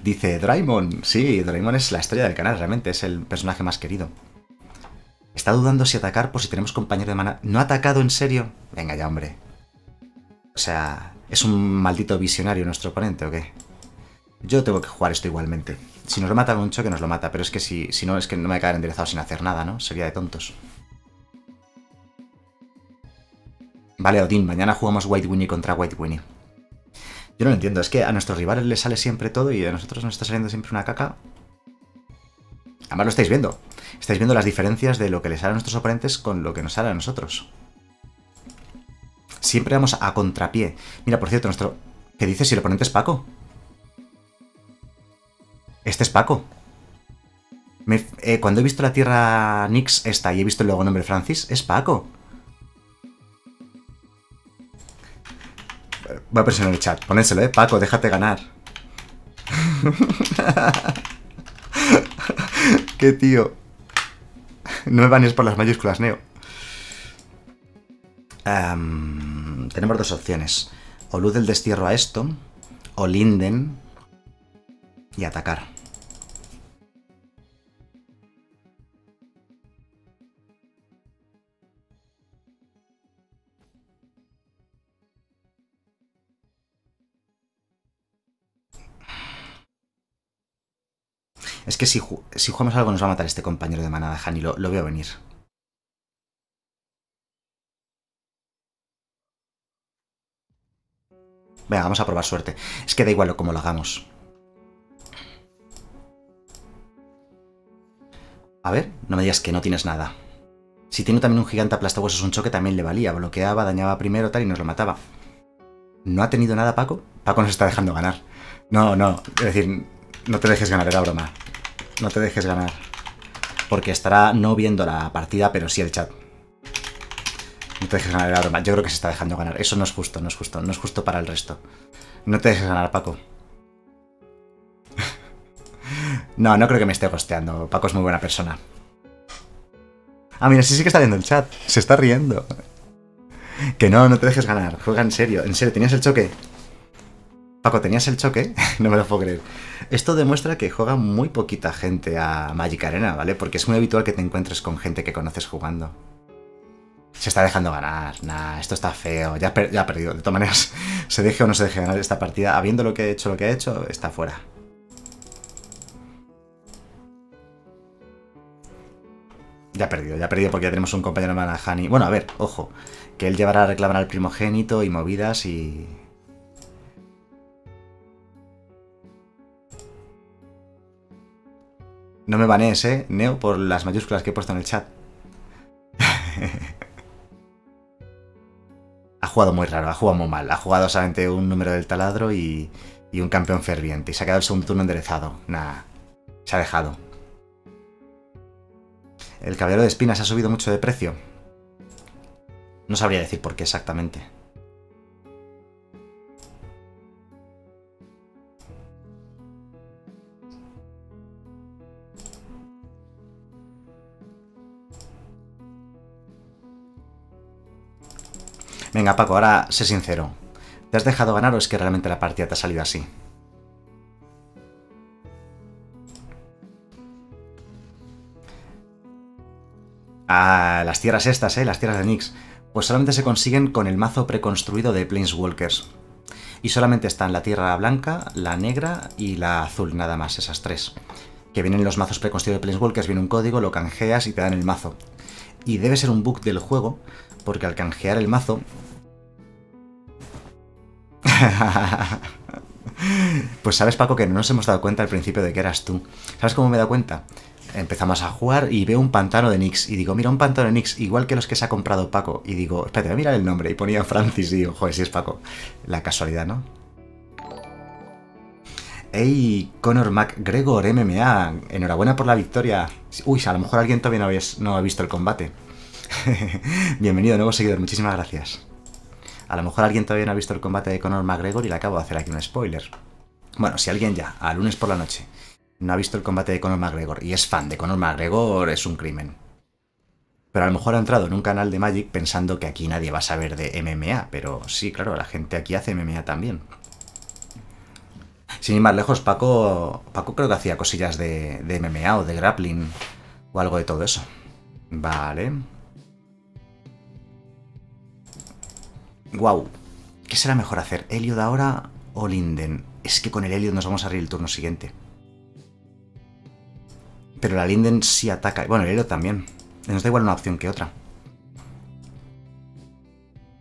dice, Draymond, sí, Draymond es la estrella del canal, realmente es el personaje más querido. Está dudando si atacar por si tenemos compañero de mana. ¿No ha atacado en serio? Venga ya, hombre. O sea, ¿Es un maldito visionario nuestro oponente o qué? Yo tengo que jugar esto igualmente. Si nos lo mata mucho, que nos lo mata. Pero es que si, si no, es que no me voy a enderezado sin hacer nada, ¿no? Sería de tontos. Vale, Odín, mañana jugamos White Winnie contra White Winnie. Yo no lo entiendo, es que a nuestros rivales les sale siempre todo y a nosotros nos está saliendo siempre una caca. Además lo estáis viendo. Estáis viendo las diferencias de lo que les sale a nuestros oponentes con lo que nos sale a nosotros. Siempre vamos a contrapié. Mira, por cierto, nuestro... ¿Qué dice si el oponente es Paco? Este es Paco. Eh, cuando he visto la tierra Nix esta y he visto el nombre Francis, es Paco. Voy a presionar el chat. Ponédselo, eh. Paco, déjate ganar. *laughs* Qué tío. No me banes por las mayúsculas, Neo. tenemos dos opciones. O luz del destierro a esto, o linden y atacar. Es que si, jugamos algo nos va a matar este compañero de manada, Hani, lo, lo veo venir. Venga, vamos a probar suerte. Es que da igual cómo lo hagamos. A ver, no me digas que no tienes nada. Si tiene también un gigante aplastahuesos un choque, también le valía. Bloqueaba, dañaba primero, tal, y nos lo mataba. ¿No ha tenido nada Paco? Paco nos está dejando ganar. No, no, es decir, no te dejes ganar, era broma. No te dejes ganar. Porque estará no viendo la partida, pero sí el chat. No te dejes ganar, era broma. Yo creo que se está dejando ganar. Eso no es justo, no es justo. No es justo para el resto. No te dejes ganar, Paco. *laughs* no, no creo que me esté costeando. Paco es muy buena persona. Ah, mira, sí, sí que está viendo el chat. Se está riendo. Que no, no te dejes ganar. Juega en serio. En serio, ¿tenías el choque? Paco, ¿tenías el choque? *laughs* no me lo puedo creer. Esto demuestra que juega muy poquita gente a Magic Arena, ¿vale? Porque es muy habitual que te encuentres con gente que conoces jugando. Se está dejando ganar. Nah, esto está feo. Ya, ha perdido. De todas maneras, *laughs* se deje o no se deje ganar esta partida. Habiendo lo que ha hecho, lo que ha hecho, está fuera. Ya ha perdido, ya ha perdido porque ya tenemos un compañero de Manahani. Bueno, a ver, ojo. Que él llevará a reclamar al primogénito y movidas y... No me banees, ¿eh, Neo? Por las mayúsculas que he puesto en el chat. *laughs* ha jugado muy raro, ha jugado muy mal. Ha jugado solamente un número del taladro y, y un campeón ferviente. Y se ha quedado el segundo turno enderezado. Nada, se ha dejado. El caballero de espinas ha subido mucho de precio. No sabría decir por qué exactamente. Venga, Paco, ahora sé sincero. ¿Te has dejado ganar o es que realmente la partida te ha salido así? Ah, las tierras estas, ¿eh? Las tierras de Nyx. Pues solamente se consiguen con el mazo preconstruido de Planeswalkers. Y solamente están la tierra blanca, la negra y la azul, nada más, esas tres. Que vienen los mazos preconstruidos de Planeswalkers, viene un código, lo canjeas y te dan el mazo. Y debe ser un bug del juego, porque al canjear el mazo... *laughs* pues sabes, Paco, que no nos hemos dado cuenta al principio de que eras tú. ¿Sabes cómo me he dado cuenta? empezamos a jugar y veo un pantano de Nix. Y digo, mira, un pantano de Nix, igual que los que se ha comprado Paco. Y digo, espérate, mira el nombre. Y ponía Francis y digo, joder, si es Paco. La casualidad, ¿no? Hey, Conor McGregor, MMA. Enhorabuena por la victoria. Uy, a lo mejor alguien todavía no, no ha visto el combate. *laughs* Bienvenido, nuevo seguidor, muchísimas gracias. A lo mejor alguien todavía no ha visto el combate de Conor McGregor y le acabo de hacer aquí un spoiler. Bueno, si alguien ya, a lunes por la noche, no ha visto el combate de Conor McGregor y es fan de Conor McGregor, es un crimen. Pero a lo mejor ha entrado en un canal de Magic pensando que aquí nadie va a saber de MMA, pero sí, claro, la gente aquí hace MMA también. Sin ir más lejos, Paco, Paco creo que hacía cosillas de, de MMA o de grappling o algo de todo eso. Vale. Wow. ¿Qué será mejor hacer? ¿Eliod ahora o Linden? Es que con el Eliod nos vamos a abrir el turno siguiente. Pero la Linden sí ataca. Bueno, el Helo también. Nos da igual una opción que otra.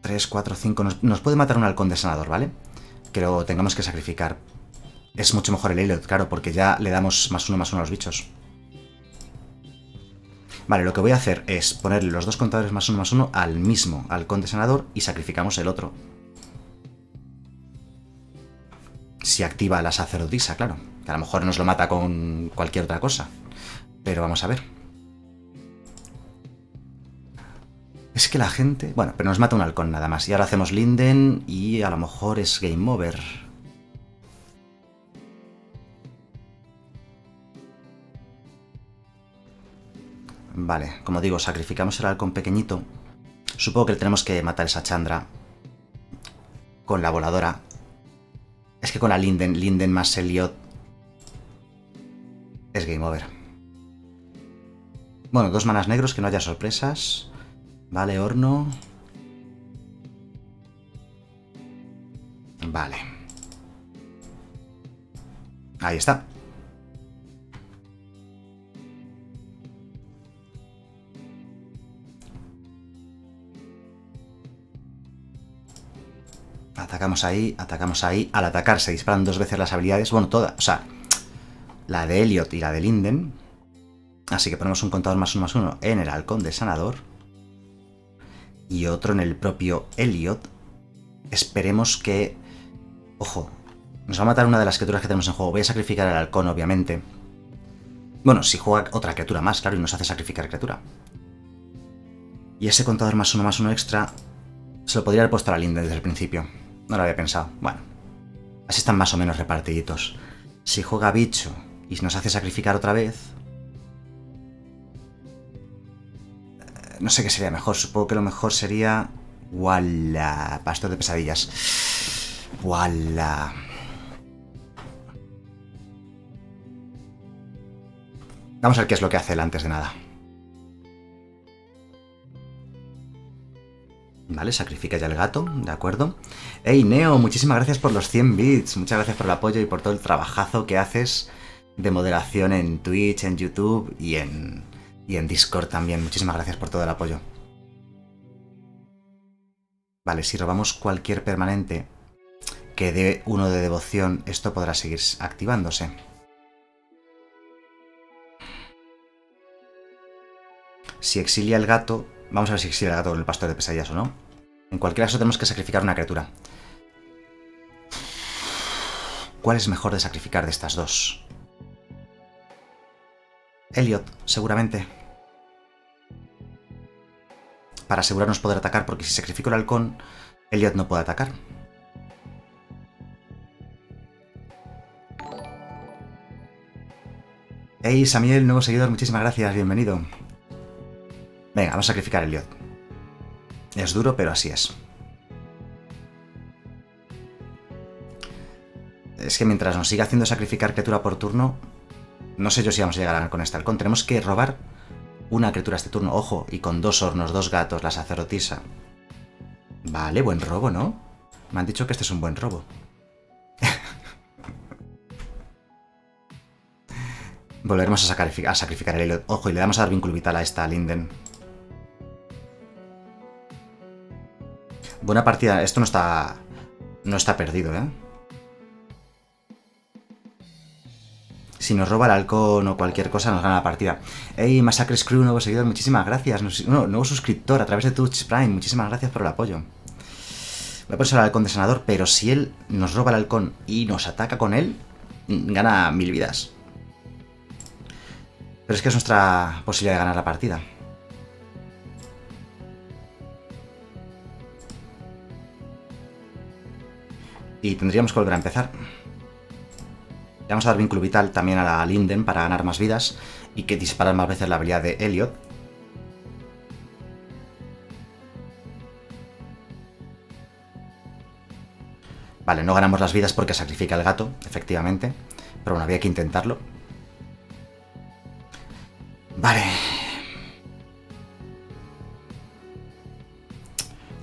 3, 4, 5. Nos, puede matar un halcón de sanador, ¿vale? Que lo tengamos que sacrificar. Es mucho mejor el Elliot, claro, porque ya le damos más uno más uno a los bichos. Vale, lo que voy a hacer es ponerle los dos contadores más uno más uno al mismo halcón de sanador y sacrificamos el otro. Si activa la sacerdotisa, claro. Que a lo mejor nos lo mata con cualquier otra cosa. Pero vamos a ver. Es que la gente... Bueno, pero nos mata un halcón nada más. Y ahora hacemos Linden y a lo mejor es Game Over. Vale, como digo, sacrificamos el halcón pequeñito. Supongo que tenemos que matar esa Chandra. Con la voladora. Es que con la Linden, Linden más Elliot... Es Game Over. Bueno, dos manas negros, que no haya sorpresas. Vale, horno. Vale. Ahí está. Atacamos ahí, atacamos ahí. Al atacar se disparan dos veces las habilidades. Bueno, todas. O sea, la de Elliot y la de Linden. Así que ponemos un contador más uno más uno en el halcón de sanador. Y otro en el propio Elliot. Esperemos que... Ojo, nos va a matar una de las criaturas que tenemos en juego. Voy a sacrificar al halcón, obviamente. Bueno, si juega otra criatura más, claro, y nos hace sacrificar criatura. Y ese contador más uno más uno extra se lo podría haber puesto a Linden desde el principio. No lo había pensado. Bueno, así están más o menos repartiditos. Si juega bicho y nos hace sacrificar otra vez... Eh, no sé qué sería mejor. Supongo que lo mejor sería... ¡Wala! Pastor de pesadillas. ¡Wala! Vamos a ver qué es lo que hace él antes de nada. Vale, sacrifica ya el gato, de acuerdo. Hey Neo, muchísimas gracias por los 100 bits, muchas gracias por el apoyo y por todo el trabajazo que haces de moderación en Twitch, en YouTube y en, y en Discord también. Muchísimas gracias por todo el apoyo. Vale, si robamos cualquier permanente que dé uno de devoción, esto podrá seguir activándose. Si exilia el gato, Vamos a ver si existe el gato el pastor de pesadillas o no. En cualquier caso tenemos que sacrificar una criatura. ¿Cuál es mejor de sacrificar de estas dos? Elliot, seguramente. Para asegurarnos poder atacar, porque si sacrifico el halcón, Elliot no puede atacar. Hey, Samuel, nuevo seguidor, muchísimas gracias, bienvenido. Venga, vamos a sacrificar a Elliot. Es duro, pero así es. Es que mientras nos siga haciendo sacrificar criatura por turno, no sé yo si vamos a llegar a con este halcón. Tenemos que robar una criatura este turno. Ojo, y con dos hornos, dos gatos, la sacerdotisa. Vale, buen robo, ¿no? Me han dicho que este es un buen robo. *laughs* Volveremos a sacrificar, a sacrificar el Elliot. Ojo, y le damos a dar vínculo vital a esta Linden. Buena partida. Esto no está... No está perdido, ¿eh? Si nos roba el halcón o cualquier cosa, nos gana la partida. Hey, Massacre Screw, nuevo seguidor, muchísimas gracias. nuevo suscriptor a través de Twitch Prime, muchísimas gracias por el apoyo. Voy a poner al halcón de sanador, pero si él nos roba el halcón y nos ataca con él, gana mil vidas. Pero es que es nuestra posibilidad de ganar la partida. Y tendríamos que volver a empezar. Le vamos a dar vínculo vital también a la Linden para ganar más vidas y que disparar más veces la habilidad de Elliot. Vale, no ganamos las vidas porque sacrifica el gato, efectivamente. Pero bueno, había que intentarlo. Vale,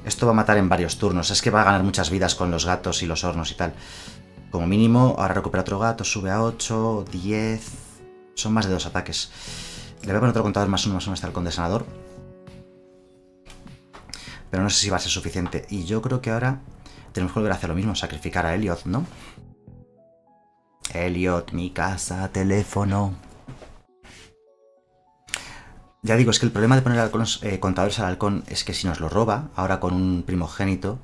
Esto va a matar en varios turnos. Es que va a ganar muchas vidas con los gatos y los hornos y tal. Como mínimo, ahora recupera otro gato, sube a 8, 10... Son más de dos ataques. Le voy a poner otro contador más uno más uno hasta el condensador. Pero no sé si va a ser suficiente. Y yo creo que ahora tenemos que volver a hacer lo mismo, sacrificar a Elliot, ¿no? Elliot, mi casa, teléfono... Ya digo, es que el problema de poner eh, contadores al halcón es que si nos lo roba, ahora con un primogénito,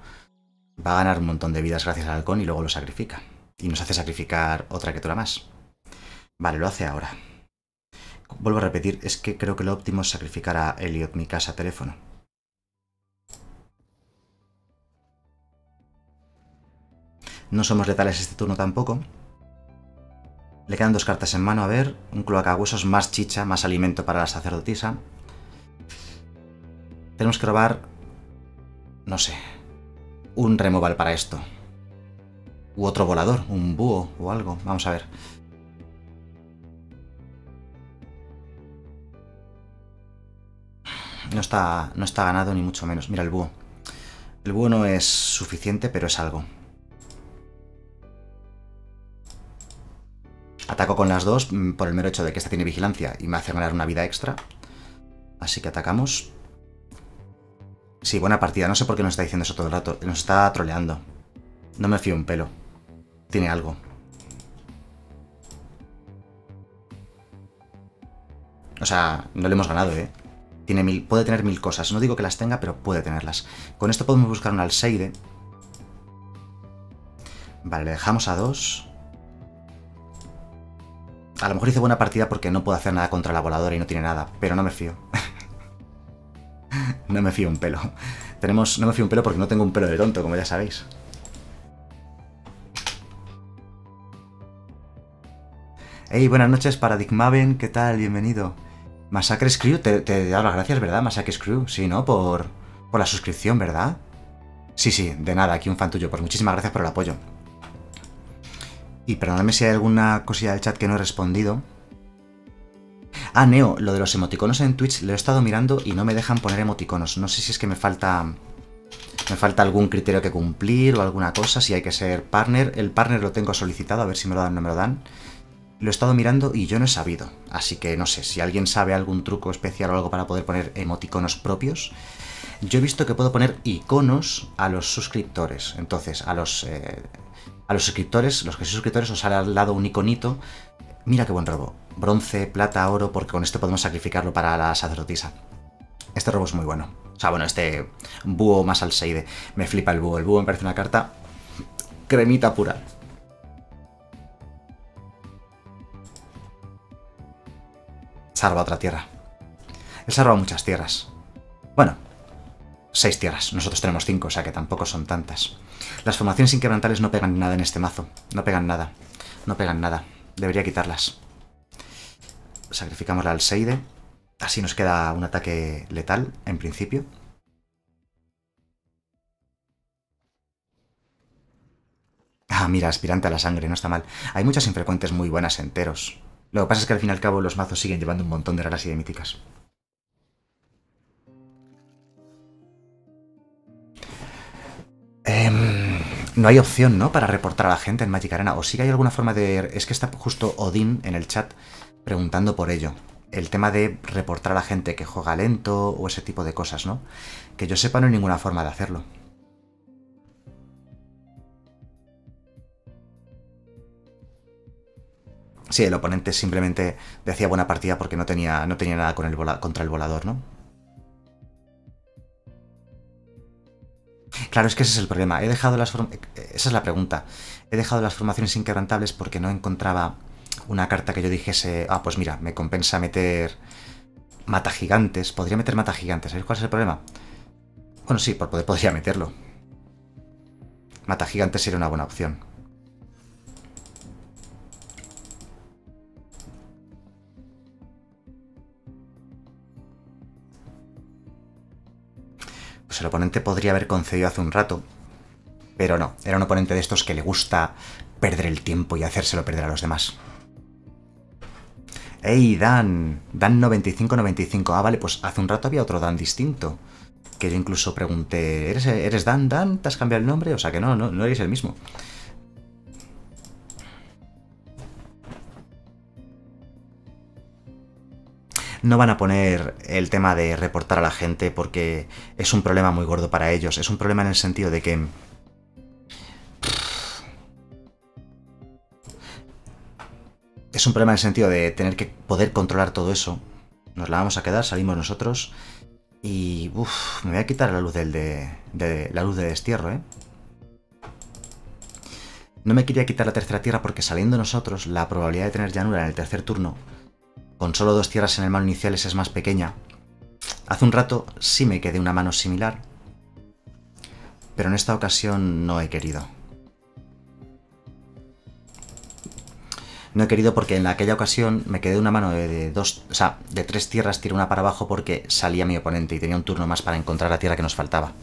va a ganar un montón de vidas gracias al halcón y luego lo sacrifica. Y nos hace sacrificar otra criatura más. Vale, lo hace ahora. Vuelvo a repetir, es que creo que lo óptimo es sacrificar a Elliot, mi casa, teléfono. No somos letales este turno tampoco. Le quedan dos cartas en mano, a ver. Un cloacahuesos, más chicha, más alimento para la sacerdotisa. Tenemos que robar... No sé. Un removal para esto. U otro volador, un búho o algo. Vamos a ver. No está, no está ganado ni mucho menos. Mira el búho. El búho no es suficiente, pero es algo. Ataco con las dos mm, por el mero hecho de que esta tiene vigilancia y me hace ganar una vida extra. Así que atacamos. Sí, buena partida. No sé por qué nos está diciendo eso todo el rato. Nos está troleando. No me fío un pelo. Tiene algo. O sea, no le hemos ganado, ¿eh? Tiene mil, puede tener mil cosas. No digo que las tenga, pero puede tenerlas. Con esto podemos buscar un Alseide. Vale, le dejamos a dos. A lo mejor hice buena partida porque no puedo hacer nada contra la voladora y no tiene nada, pero no me fío. *laughs* no me fío un pelo. Tenemos, no me fío un pelo porque no tengo un pelo de tonto, como ya sabéis. Hey, buenas noches, Paradigmaven, ¿qué tal? Bienvenido. Masacre Screw, te, te doy las gracias, ¿verdad? Masacre Screw, sí, ¿no? Por, por la suscripción, ¿verdad? Sí, sí, de nada, aquí un fan tuyo. Pues muchísimas gracias por el apoyo. Y perdóname si hay alguna cosilla del chat que no he respondido. Ah, Neo, lo de los emoticonos en Twitch lo he estado mirando y no me dejan poner emoticonos. No sé si es que me falta. Me falta algún criterio que cumplir o alguna cosa, si hay que ser partner. El partner lo tengo solicitado, a ver si me lo dan o no me lo dan. Lo he estado mirando y yo no he sabido. Así que no sé, si alguien sabe algún truco especial o algo para poder poner emoticonos propios. Yo he visto que puedo poner iconos a los suscriptores. Entonces, a los, eh, a los suscriptores, los que son suscriptores, os sale al lado un iconito. Mira qué buen robo. Bronce, plata, oro, porque con esto podemos sacrificarlo para la sacerdotisa. Este robo es muy bueno. O sea, bueno, este búho más al seide. Me flipa el búho. El búho me parece una carta cremita pura. salva otra tierra. Él salva muchas tierras. Bueno, seis tierras. Nosotros tenemos cinco, o sea que tampoco son tantas. Las formaciones inquebrantables no pegan nada en este mazo. No pegan nada. No pegan nada. Debería quitarlas. Sacrificamos la Alseide. Así nos queda un ataque letal, en principio. Ah, mira, aspirante a la sangre, no está mal. Hay muchas infrecuentes muy buenas enteros. Lo que pasa es que al fin y al cabo los mazos siguen llevando un montón de raras y de míticas. Em, no hay opción, ¿no? Para reportar a la gente en Magic Arena. O sí que hay alguna forma de... Es que está justo Odin en el chat preguntando por ello. El tema de reportar a la gente que juega lento o ese tipo de cosas, ¿no? Que yo sepa no hay ninguna forma de hacerlo. Sí, el oponente simplemente decía buena partida porque no tenía, no tenía nada con el contra el volador, ¿no? Claro, es que ese es el problema. He dejado las Esa es la pregunta. He dejado las formaciones inquebrantables porque no encontraba una carta que yo dijese, ah, pues mira, me compensa meter mata gigantes. Podría meter mata gigantes. ¿Sabéis cuál es el problema? Bueno, sí, por poder podría meterlo. Mata gigantes sería una buena opción. El oponente podría haber concedido hace un rato, pero no, era un oponente de estos que le gusta perder el tiempo y hacérselo perder a los demás. ¡Ey, Dan! Dan 9595. Ah, vale, pues hace un rato había otro Dan distinto. Que yo incluso pregunté, ¿eres, ¿eres Dan? ¿Dan? ¿Te has cambiado el nombre? O sea que no, no, no eres el mismo. No van a poner el tema de reportar a la gente porque es un problema muy gordo para ellos. Es un problema en el sentido de que... Es un problema en el sentido de tener que poder controlar todo eso. Nos la vamos a quedar, salimos nosotros. Y... Uf, me voy a quitar la luz del de, la luz de destierro, ¿eh? No me quería quitar la tercera tierra porque saliendo nosotros, la probabilidad de tener llanura en el tercer turno con solo dos tierras en el mano iniciales es más pequeña. Hace un rato sí me quedé una mano similar, pero en esta ocasión no he querido. No he querido porque en aquella ocasión me quedé una mano de, dos, o sea, de tres tierras, tiré una para abajo porque salía mi oponente y tenía un turno más para encontrar la tierra que nos faltaba.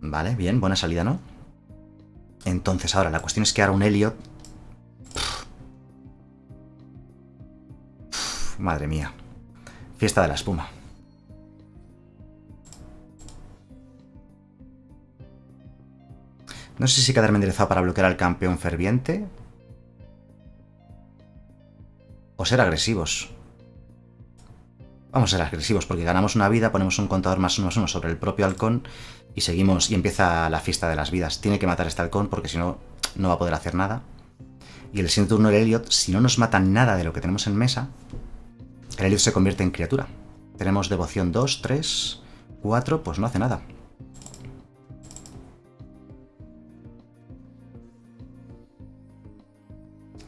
Vale, bien, buena salida, ¿no? Entonces ahora, la cuestión es que ahora un Elliot Madre mía. Fiesta de la espuma. No sé si quedarme enderezado para bloquear al campeón ferviente. O ser agresivos. Vamos a ser agresivos porque ganamos una vida, ponemos un contador más uno más uno sobre el propio halcón y seguimos y empieza la fiesta de las vidas. Tiene que matar este halcón porque si no, no va a poder hacer nada. Y el siguiente turno el Elliot, si no nos mata nada de lo que tenemos en mesa, el Elliot se convierte en criatura. Tenemos devoción 2, 3, 4, pues no hace nada.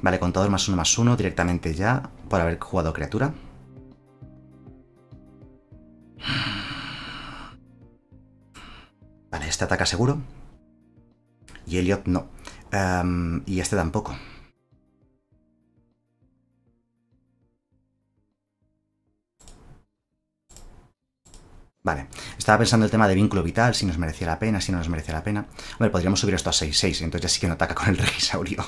Vale, contador más uno más uno directamente ya por haber jugado criatura. Vale, este ataca seguro. Y Elliot no. Em, y este tampoco. Vale, estaba pensando el tema de vínculo vital, si nos merecía la pena, si no nos merecía la pena. Hombre, podríamos subir esto a 6-6, entonces ya sí que no ataca con el *laughs* regisaurio.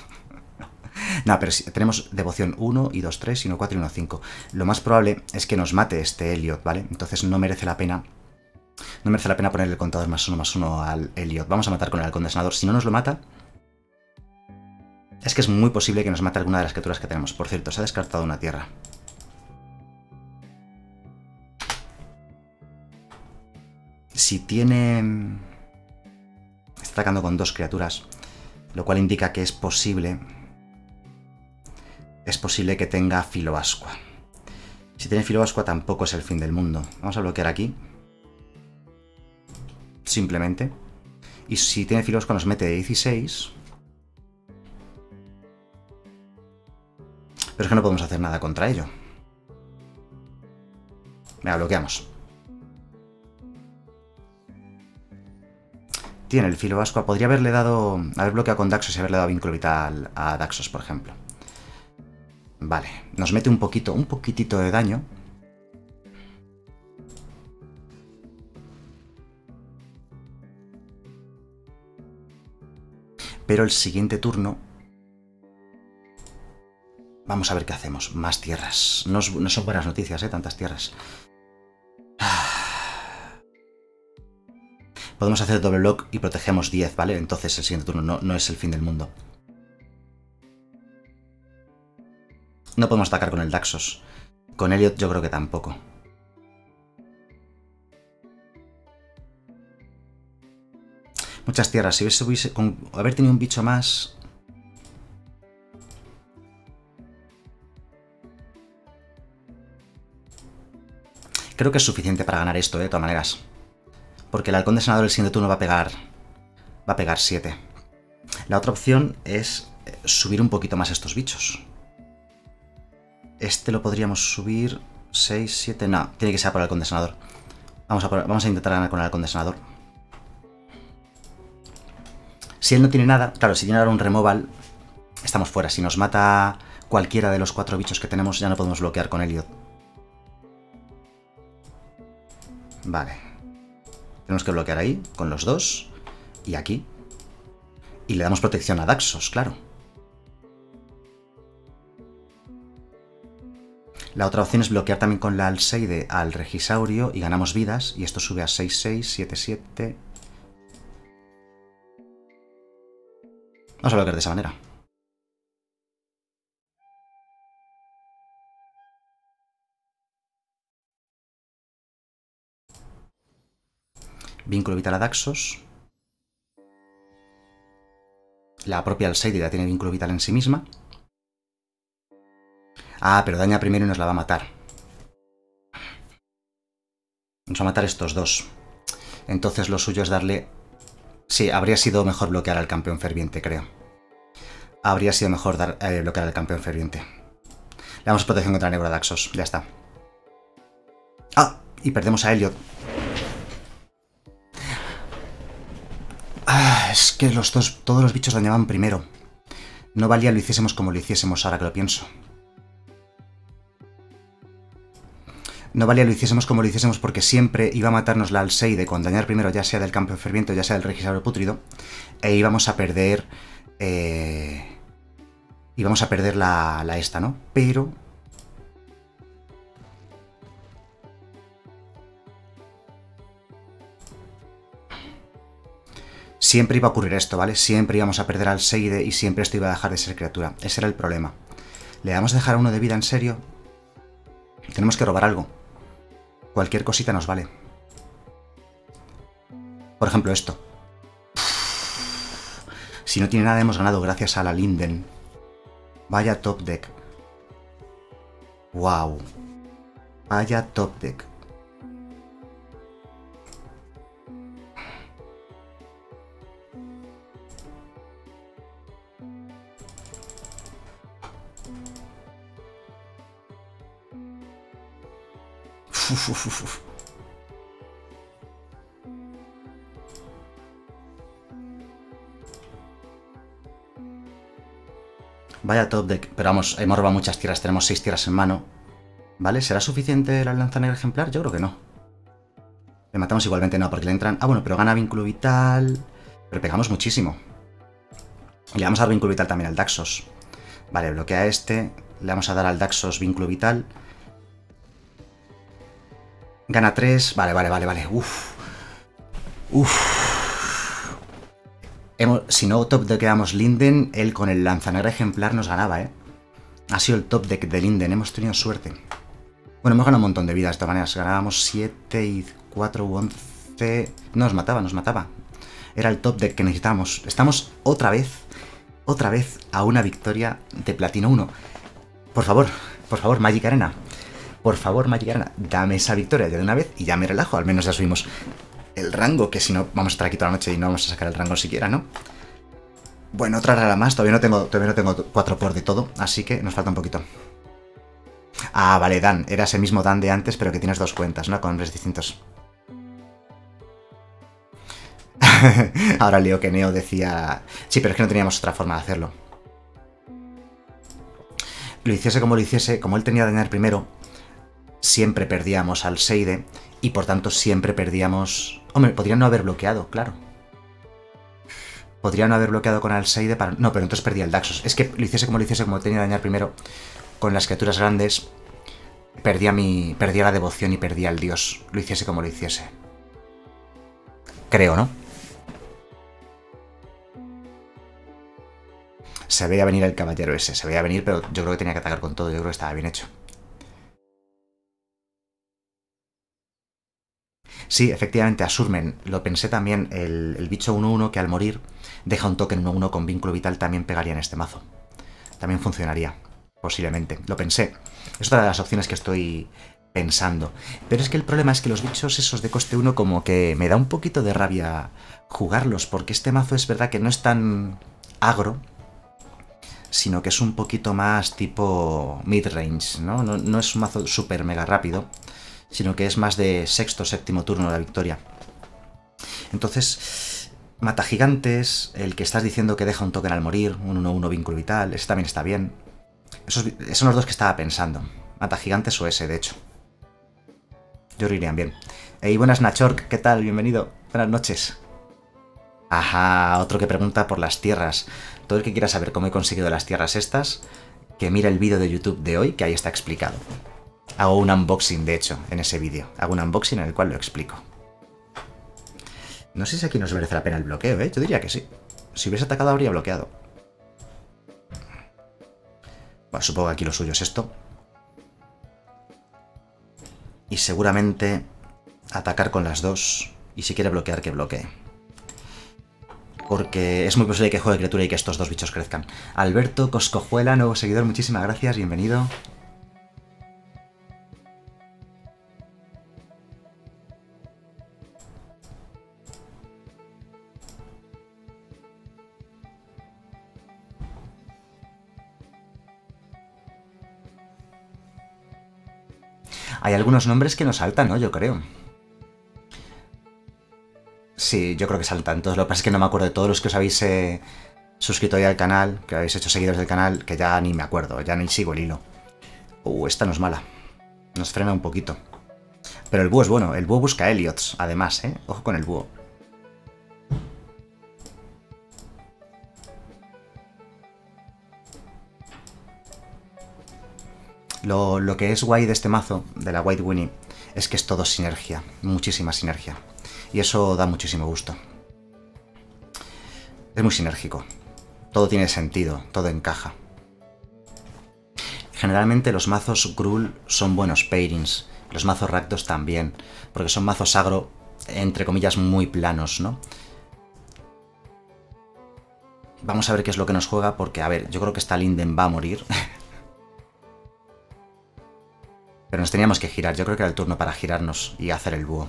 no, pero tenemos devoción 1 y 2, 3, sino 4 y 1, 5. Lo más probable es que nos mate este Elliot, ¿vale? Entonces no merece la pena. No merece la pena ponerle el contador más 1 más 1 al Elliot. Vamos a matar con el halcón Si no nos lo mata, es que es muy posible que nos mate alguna de las criaturas que tenemos. Por cierto, se ha descartado una tierra. Si tiene... Está atacando con dos criaturas, lo cual indica que es posible... Es posible que tenga filoascua. Si tiene filoascua tampoco es el fin del mundo. Vamos a bloquear aquí. Simplemente. Y si tiene filoascua nos mete 16. Pero es que no podemos hacer nada contra ello. Venga, bloqueamos. Tiene el filo vasco. Podría haberle dado... Haber bloqueado con Daxos y haberle dado vínculo vital a Daxos, por ejemplo. Vale. Nos mete un poquito, un poquitito de daño. Pero el siguiente turno Vamos a ver qué hacemos. Más tierras. No, son buenas noticias, ¿eh? Tantas tierras. Podemos hacer doble block y protegemos 10, ¿vale? Entonces el siguiente turno no, no es el fin del mundo. No podemos atacar con el Daxos. Con Elliot yo creo que tampoco. Muchas tierras. Si hubiese, con haber tenido un bicho más, Creo que es suficiente para ganar esto, eh, de todas maneras. Porque el halcón de senador el siguiente turno va a pegar... Va a pegar 7. La otra opción es eh, subir un poquito más estos bichos. Este lo podríamos subir 6, 7... No, tiene que ser por el halcón. Vamos a, vamos a intentar ganar con el halcón. Si él no tiene nada, claro, si tiene ahora un removal, estamos fuera. Si nos mata cualquiera de los cuatro bichos que tenemos, ya no podemos bloquear con Elliot. Vale. Tenemos que bloquear ahí, con los dos. Y aquí. Y le damos protección a Daxos, claro. La otra opción es bloquear también con la Alseide al Regisaurio y ganamos vidas. Y esto sube a 6-6, 7-7. Vamos a bloquear de esa manera. Vínculo vital a Daxos. La propia Alseidida tiene vínculo vital en sí misma. Ah, pero daña primero y nos la va a matar. Nos va a matar estos dos. Entonces lo suyo es darle... Sí, habría sido mejor bloquear al campeón ferviente, creo. Habría sido mejor dar, eh, bloquear al campeón ferviente. Le damos protección contra Neurodaxos. Ya está. Ah, y perdemos a Elliot. Ah, es que los dos, todos los bichos dañaban primero. No valía lo hiciésemos como lo hiciésemos, ahora que lo pienso. No valía lo hiciésemos como lo hiciésemos porque siempre iba a matarnos la Alseide con dañar primero ya sea del campo ferviente o ya sea del registrador putrido. E íbamos a perder... Eh, íbamos a perder la, la esta, ¿no? Pero Siempre iba a ocurrir esto, ¿vale? Siempre íbamos a perder al Seide y siempre esto iba a dejar de ser criatura. Ese era el problema. ¿Le vamos a dejar a uno de vida en serio? Tenemos que robar algo. Cualquier cosita nos vale. Por ejemplo, esto. Si no tiene nada, hemos ganado gracias a la Linden. Vaya top deck. Wow. Vaya top deck. Vaya top deck. Pero vamos, hemos robado muchas tierras, tenemos seis tierras en mano. ¿Vale? ¿Será suficiente la lanza negra ejemplar? Yo creo que no. Le matamos igualmente, no, porque le entran... Ah, bueno, pero gana vínculo vital... Pero pegamos muchísimo. Y le vamos a dar vínculo vital también al Daxos. Vale, bloquea este. Le vamos a dar al Daxos vínculo vital. Gana 3. Vale, vale, vale, vale. Uf. Uf. Si no top deck quedamos Linden, él con el lanzanegra ejemplar nos ganaba, ¿eh? Ha sido el top deck de Linden. Hemos tenido suerte. Bueno, hemos ganado un montón de vidas de esta manera. Ganábamos 7 y 4 u 11. No, nos mataba, nos mataba. Era el top deck que necesitábamos. Estamos otra vez, otra vez a una victoria de Platino 1. Por favor, por favor, Magic Arena. Por favor, Magic Arena, dame esa victoria ya de una vez y ya me relajo. Al menos ya subimos el rango, que si no, vamos a estar aquí toda la noche y no vamos a sacar el rango siquiera, ¿no? Bueno, otra rara más. Todavía no tengo, todavía no tengo 4 por de todo, así que nos falta un poquito. Ah, vale, Dan. Era ese mismo Dan de antes, pero que tienes dos cuentas, ¿no? Con nombres distintos. *laughs* Ahora leo que Neo decía... Sí, pero es que no teníamos otra forma de hacerlo. Lo hiciese como lo hiciese, como él tenía que dañar primero, siempre perdíamos al Seide y por tanto siempre perdíamos... Hombre, podría no haber bloqueado, claro. Podría no haber bloqueado con Alseide para... No, pero entonces perdía el Daxos. Es que lo hiciese como lo hiciese, como tenía que dañar primero con las criaturas grandes, perdía, mi, perdía la devoción y perdía el dios. Lo hiciese como lo hiciese. Creo, ¿no? Se veía venir el caballero ese, se veía venir, pero yo creo que tenía que atacar con todo, yo creo que estaba bien hecho. Sí, efectivamente, a Surmen lo pensé también, el, el bicho 1-1 que al morir deja un token 1-1 con vínculo vital también pegaría en este mazo. También funcionaría, posiblemente. Lo pensé. Es otra de las opciones que estoy pensando. Pero es que el problema es que los bichos esos de coste 1 como que me da un poquito de rabia jugarlos, porque este mazo es verdad que no es tan agro, sino que es un poquito más tipo mid-range, ¿no? ¿no? ¿no? es un mazo súper mega rápido, sino que es más de sexto séptimo turno de la victoria. Entonces, mata gigantes, el que estás diciendo que deja un token al morir, un 1-1 vínculo vital, ese también está bien. Esos son los dos que estaba pensando. Mata gigantes o ese, de hecho. Yo irían bien. Hey, buenas Nachork, ¿qué tal? Bienvenido. Buenas noches. Ajá, otro que pregunta por las tierras. Todo el que quiera saber cómo he conseguido las tierras estas, que mira el vídeo de YouTube de hoy, que ahí está explicado. Hago un unboxing, de hecho, en ese vídeo. Hago un unboxing en el cual lo explico. No sé si aquí nos merece la pena el bloqueo, ¿eh? Yo diría que sí. Si hubiese atacado habría bloqueado. Bueno, supongo que aquí lo suyo es esto. Y seguramente atacar con las dos. Y si quiere bloquear, que bloquee. Porque es muy posible que juegue criatura y que estos dos bichos crezcan. Alberto Coscojuela, nuevo seguidor, muchísimas gracias, bienvenido. Hay algunos nombres que nos saltan, ¿no? Yo creo. Sí, yo creo que saltan todos. Lo que pasa es que no me acuerdo de todos los que os habéis eh, suscrito ya al canal, que habéis hecho seguidores del canal, que ya ni me acuerdo, ya ni sigo el hilo. Uh, esta no es mala. Nos frena un poquito. Pero el búho es bueno. El búho busca Eliots, además, ¿eh? Ojo con el búho. Lo, lo, que es guay de este mazo, de la White Winnie, es que es todo sinergia, muchísima sinergia. Y eso da muchísimo gusto. Es muy sinérgico. Todo tiene sentido, todo encaja. Generalmente los mazos Gruul son buenos pairings, Los mazos Rakdos también, porque son mazos agro, entre comillas, muy planos, ¿no? Vamos a ver qué es lo que nos juega, porque, a ver, yo creo que esta Linden va a morir. *laughs* Pero nos teníamos que girar, yo creo que era el turno para girarnos y hacer el búho.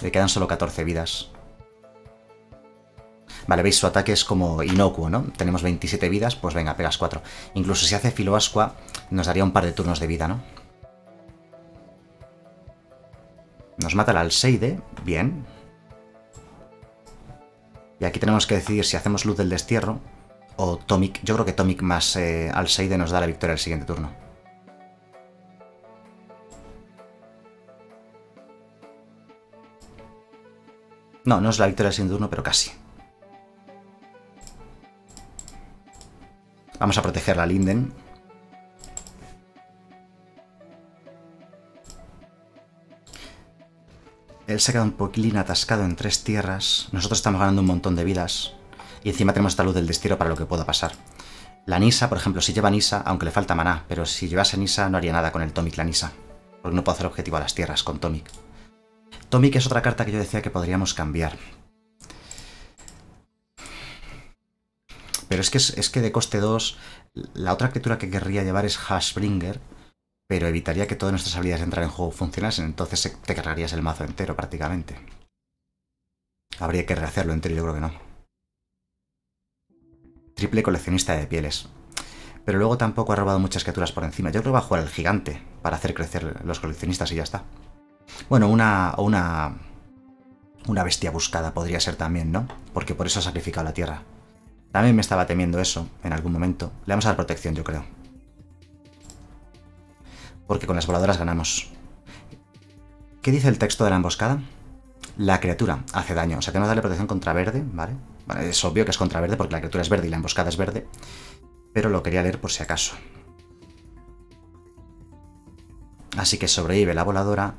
Le quedan solo 14 vidas. Vale, veis, su ataque es como inocuo, ¿no? Tenemos 27 vidas, pues venga, pegas 4. Incluso si hace Filoasqua, nos daría un par de turnos de vida, ¿no? Nos mata el Alseide, bien. Y aquí tenemos que decidir si hacemos Luz del Destierro o Tomic. Yo creo que Tomic más eh, Alseide nos da la victoria el siguiente turno. No, no es la victoria siguiente turno, pero casi. Vamos a proteger la Linden. Él se ha quedado un poquilín atascado en tres tierras. Nosotros estamos ganando un montón de vidas. Y encima tenemos esta luz del destierro para lo que pueda pasar. La Nisa, por ejemplo, si lleva Nisa, aunque le falta maná, pero si llevase Nisa no haría nada con el Tomic la Nisa. Porque no puedo hacer objetivo a las tierras con Tomic. Tomic es otra carta que yo decía que podríamos cambiar. Pero es que, es, que de coste 2, la otra criatura que querría llevar es Hashbringer, pero evitaría que todas nuestras habilidades de entrar en juego funcionasen, entonces te cargarías el mazo entero prácticamente. Habría que rehacerlo entero, yo creo que no. Triple coleccionista de pieles. Pero luego tampoco ha robado muchas criaturas por encima. Yo creo que va a jugar el gigante para hacer crecer los coleccionistas y ya está. Bueno, una, una, una bestia buscada podría ser también, ¿no? Porque por eso ha sacrificado la tierra. También me estaba temiendo eso en algún momento. Le vamos a dar protección, yo creo. Porque con las voladoras ganamos. ¿Qué dice el texto de la emboscada? La criatura hace daño. O sea, tenemos que darle protección contra verde, ¿vale? Es obvio que es contra verde porque la criatura es verde y la emboscada es verde. Pero lo quería leer por si acaso. Así que sobrevive la voladora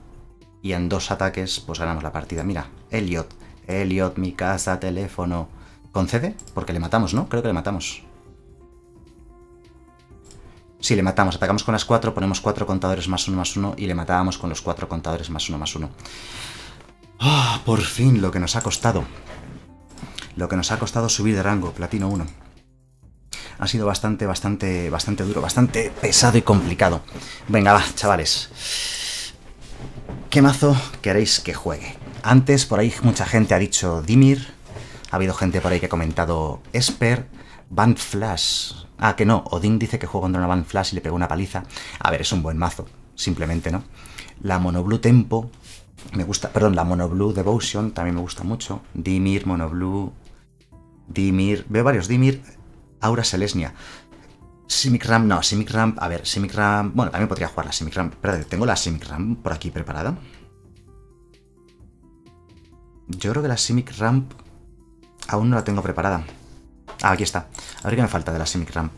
y en dos ataques pues ganamos la partida. Mira, Elliot. Elliot, mi casa, teléfono. ¿Concede? Porque le matamos, ¿no? Creo que le matamos. Sí, le matamos. Atacamos con las cuatro, ponemos cuatro contadores más uno más uno y le matábamos con los cuatro contadores más uno más uno. ¡Ah! por fin, lo que nos ha costado. Lo que nos ha costado subir de rango, platino 1. Ha sido bastante, bastante, bastante duro, bastante pesado y complicado. Venga, va, chavales. ¿Qué mazo queréis que juegue? Antes, por ahí mucha gente ha dicho Dimir, ha habido gente por ahí que ha comentado Esper, Band Flash. Ah, que no, Odin dice que juega contra una Band Flash y le pegó una paliza. A ver, es un buen mazo, simplemente, ¿no? La Monoblue Tempo, me gusta, perdón, la Monoblue Devotion también me gusta mucho. Dimir, Monoblue, Dimir, veo varios Dimir, Aura Selesnia. Simic Ram, no, Simic Ram, a ver, Simic Ram, bueno, también podría jugar la Simic Ram, espérate, tengo la Simic Ram por aquí preparada. Yo creo que la Simic Ramp Aún no la tengo preparada. Ah, aquí está. A ver qué me falta de la Simic Ramp.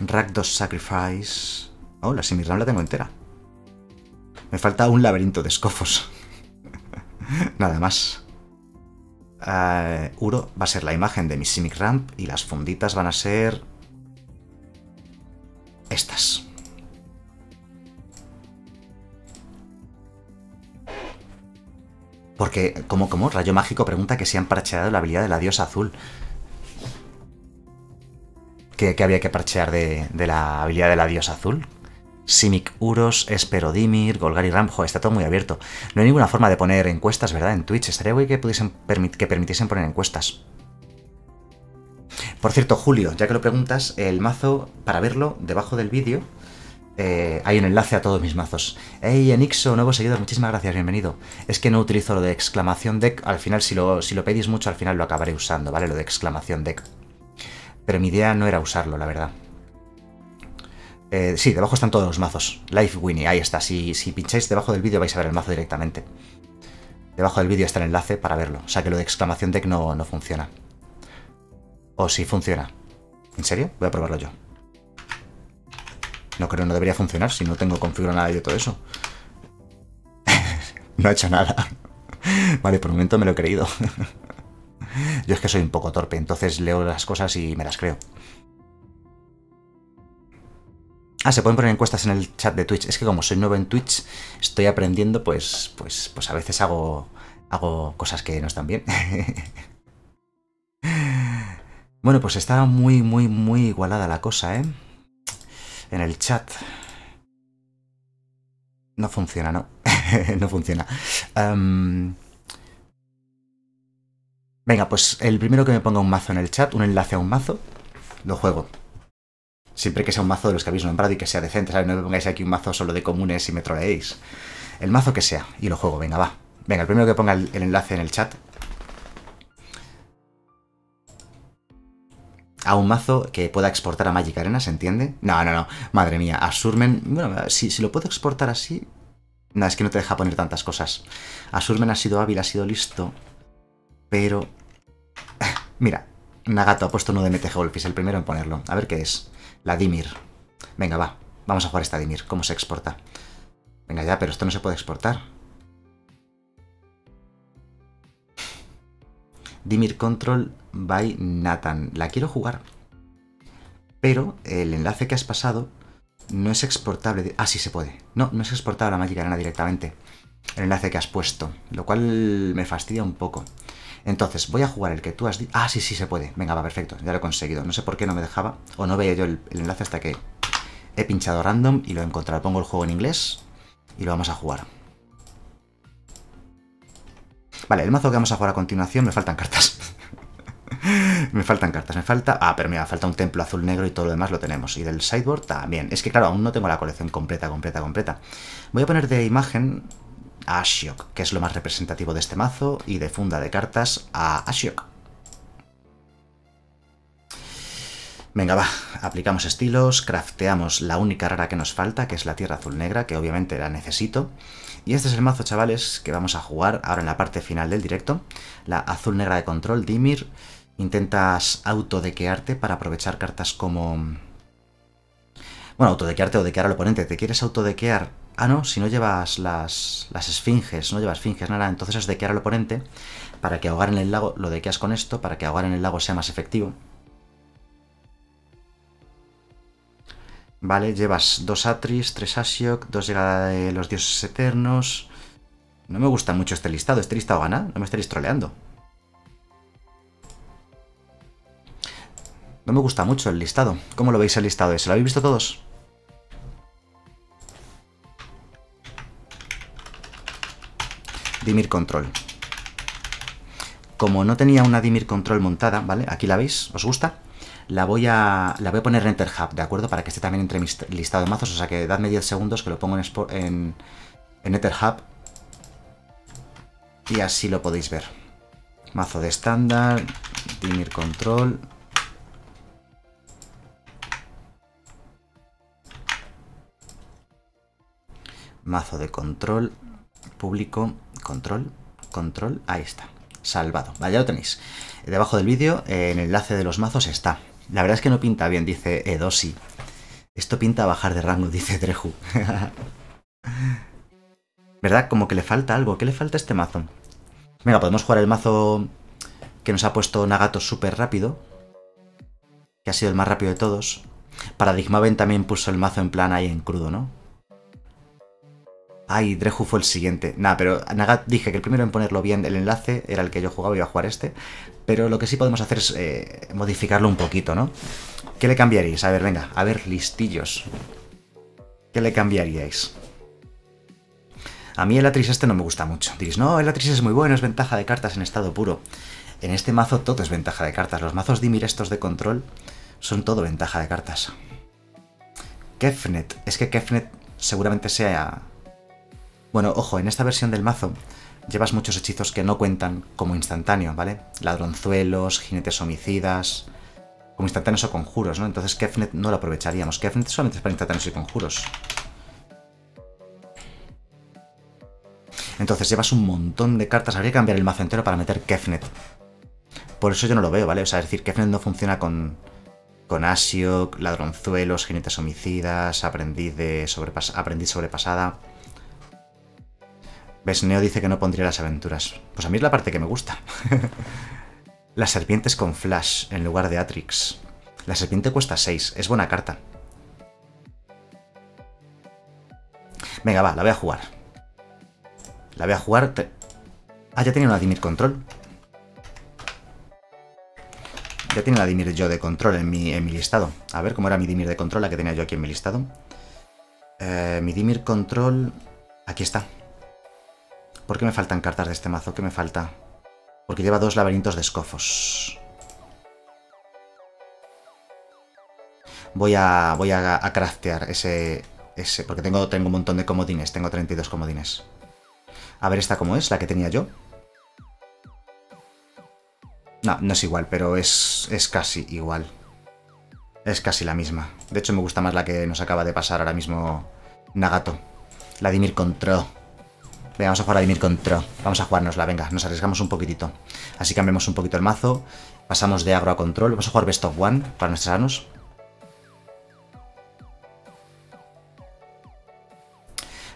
Rakdos Sacrifice. Oh, la Simic Ramp la tengo entera. Me falta un laberinto de escofos. *laughs* Nada más. Uh, Uro va a ser la imagen de mi Simic Ramp y las funditas van a ser... Estas. Porque, como, como, Rayo Mágico pregunta que si han parcheado la habilidad de la diosa azul. ¿Qué, había que parchear de, la habilidad de la diosa azul? Simic Uros, Esperodimir, Golgari Ramjo, está todo muy abierto. No hay ninguna forma de poner encuestas, ¿verdad? En Twitch. Estaría guay que, pudiesen que permitiesen poner encuestas. Por cierto, Julio, ya que lo preguntas, el mazo, para verlo, debajo del vídeo, eh, hay un enlace a todos mis mazos. Hey, Enixo, nuevo seguidor, muchísimas gracias, bienvenido. Es que no utilizo lo de exclamación deck, al final si lo, si lo pedís mucho, al final lo acabaré usando, ¿vale? Lo de exclamación deck. Pero mi idea no era usarlo, la verdad. Eh, sí, debajo están todos los mazos. Life Winnie, ahí está. Si, si pincháis debajo del vídeo vais a ver el mazo directamente. Debajo del vídeo está el enlace para verlo. O sea que lo de exclamación deck no, no funciona. O si funciona. ¿En serio? Voy a probarlo yo. No creo, no debería funcionar si no tengo configurado nada de todo eso. *laughs* no ha hecho nada. *laughs* vale, por un momento me lo he creído. *laughs* Yo es que soy un poco torpe, entonces leo las cosas y me las creo. Ah, se pueden poner encuestas en el chat de Twitch. Es que como soy nuevo en Twitch, estoy aprendiendo, pues, pues, pues a veces hago, hago cosas que no están bien. Bueno, pues está muy, muy, muy igualada la cosa, ¿eh? En el chat. No funciona, ¿no? *laughs* no funciona. Em, venga, pues el primero que me ponga un mazo en el chat, un enlace a un mazo, lo juego. Siempre que sea un mazo de los que habéis nombrado y que sea decente, ¿sabes? No me pongáis aquí un mazo solo de comunes y me troleéis. El mazo que sea, y lo juego, venga, va. Venga, el primero que ponga el, enlace en el chat. A un mazo que pueda exportar a Magic Arena, ¿se entiende? No, no, no. Madre mía, a. Bueno, si, si lo puedo exportar así... No, es que no te deja poner tantas cosas. A ha sido hábil, ha sido listo. Pero... *laughs* Mira, Nagato ha puesto uno de MTG Golfis, el primero en ponerlo. A ver qué es. La Dimir. Venga, va. Vamos a jugar esta Dimir. ¿Cómo se exporta? Venga ya, pero esto no se puede exportar. Dimir Control by Nathan. La quiero jugar. Pero el enlace que has pasado no es exportable. Ah, sí se puede. No, no es exportable a Magic Arena directamente. El enlace que has puesto. Lo cual me fastidia un poco. Entonces, voy a jugar el que tú has dicho. Ah, sí, sí se puede. Venga, va, perfecto. Ya lo he conseguido. No sé por qué no me dejaba. O no veía yo el, enlace hasta que he pinchado random y lo he encontrado. Pongo el juego en inglés y lo vamos a jugar. Vale, el mazo que vamos a jugar a continuación me faltan cartas. *laughs* *laughs* me faltan cartas, me falta... Ah, pero mira, falta un templo azul negro y todo lo demás lo tenemos. Y del sideboard también. Es que claro, aún no tengo la colección completa, completa, completa. Voy a poner de imagen a Ashiok, que es lo más representativo de este mazo, y de funda de cartas a Ashiok. Venga, va, aplicamos estilos, crafteamos la única rara que nos falta, que es la tierra azul negra, que obviamente la necesito. Y este es el mazo, chavales, que vamos a jugar ahora en la parte final del directo. La azul negra de control, Dimir. Intentas autodequearte para aprovechar cartas como... Bueno, autodequearte o dequear al oponente. ¿Te quieres autodequear Ah, no, si no llevas las, las esfinges, no llevas esfinges, nada, entonces es dequear al oponente para que ahogar en el lago, lo dequeas con esto, para que ahogar en el lago sea más efectivo. Vale, llevas dos Atris, tres Asiok, dos llegada de los dioses eternos. No me gusta mucho este listado, este listado gana, no me estaréis troleando. No me gusta mucho el listado. ¿Cómo lo veis el listado ese? ¿Lo habéis visto todos? Dimir Control. Como no tenía una Dimir Control montada, ¿vale? Aquí la veis, ¿os gusta? La voy a, la voy a poner en Enter Hub, ¿de acuerdo? Para que esté también entre mi listado de mazos, o sea que dadme 10 segundos que lo pongo en, en, en Ether Hub. Y así lo podéis ver. Mazo de estándar, Dimir Control, mazo de control, público, control, control, ahí está, salvado, vale, ya lo tenéis. Debajo del vídeo, en el enlace de los mazos está. La verdad es que no pinta bien, dice Edosi. Esto pinta a bajar de rango, *laughs* dice Dreju. ¿Verdad? Como que le falta algo. ¿Qué le falta a este mazo? Venga, podemos jugar el mazo que nos ha puesto Nagato súper rápido. Que ha sido el más rápido de todos. Paradigma Ben también puso el mazo en plan ahí en crudo, ¿no? Ay, Dreju fue el siguiente. Nada, pero Nagat dije que el primero en ponerlo bien el enlace era el que yo jugaba y iba a jugar este. Pero lo que sí podemos hacer es eh, modificarlo un poquito, ¿no? ¿Qué le cambiaríais? A ver, venga, a ver, listillos. ¿Qué le cambiaríais? A mí el Atris este no me gusta mucho. Diréis, no, el Atris es muy bueno, es ventaja de cartas en estado puro. En este mazo todo es ventaja de cartas. Los mazos Dimir estos de control son todo ventaja de cartas. Kefnet. Es que Kefnet seguramente sea bueno, ojo, en esta versión del mazo llevas muchos hechizos que no cuentan como instantáneo, ¿vale? Ladronzuelos, jinetes homicidas, como instantáneos o conjuros, ¿no? Entonces Kefnet no lo aprovecharíamos. Kefnet solamente es para instantáneos y conjuros. Entonces llevas un montón de cartas. Habría que cambiar el mazo entero para meter Kefnet. Por eso yo no lo veo, ¿vale? O sea, es decir, Kefnet no funciona con, con Asiok, ladronzuelos, jinetes homicidas, aprendiz, de aprendiz sobrepasada. ¿Ves? Neo dice que no pondría las aventuras. Pues a mí es la parte que me gusta. *laughs* las serpientes con flash en lugar de Atrix. La serpiente cuesta 6, es buena carta. Venga, va, la voy a jugar. La voy a jugar... Ah, ya tenía una Dimir Control. Ya tiene la Dimir yo de control en mi, en mi listado. A ver cómo era mi Dimir de control, la que tenía yo aquí en mi listado. Eh, mi Dimir Control... Aquí está. ¿Por qué me faltan cartas de este mazo? ¿Qué me falta? Porque lleva dos laberintos de escofos. Voy a, voy a, craftear ese, ese... Porque tengo, tengo un montón de comodines. Tengo 32 comodines. A ver esta cómo es, la que tenía yo. No, no es igual, pero es, es casi igual. Es casi la misma. De hecho, me gusta más la que nos acaba de pasar ahora mismo Nagato. La Dimir Control. Venga, vamos a jugar a Dimir Control. Vamos a jugárnosla, venga, nos arriesgamos un poquitito. Así cambiamos un poquito el mazo. Pasamos de agro a control. Vamos a jugar Best of One para nuestros anos.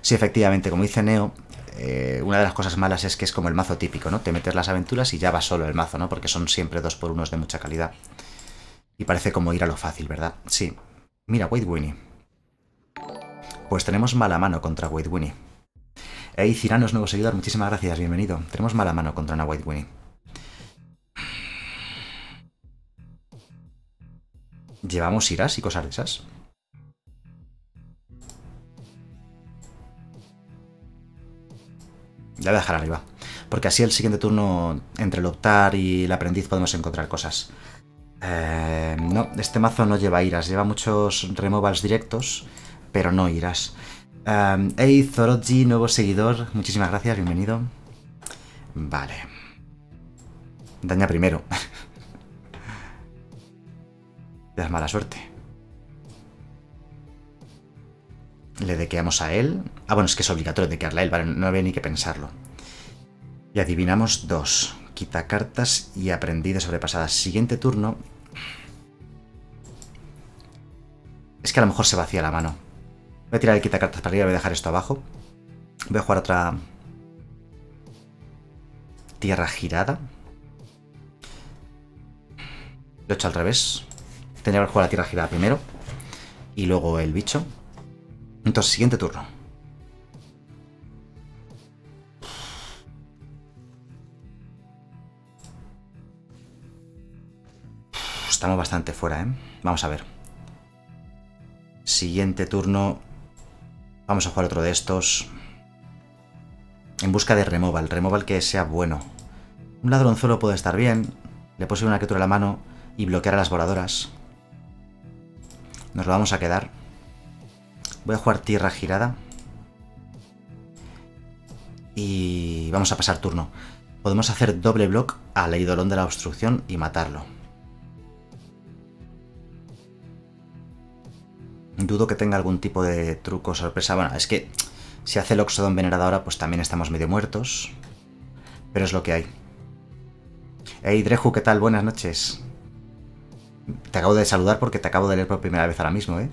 Sí, efectivamente, como dice Neo, eh, una de las cosas malas es que es como el mazo típico, ¿no? Te metes las aventuras y ya va solo el mazo, ¿no? Porque son siempre dos por unos de mucha calidad. Y parece como ir a lo fácil, ¿verdad? Sí. Mira, Wade Winnie. Pues tenemos mala mano contra Wade Winnie. Hey, Ciranos, nuevo seguidor, muchísimas gracias, bienvenido. Tenemos mala mano contra una White Winnie. ¿Llevamos iras y cosas de esas? Ya voy a dejar arriba. Porque así el siguiente turno, entre el optar y el aprendiz, podemos encontrar cosas. Eh, no, este mazo no lleva iras. Lleva muchos removals directos, pero no iras. Eh, hey, Zoroji, nuevo seguidor. Muchísimas gracias, bienvenido. Vale. Daña primero. Te *laughs* das mala suerte. Le dequeamos a él. Ah, bueno, es que es obligatorio dequearle a él, vale, no había ni que pensarlo. Y adivinamos dos. Quita cartas y aprendí de sobrepasadas. Siguiente turno. Es que a lo mejor se vacía la mano. Voy a tirar el quita cartas para arriba, voy a dejar esto abajo. Voy a jugar otra... Tierra girada. Lo he hecho al revés. Tendría que jugar la tierra girada primero. Y luego el bicho. Entonces, siguiente turno. Estamos bastante fuera, ¿eh? Vamos a ver. Siguiente turno. Vamos a jugar otro de estos. En busca de removal. Removal que sea bueno. Un ladronzuelo puede estar bien. Le puedo una criatura a la mano y bloquear a las voladoras. Nos lo vamos a quedar. Voy a jugar tierra girada. Y vamos a pasar turno. Podemos hacer doble block al eidolón de la obstrucción y matarlo. Dudo que tenga algún tipo de truco sorpresa. Bueno, es que si hace el Oxodon venerado ahora, pues también estamos medio muertos. Pero es lo que hay. Hey, Dreju, ¿qué tal? Buenas noches. Te acabo de saludar porque te acabo de leer por primera vez ahora mismo, ¿eh?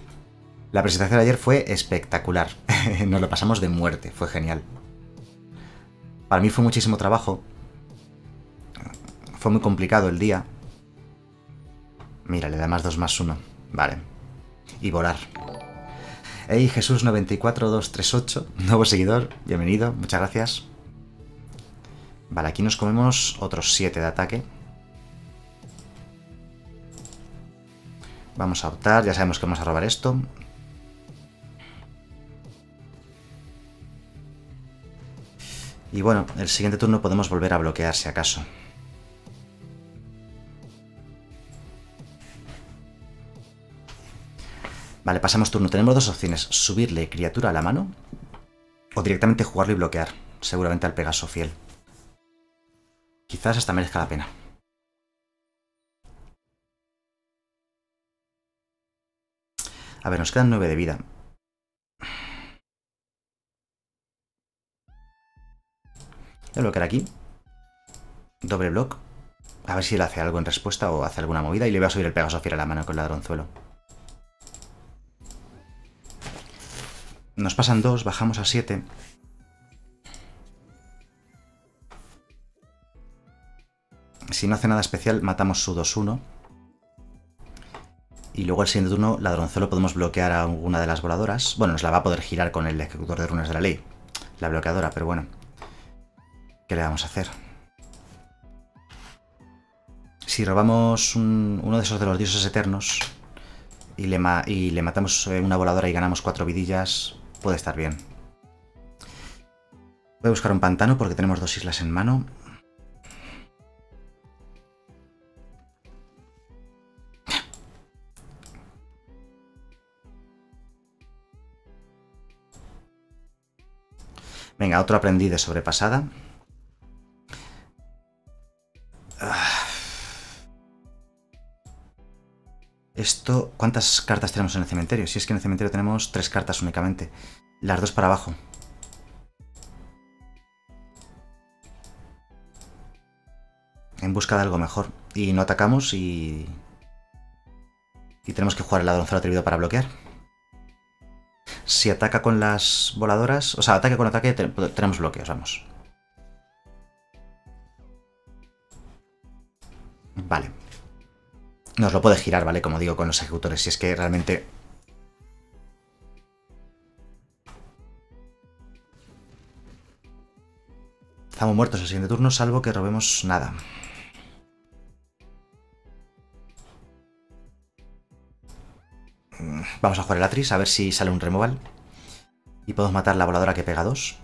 La presentación de ayer fue espectacular. *laughs* Nos lo pasamos de muerte, fue genial. Para mí fue muchísimo trabajo. Fue muy complicado el día. Mira, le da más 2 más 1. Vale. Y volar. Hey, Jesús94238, nuevo seguidor, bienvenido, muchas gracias. Vale, aquí nos comemos otros 7 de ataque. Vamos a optar, ya sabemos que vamos a robar esto. Y bueno, el siguiente turno podemos volver a bloquear si acaso. Vale, pasamos turno. Tenemos dos opciones. Subirle criatura a la mano o directamente jugarlo y bloquear. Seguramente al Pegaso fiel. Quizás hasta merezca la pena. A ver, nos quedan nueve de vida. Voy a bloquear aquí. Doble block. A ver si él hace algo en respuesta o hace alguna movida. Y le voy a subir el Pegaso Fiel a la mano con el ladronzuelo. Nos pasan dos, bajamos a siete. Si no hace nada especial, matamos su 2-1. Y luego el siguiente turno, ladronzuelo, podemos bloquear a alguna de las voladoras. Bueno, nos la va a poder girar con el ejecutor de runas de la ley. La bloqueadora, pero bueno. ¿Qué le vamos a hacer? Si robamos uno de esos de los dioses eternos y le, y le matamos eh, una voladora y ganamos cuatro vidillas, puede estar bien. Voy a buscar un pantano porque tenemos dos islas en mano. Venga, otro aprendí de sobrepasada. Esto, ¿cuántas cartas tenemos en el cementerio? Si es que en el cementerio tenemos tres cartas únicamente. Las dos para abajo. En busca de algo mejor. Y no atacamos y... Y tenemos que jugar el ladronzuelo atrevido para bloquear. Si ataca con las voladoras... O sea, ataque con ataque tenemos bloqueos, vamos. Vale. Nos lo puede girar, ¿vale? Como digo, con los ejecutores. Si es que realmente... Estamos muertos el siguiente turno, salvo que robemos nada. Vamos a jugar el Atris, a ver si sale un removal. Y podemos matar la voladora que pega dos.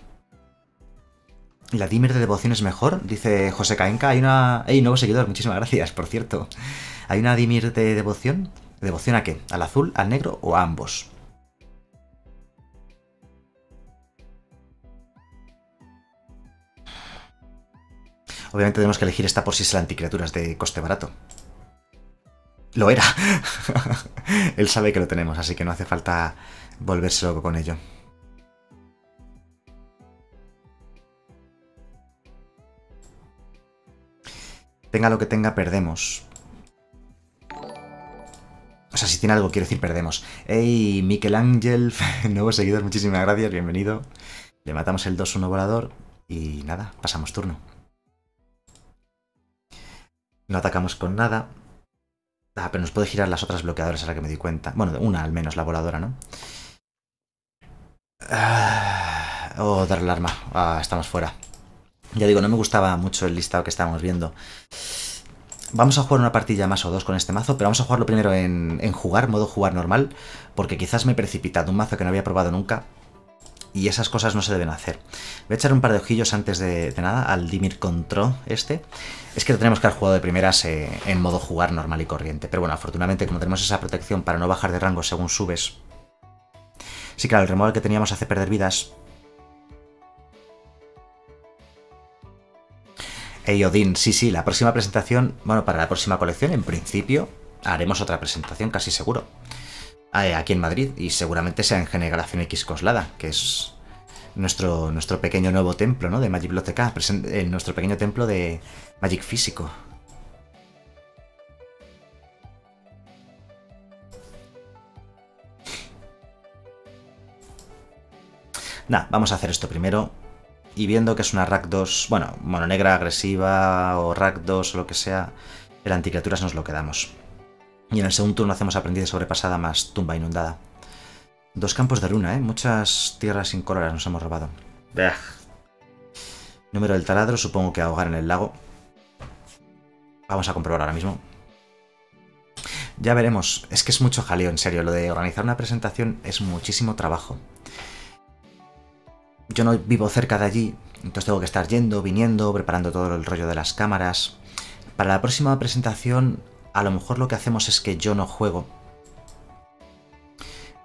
¿La Dimmer de devoción es mejor? Dice José Caenca. Hay una... ¡Ey, nuevo seguidor! Muchísimas gracias, por cierto. ¿Hay una Dimir de devoción? ¿Devoción a qué? ¿Al azul, al negro o a ambos? Obviamente tenemos que elegir esta por si es la anticriaturas de coste barato. Lo era. *laughs* Él sabe que lo tenemos, así que no hace falta volverse loco con ello. Tenga lo que tenga, perdemos. O sea, si tiene algo, quiero decir, perdemos. ¡Ey, Miquel Ángel! *laughs* Nuevos seguidores, muchísimas gracias, bienvenido. Le matamos el 2-1 volador y nada, pasamos turno. No atacamos con nada. Ah, pero nos puede girar las otras bloqueadoras a la que me di cuenta. Bueno, una al menos, la voladora, ¿no? Ah, oh, dar el arma. Ah, estamos fuera. Ya digo, no me gustaba mucho el listado que estábamos viendo. Vamos a jugar una partida más o dos con este mazo, pero vamos a jugarlo primero en, jugar, modo jugar normal, porque quizás me he precipitado un mazo que no había probado nunca y esas cosas no se deben hacer. Voy a echar un par de ojillos antes de, nada al Dimir Control este. Es que lo tenemos que haber jugado de primeras eh, en modo jugar normal y corriente. Pero bueno, afortunadamente como tenemos esa protección para no bajar de rango según subes... Sí, claro, el removal que teníamos hace perder vidas, Hey Odin, sí, sí, la próxima presentación, bueno, para la próxima colección, en principio, haremos otra presentación, casi seguro. Eh, aquí en Madrid, y seguramente sea en Generación X Coslada, que es nuestro, nuestro pequeño nuevo templo, ¿no? De Magic Biblioteca, eh, nuestro pequeño templo de Magic Físico. Nah, vamos a hacer esto primero y viendo que es una rack 2, bueno, mononegra agresiva o rack 2 o lo que sea, el anticriaturas nos lo quedamos. Y en el segundo turno hacemos aprendiz sobrepasada más tumba inundada. Dos campos de runa, ¿eh? Muchas tierras incoloras nos hemos robado. Número del taladro, supongo que ahogar en el lago. Vamos a comprobar ahora mismo. Ya veremos. Es que es mucho jaleo, en serio. Lo de organizar una presentación es muchísimo trabajo yo no vivo cerca de allí, entonces tengo que estar yendo, viniendo, preparando todo el rollo de las cámaras. Para la próxima presentación, a lo mejor lo que hacemos es que yo no juego.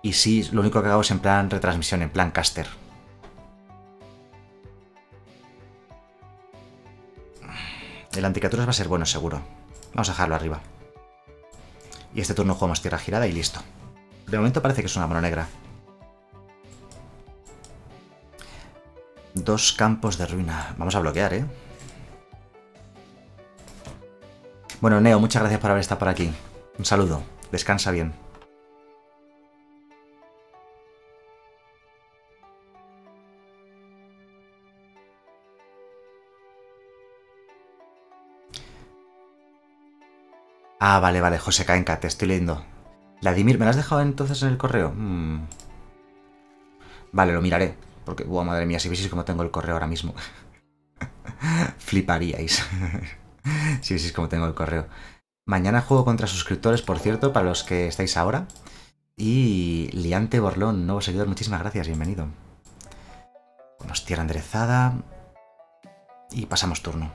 Y sí, lo único que hago es en plan retransmisión, en plan caster. El anticaturas va a ser bueno, seguro. Vamos a dejarlo arriba. Y este turno jugamos tierra girada y listo. De momento parece que es una mano negra. Dos campos de ruina. Vamos a bloquear, ¿eh? Bueno, Neo, muchas gracias por haber estado por aquí. Un saludo. Descansa bien. Ah, vale, vale, José Caenca, te estoy leyendo. Vladimir, ¿me lo has dejado entonces en el correo? Mm. Vale, lo miraré. Porque, wow, madre mía, si vieseis cómo tengo el correo ahora mismo. *laughs* Fliparíais. *laughs* si vieseis cómo tengo el correo. Mañana juego contra suscriptores, por cierto, para los que estáis ahora. Y Liante Borlón, nuevo seguidor, muchísimas gracias, bienvenido. Nos tierra enderezada. Y pasamos turno.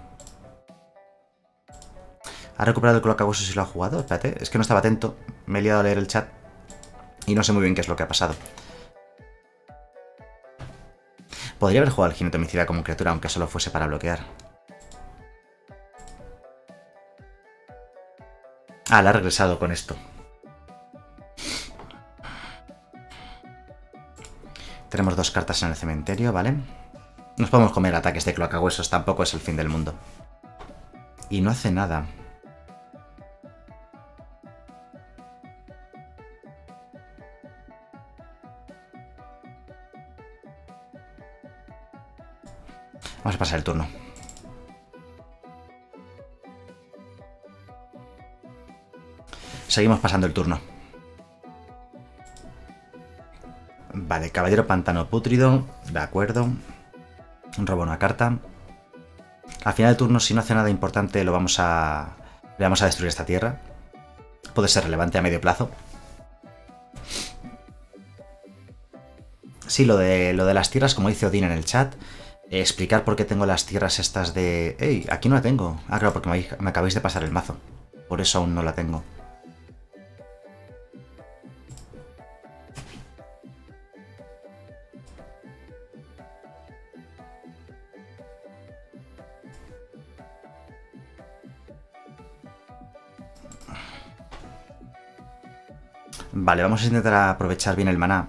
¿Ha recuperado el colocabuesos si lo ha jugado? Espérate, es que no estaba atento. Me he liado a leer el chat. Y no sé muy bien qué es lo que ha pasado. Podría haber jugado al jinete homicida como criatura, aunque solo fuese para bloquear. Ah, la ha regresado con esto. Tenemos dos cartas en el cementerio, ¿vale? Nos podemos comer ataques de cloacahuesos, tampoco es el fin del mundo. Y no hace nada. Vamos a pasar el turno. Seguimos pasando el turno. Vale, caballero pantano pútrido. De acuerdo. Robo una carta. Al final del turno, si no hace nada importante, lo vamos a. Le vamos a destruir esta tierra. Puede ser relevante a medio plazo. Sí, lo de, lo de las tierras, como dice Odin en el chat, explicar por qué tengo las tierras estas de... ¡Ey! Aquí no la tengo. Ah, claro, porque me, me acabáis de pasar el mazo. Por eso aún no la tengo. Vale, vamos a intentar aprovechar bien el maná.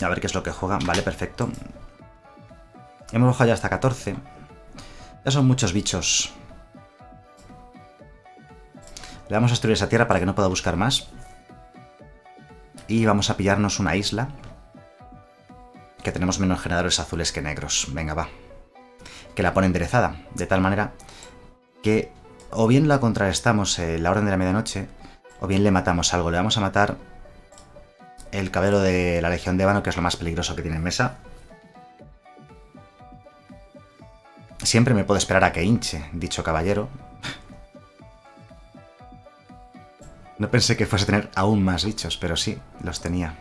A ver qué es lo que juega. Vale, perfecto. Hemos bajado ya hasta 14. Ya son muchos bichos. Le vamos a destruir esa tierra para que no pueda buscar más. Y vamos a pillarnos una isla. Que tenemos menos generadores azules que negros. Venga, va. Que la pone enderezada. De tal manera que o bien la contrarrestamos en la orden de la medianoche, o bien le matamos algo. Le vamos a matar el cabello de la Legión de Ébano, que es lo más peligroso que tiene en mesa. Siempre me puedo esperar a que hinche, dicho caballero. No pensé que fuese a tener aún más bichos, pero sí, los tenía.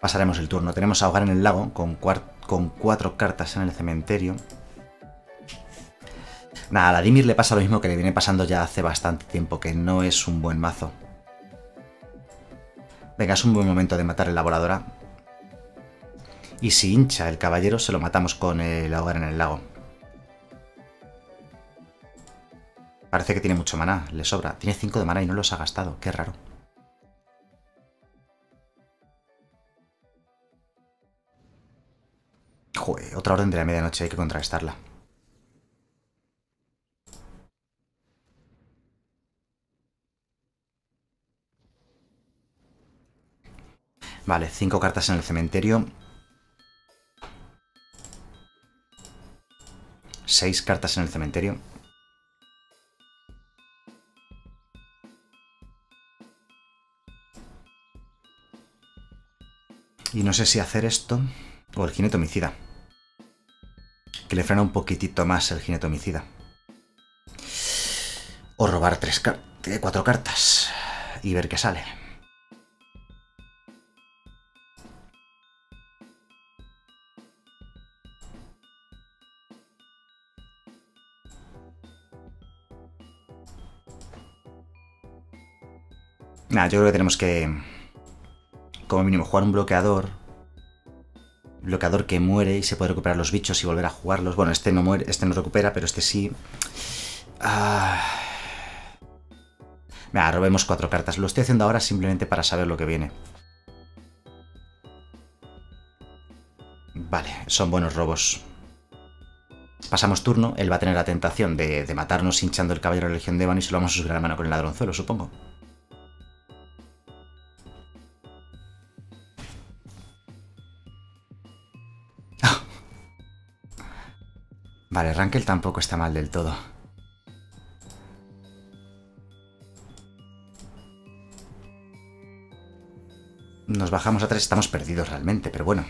Pasaremos el turno. Tenemos a ahogar en el lago con, con cuatro cartas en el cementerio. Nada, a Vladimir le pasa lo mismo que le viene pasando ya hace bastante tiempo, que no es un buen mazo. Venga, es un buen momento de matar el laboradora. Y si hincha el caballero, se lo matamos con el ahogar en el lago. Parece que tiene mucho maná, le sobra. Tiene 5 de maná y no los ha gastado, qué raro. Joder, otra orden de la medianoche, hay que contrarrestarla. Vale, cinco cartas en el cementerio. Seis cartas en el cementerio. Y no sé si hacer esto o el jinete homicida. Que le frena un poquitito más el jinete homicida. O robar tres cuatro cartas y ver qué sale. Nada, yo creo que tenemos que, como mínimo, jugar un bloqueador. Bloqueador que muere y se puede recuperar los bichos y volver a jugarlos. Bueno, este no muere, este no recupera, pero este sí. Ah. robemos cuatro cartas. Lo estoy haciendo ahora simplemente para saber lo que viene. Vale, son buenos robos. Pasamos turno, él va a tener la tentación de, matarnos hinchando el caballero de la Legión de Evan y se lo vamos a subir a la mano con el ladronzuelo, supongo. Vale, Rankel tampoco está mal del todo. Nos bajamos a 3, estamos perdidos realmente, pero bueno.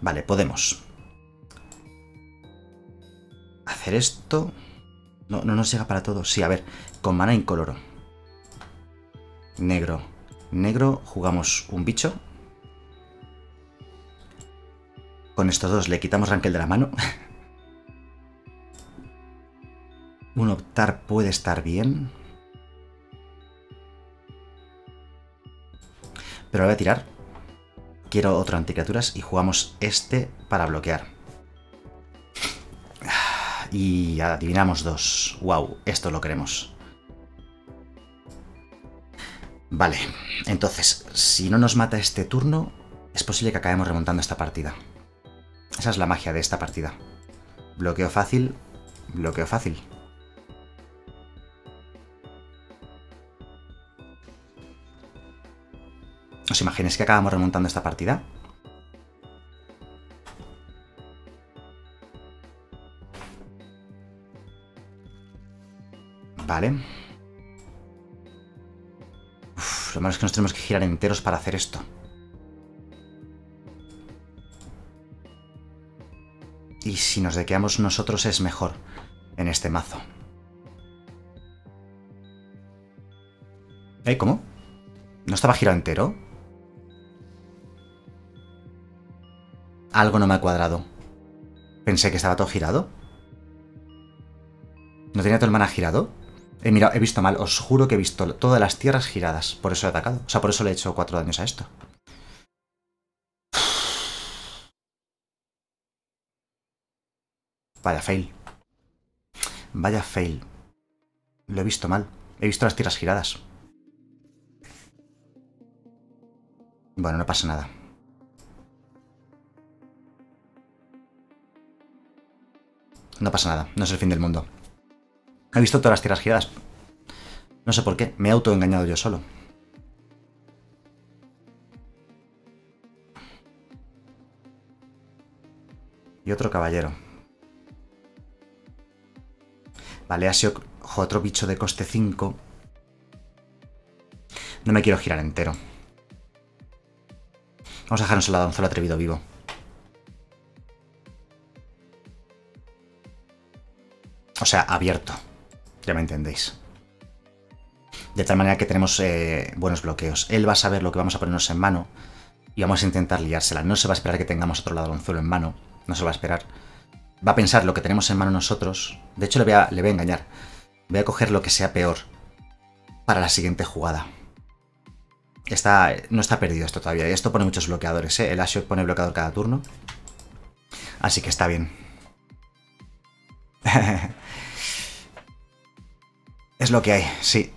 Vale, podemos. Hacer esto... No, no nos llega para todo. Sí, a ver, con mana incoloro. Negro. Negro, jugamos un bicho. Con estos dos le quitamos Rankel de la mano. un optar puede estar bien. Pero lo voy a tirar. Quiero otro anticriaturas y jugamos este para bloquear. Y adivinamos dos. Wow, esto lo queremos. Vale, entonces, si no nos mata este turno, es posible que acabemos remontando esta partida. Esa es la magia de esta partida. Bloqueo fácil, bloqueo fácil. ¿Os imagináis que acabamos remontando esta partida? Vale. lo malo es que nos tenemos que girar enteros para hacer esto. Y si nos dequeamos nosotros es mejor en este mazo. ¿Eh? ¿Cómo? ¿No estaba girado entero? Algo no me ha cuadrado. Pensé que estaba todo girado. ¿No tenía todo el mana girado? He, mirado, he visto mal, os juro que he visto todas las tierras giradas. Por eso he atacado. O sea, por eso le he hecho cuatro daños a esto. Vaya fail. Vaya fail. Lo he visto mal. He visto las tierras giradas. Bueno, no pasa nada. No pasa nada, no es el fin del mundo. He visto todas las tierras giradas. No sé por qué, me he autoengañado yo solo. Y otro caballero. Sido otro bicho de coste 5. No me quiero girar entero. Vamos a dejarnos el ladronzuelo atrevido vivo. O sea, abierto. Ya me entendéis. De tal manera que tenemos eh, buenos bloqueos. Él va a saber lo que vamos a ponernos en mano y vamos a intentar liársela. No se va a esperar que tengamos otro ladronzuelo en mano. No se va a esperar. Va a pensar lo que tenemos en mano nosotros. De hecho, le voy a, le voy a engañar. Voy a coger lo que sea peor para la siguiente jugada. Está, no está perdido esto todavía. Esto pone muchos bloqueadores. ¿eh? El Ashok pone bloqueador cada turno. Así que está bien. *laughs* Es lo que hay, sí.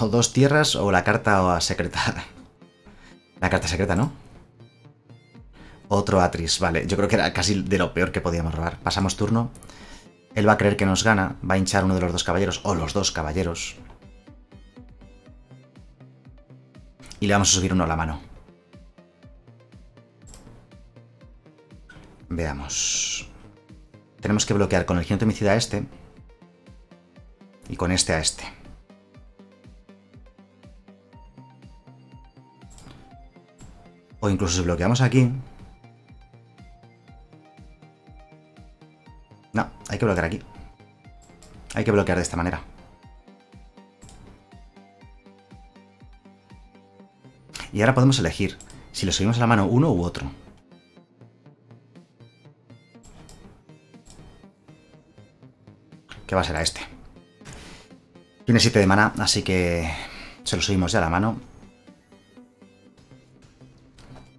O dos tierras o la carta secreta. La carta secreta, ¿no? Otro Atris, vale. Yo creo que era casi de lo peor que podíamos robar. Pasamos turno. Él va a creer que nos gana. Va a hinchar uno de los dos caballeros. O los dos caballeros. Y le vamos a subir uno a la mano. Veamos. Tenemos que bloquear con el gigante a este. Y con este a este. O incluso si bloqueamos aquí... No, hay que bloquear aquí. Hay que bloquear de esta manera. Y ahora podemos elegir si lo subimos a la mano uno u otro. que va a ser a este. Tiene 7 de mana, así que se lo subimos ya a la mano.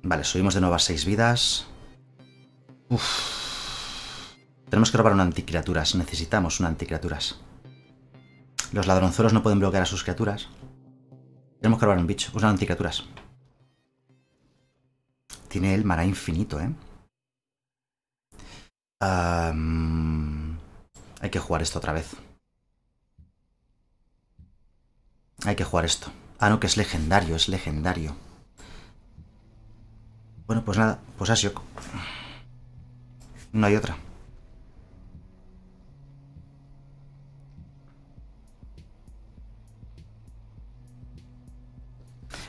Vale, subimos de nuevo a 6 vidas. Tenemos que robar un anticriaturas. Necesitamos un anticriaturas. Los ladronzuelos no pueden bloquear a sus criaturas. Tenemos que robar un bicho, un anticriaturas. Tiene el mana infinito, ¿eh? Hay que jugar esto otra vez. Hay que jugar esto. Ah, no, que es legendario, es legendario. Bueno, pues nada, pues Asiok. No hay otra.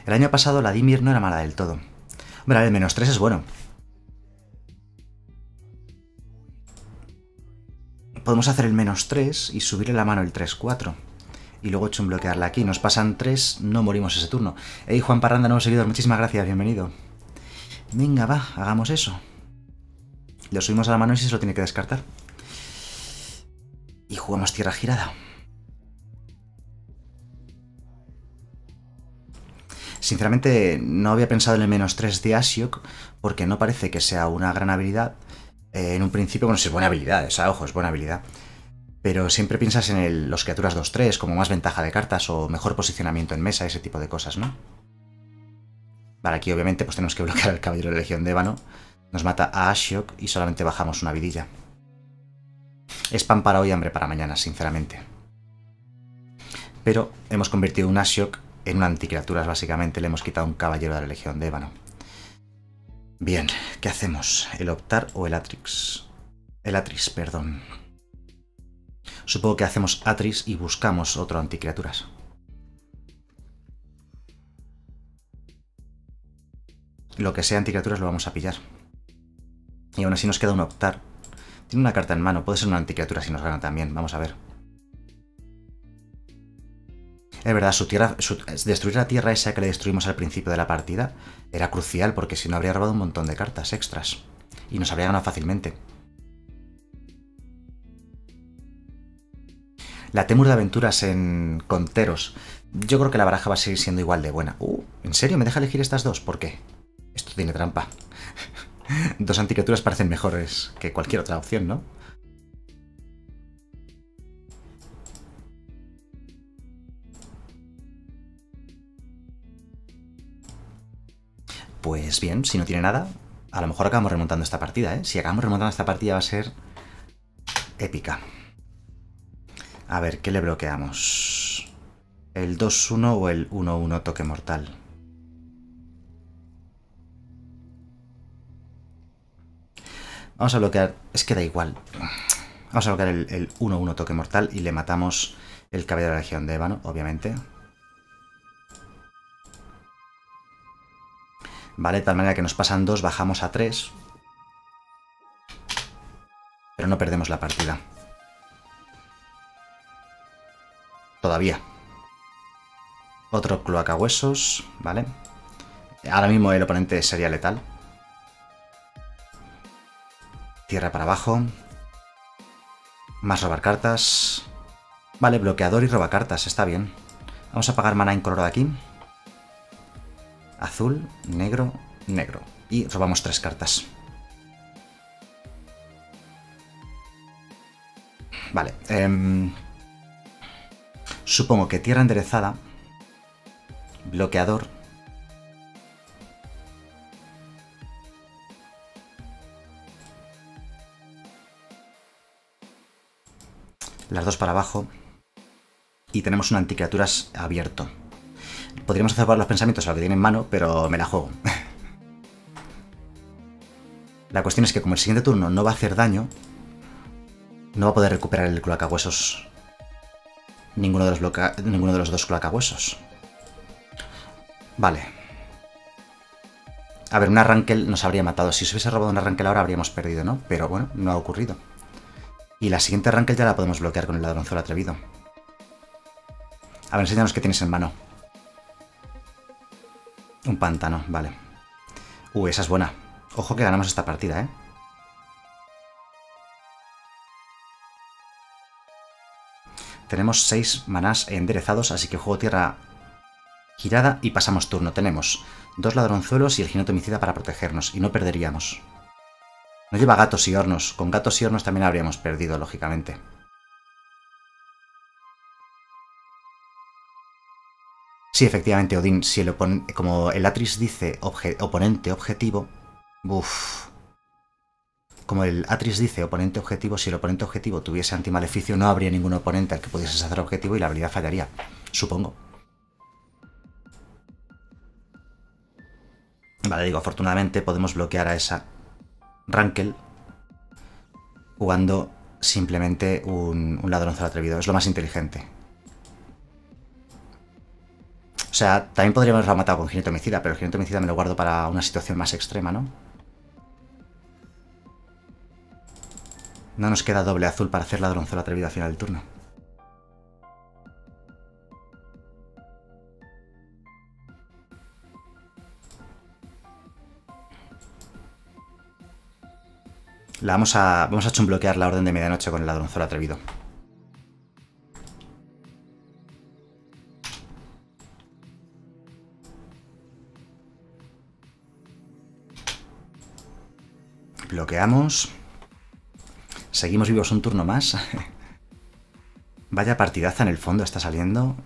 El año pasado la Dimir no era mala del todo. Hombre, el menos 3 es bueno. Podemos hacer el menos 3 y subirle la mano el 3-4. Y luego hecho un bloquearla aquí. Nos pasan 3, no morimos ese turno. Hey, Juan Parranda, nuevo seguidor, muchísimas gracias, bienvenido. Venga, va, hagamos eso. Lo subimos a la mano y se lo tiene que descartar. Y jugamos tierra girada. Sinceramente, no había pensado en el menos 3 de Asiok, porque no parece que sea una gran habilidad. Eh, en un principio, bueno, si es buena habilidad, esa ojo, es buena habilidad. Pero siempre piensas en los criaturas 2-3 como más ventaja de cartas o mejor posicionamiento en mesa, ese tipo de cosas, ¿no? Vale, aquí obviamente pues tenemos que bloquear al Caballero de la Legión de Ébano. Nos mata a Ashiok y solamente bajamos una vidilla. Es pan para hoy, hambre para mañana, sinceramente. Pero hemos convertido un Ashiok en una anticriaturas, básicamente. Le hemos quitado un Caballero de la Legión de Ébano. Bien, ¿qué hacemos? ¿El Optar o el Atrix? El Atrix, perdón. Supongo que hacemos Atrix y buscamos otro anticriaturas. Lo que sea anticriaturas lo vamos a pillar. Y aún así nos queda un optar. Tiene una carta en mano, puede ser una anticriatura si nos gana también, vamos a ver. Es verdad, su tierra, destruir la tierra esa que le destruimos al principio de la partida era crucial porque si no habría robado un montón de cartas extras. Y nos habría ganado fácilmente. La Temur de aventuras en Conteros. Yo creo que la baraja va a seguir siendo igual de buena. Uh, ¿en serio? ¿Me deja elegir estas dos? ¿Por qué? Esto tiene trampa. *laughs* Dos anticriaturas parecen mejores que cualquier otra opción, ¿no? Pues bien, si no tiene nada, a lo mejor acabamos remontando esta partida, ¿eh? Si acabamos remontando esta partida va a ser épica. A ver, ¿qué le bloqueamos? ¿El 2-1 o el 1-1 toque mortal? Vamos a bloquear... Es que da igual. Vamos a bloquear el 1-1 toque mortal y le matamos el cabello de la legión de Ébano, obviamente. Vale, de tal manera que nos pasan dos, bajamos a 3. Pero no perdemos la partida. Todavía. Otro cloacahuesos, ¿vale? Ahora mismo el oponente sería letal. Tierra para abajo. Más robar cartas. Vale, bloqueador y roba cartas, está bien. Vamos a pagar mana incoloro de aquí. Azul, negro, negro. Y robamos tres cartas. Vale. Em, supongo que tierra enderezada. Bloqueador las dos para abajo, y tenemos un anticriaturas abierto. Podríamos hacer los pensamientos a lo que tiene en mano, pero me la juego. *laughs* la cuestión es que como el siguiente turno no va a hacer daño, no va a poder recuperar el cloacahuesos. Ninguno de los, ninguno de los dos cloacahuesos. Vale. A ver, un arranquel nos habría matado. Si se hubiese robado un arranquel ahora habríamos perdido, ¿no? Pero bueno, no ha ocurrido. Y la siguiente arranque ya la podemos bloquear con el ladronzuelo atrevido. A ver, enséñanos qué tienes en mano. Un pantano, vale. Uh, esa es buena. Ojo que ganamos esta partida, ¿eh? Tenemos seis manás enderezados, así que juego tierra girada y pasamos turno. Tenemos dos ladronzuelos y el jinete homicida para protegernos, y no perderíamos. No lleva gatos y hornos. Con gatos y hornos también habríamos perdido, lógicamente. Sí, efectivamente, Odín, si el como el Atris dice oponente objetivo, uff. Como el Atris dice oponente objetivo, si el oponente objetivo tuviese antimaleficio, no habría ningún oponente al que pudieses hacer objetivo y la habilidad fallaría, supongo. Vale, digo, afortunadamente podemos bloquear a esa Rankel jugando simplemente un, un ladronzuelo atrevido. Es lo más inteligente. O sea, también podríamos haberlo matado con jinete homicida, pero el jinete homicida me lo guardo para una situación más extrema, ¿no? No nos queda doble azul para hacer ladronzuelo atrevido al final del turno. La vamos a, vamos a chumbloquear la orden de medianoche con el ladronzuelo atrevido. Bloqueamos. Seguimos vivos un turno más. *laughs* Vaya partidaza en el fondo está saliendo.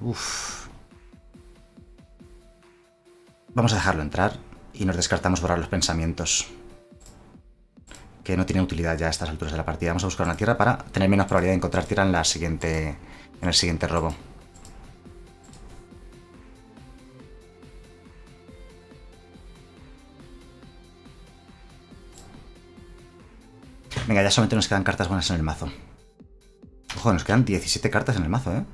Vamos a dejarlo entrar y nos descartamos borrar los pensamientos. Que no tiene utilidad ya a estas alturas de la partida. Vamos a buscar una tierra para tener menos probabilidad de encontrar tierra en, la siguiente, en el siguiente robo. Venga, ya solamente nos quedan cartas buenas en el mazo. Ojo, nos quedan 17 cartas en el mazo, ¿eh?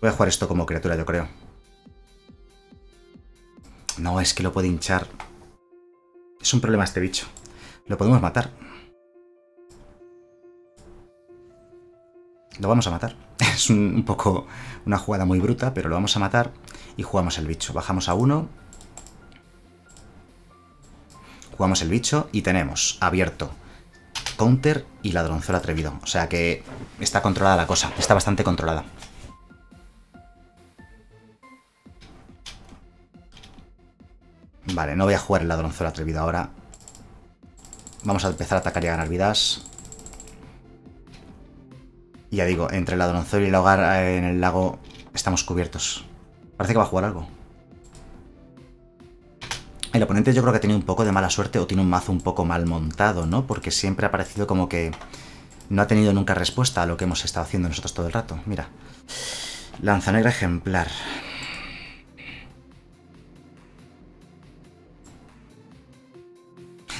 Voy a jugar esto como criatura, yo creo. No, es que lo puede hinchar. Es un problema este bicho. Lo podemos matar. Lo vamos a matar. *laughs* Es un, poco una jugada muy bruta, pero lo vamos a matar y jugamos el bicho. Bajamos a uno Jugamos el bicho y tenemos abierto counter y ladronzuelo atrevido. O sea que está controlada la cosa, está bastante controlada. Vale, no voy a jugar el ladronzuelo atrevido ahora. Vamos a empezar a atacar y a ganar vidas. Y ya digo, entre el ladronzuelo y el hogar eh, en el lago estamos cubiertos. Parece que va a jugar algo. El oponente yo creo que ha tenido un poco de mala suerte o tiene un mazo un poco mal montado, ¿no? Porque siempre ha parecido como que no ha tenido nunca respuesta a lo que hemos estado haciendo nosotros todo el rato. Mira. Lanza negra ejemplar.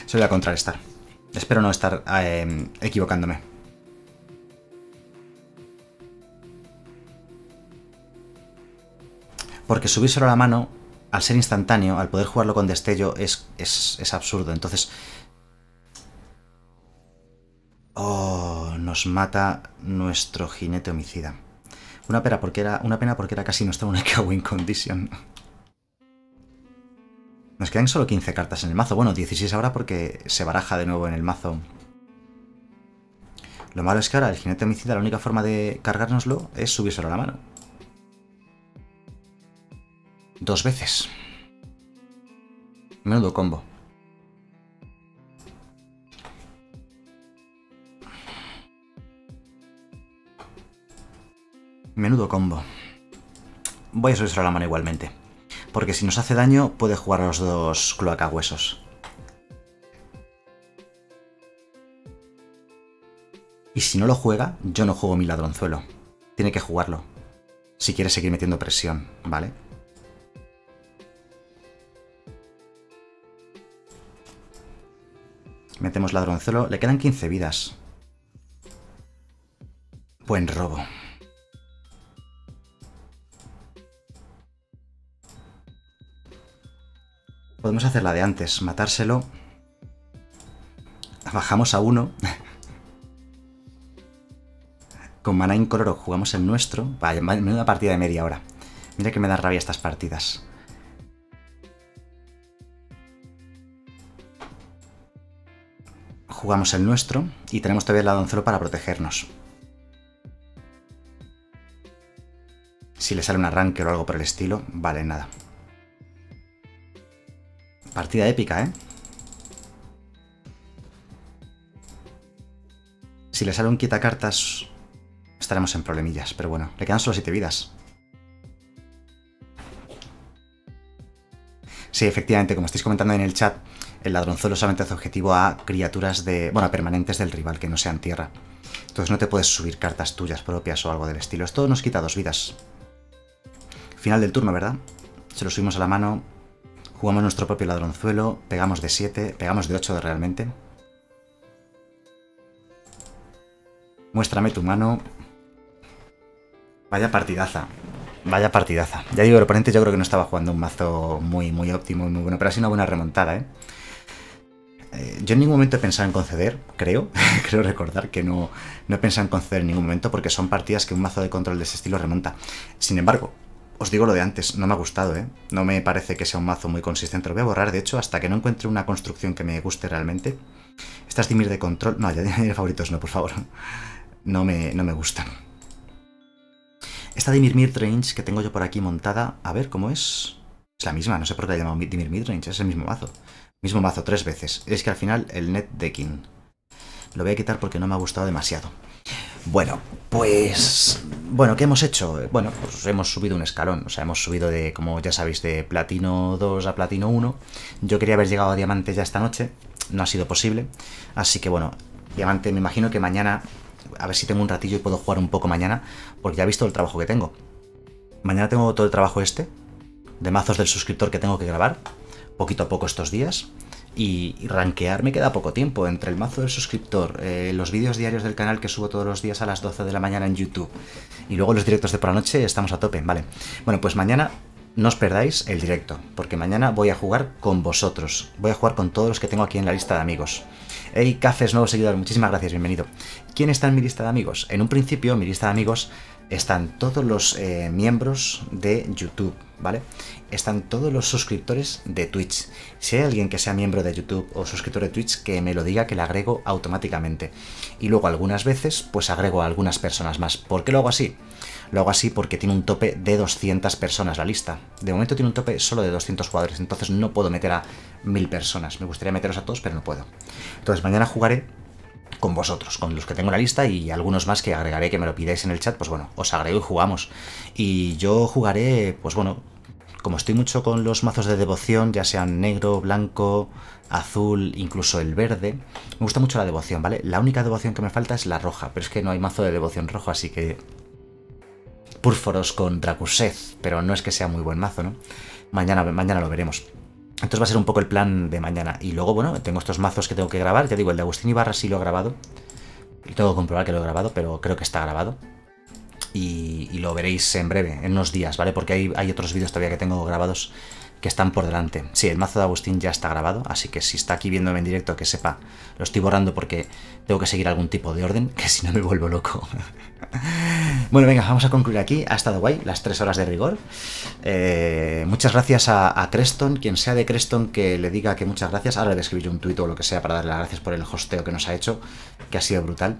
Se voy a contrarrestar. Espero no estar eh, equivocándome. Porque subírselo a la mano al ser instantáneo, al poder jugarlo con destello, es, es, absurdo. Entonces... Oh, nos mata nuestro jinete homicida. Una pena porque era, una pena porque era casi nuestra única *laughs* win condition. Nos quedan solo 15 cartas en el mazo. Bueno, 16 ahora porque se baraja de nuevo en el mazo. Lo malo es que ahora el jinete homicida, la única forma de cargárnoslo es subírselo a la mano. Dos veces. Menudo combo. Menudo combo. Voy a subirse a la mano igualmente. Porque si nos hace daño, puede jugar a los dos cloacahuesos. Y si no lo juega, yo no juego mi ladronzuelo. Tiene que jugarlo. Si quiere seguir metiendo presión, ¿vale? Metemos ladronzuelo. Le quedan 15 vidas. Buen robo. Podemos hacer la de antes, matárselo. Bajamos a uno. Con mana incoloro jugamos el nuestro. Vaya, menuda partida de media hora. Mira que me da rabia estas partidas. jugamos el nuestro y tenemos todavía el ladronzuelo para protegernos. Si le sale un arranque o algo por el estilo, vale, nada. Partida épica, ¿eh? Si le sale un quitacartas, estaremos en problemillas, pero bueno, le quedan solo 7 vidas. Sí, efectivamente, como estáis comentando en el chat, el ladronzuelo solamente hace objetivo a criaturas de. bueno, permanentes del rival, que no sean tierra. Entonces no te puedes subir cartas tuyas propias o algo del estilo. Esto nos quita dos vidas. Final del turno, ¿verdad? Se lo subimos a la mano, jugamos nuestro propio ladronzuelo, pegamos de 7, pegamos de 8 realmente. Muéstrame tu mano. Vaya partidaza. Vaya partidaza. Ya digo, el oponente yo creo que no estaba jugando un mazo muy, muy óptimo y muy bueno, pero ha sido una buena remontada, ¿eh? ¿eh? yo en ningún momento he pensado en conceder, creo, *laughs* creo recordar que no, no he pensado en conceder en ningún momento porque son partidas que un mazo de control de ese estilo remonta. Sin embargo, os digo lo de antes, no me ha gustado, ¿eh? No me parece que sea un mazo muy consistente. Lo voy a borrar, de hecho, hasta que no encuentre una construcción que me guste realmente. Estas Dimir de control... No, ya de *laughs* favoritos no, por favor. No me, no me gustan. Esta Dimir Midrange que tengo yo por aquí montada, a ver cómo es. Es la misma, no sé por qué la he llamado Dimir Midrange, es el mismo mazo. Mismo mazo, tres veces. Es que al final el net decking. Lo voy a quitar porque no me ha gustado demasiado. Bueno, pues... Bueno, ¿qué hemos hecho? Bueno, pues hemos subido un escalón. O sea, hemos subido de, como ya sabéis, de Platino 2 a Platino 1. Yo quería haber llegado a Diamante ya esta noche. No ha sido posible. Así que bueno, Diamante me imagino que mañana... A ver si tengo un ratillo y puedo jugar un poco mañana. Porque ya he visto el trabajo que tengo. Mañana tengo todo el trabajo este. De mazos del suscriptor que tengo que grabar. Poquito a poco estos días y, rankear me queda poco tiempo entre el mazo del suscriptor, eh, los vídeos diarios del canal que subo todos los días a las 12 de la mañana en YouTube y luego los directos de por la noche estamos a tope, ¿vale? Bueno, pues mañana no os perdáis el directo, porque mañana voy a jugar con vosotros, voy a jugar con todos los que tengo aquí en la lista de amigos. Hey, Cafés, nuevo seguidor, muchísimas gracias, bienvenido. ¿Quién está en mi lista de amigos? En un principio, mi lista de amigos están todos los eh, miembros de YouTube, ¿vale? Están todos los suscriptores de Twitch. Si hay alguien que sea miembro de YouTube o suscriptor de Twitch, que me lo diga que le agrego automáticamente. Y luego algunas veces, pues agrego a algunas personas más. ¿Por qué lo hago así? Lo hago así porque tiene un tope de 200 personas la lista. De momento tiene un tope solo de 200 jugadores, entonces no puedo meter a 1000 personas. Me gustaría meteros a todos, pero no puedo. Entonces mañana jugaré con vosotros, con los que tengo en la lista y algunos más que agregaré que me lo pidáis en el chat, pues bueno, os agrego y jugamos. Y yo jugaré, pues bueno, como estoy mucho con los mazos de devoción, ya sean negro, blanco, azul, incluso el verde, me gusta mucho la devoción, ¿vale? La única devoción que me falta es la roja, pero es que no hay mazo de devoción rojo, así que... Púrforos con Dracuseth, pero no es que sea muy buen mazo, ¿no? Mañana, mañana lo veremos. Entonces va a ser un poco el plan de mañana. Y luego, bueno, tengo estos mazos que tengo que grabar. Ya digo, el de Agustín Ibarra sí lo he grabado. Tengo que comprobar que lo he grabado, pero creo que está grabado. Y, lo veréis en breve, en unos días, ¿vale? Porque hay, hay otros vídeos todavía que tengo grabados que están por delante. Sí, el mazo de Agustín ya está grabado, así que si está aquí viéndome en directo, que sepa, lo estoy borrando porque tengo que seguir algún tipo de orden, *laughs* que si no me vuelvo loco. *laughs* bueno, venga, vamos a concluir aquí. Ha estado guay, las tres horas de rigor. Eh, muchas gracias a, Creston, quien sea de Creston que le diga que muchas gracias. Ahora le escribiré un tuit o lo que sea para darle las gracias por el hosteo que nos ha hecho, que ha sido brutal.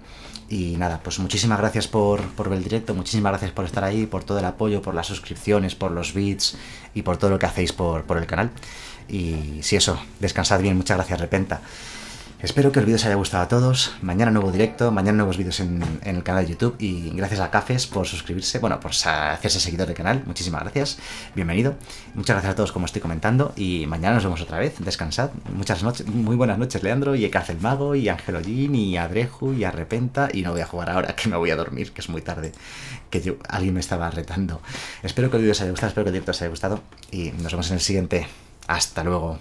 Y nada, pues muchísimas gracias por, por ver el directo, muchísimas gracias por estar ahí, por todo el apoyo, por las suscripciones, por los bits y por todo lo que hacéis por, por el canal. Y si eso, descansad bien, muchas gracias, Repenta. Espero que el vídeo os haya gustado a todos. Mañana nuevo directo, mañana nuevos vídeos en, el canal de YouTube. Y gracias a Cafes por suscribirse, bueno, por hacerse seguidor del canal. Muchísimas gracias. Bienvenido. Muchas gracias a todos, como estoy comentando. Y mañana nos vemos otra vez. Descansad. Muchas noches, muy buenas noches, Leandro, y Ecaz el Mago, y Ángelo y Adreju, y Arrepenta. Y no voy a jugar ahora, que me voy a dormir, que es muy tarde. Que alguien me estaba retando. Espero que el vídeo os haya gustado, espero que el directo os haya gustado. Y nos vemos en el siguiente. Hasta luego.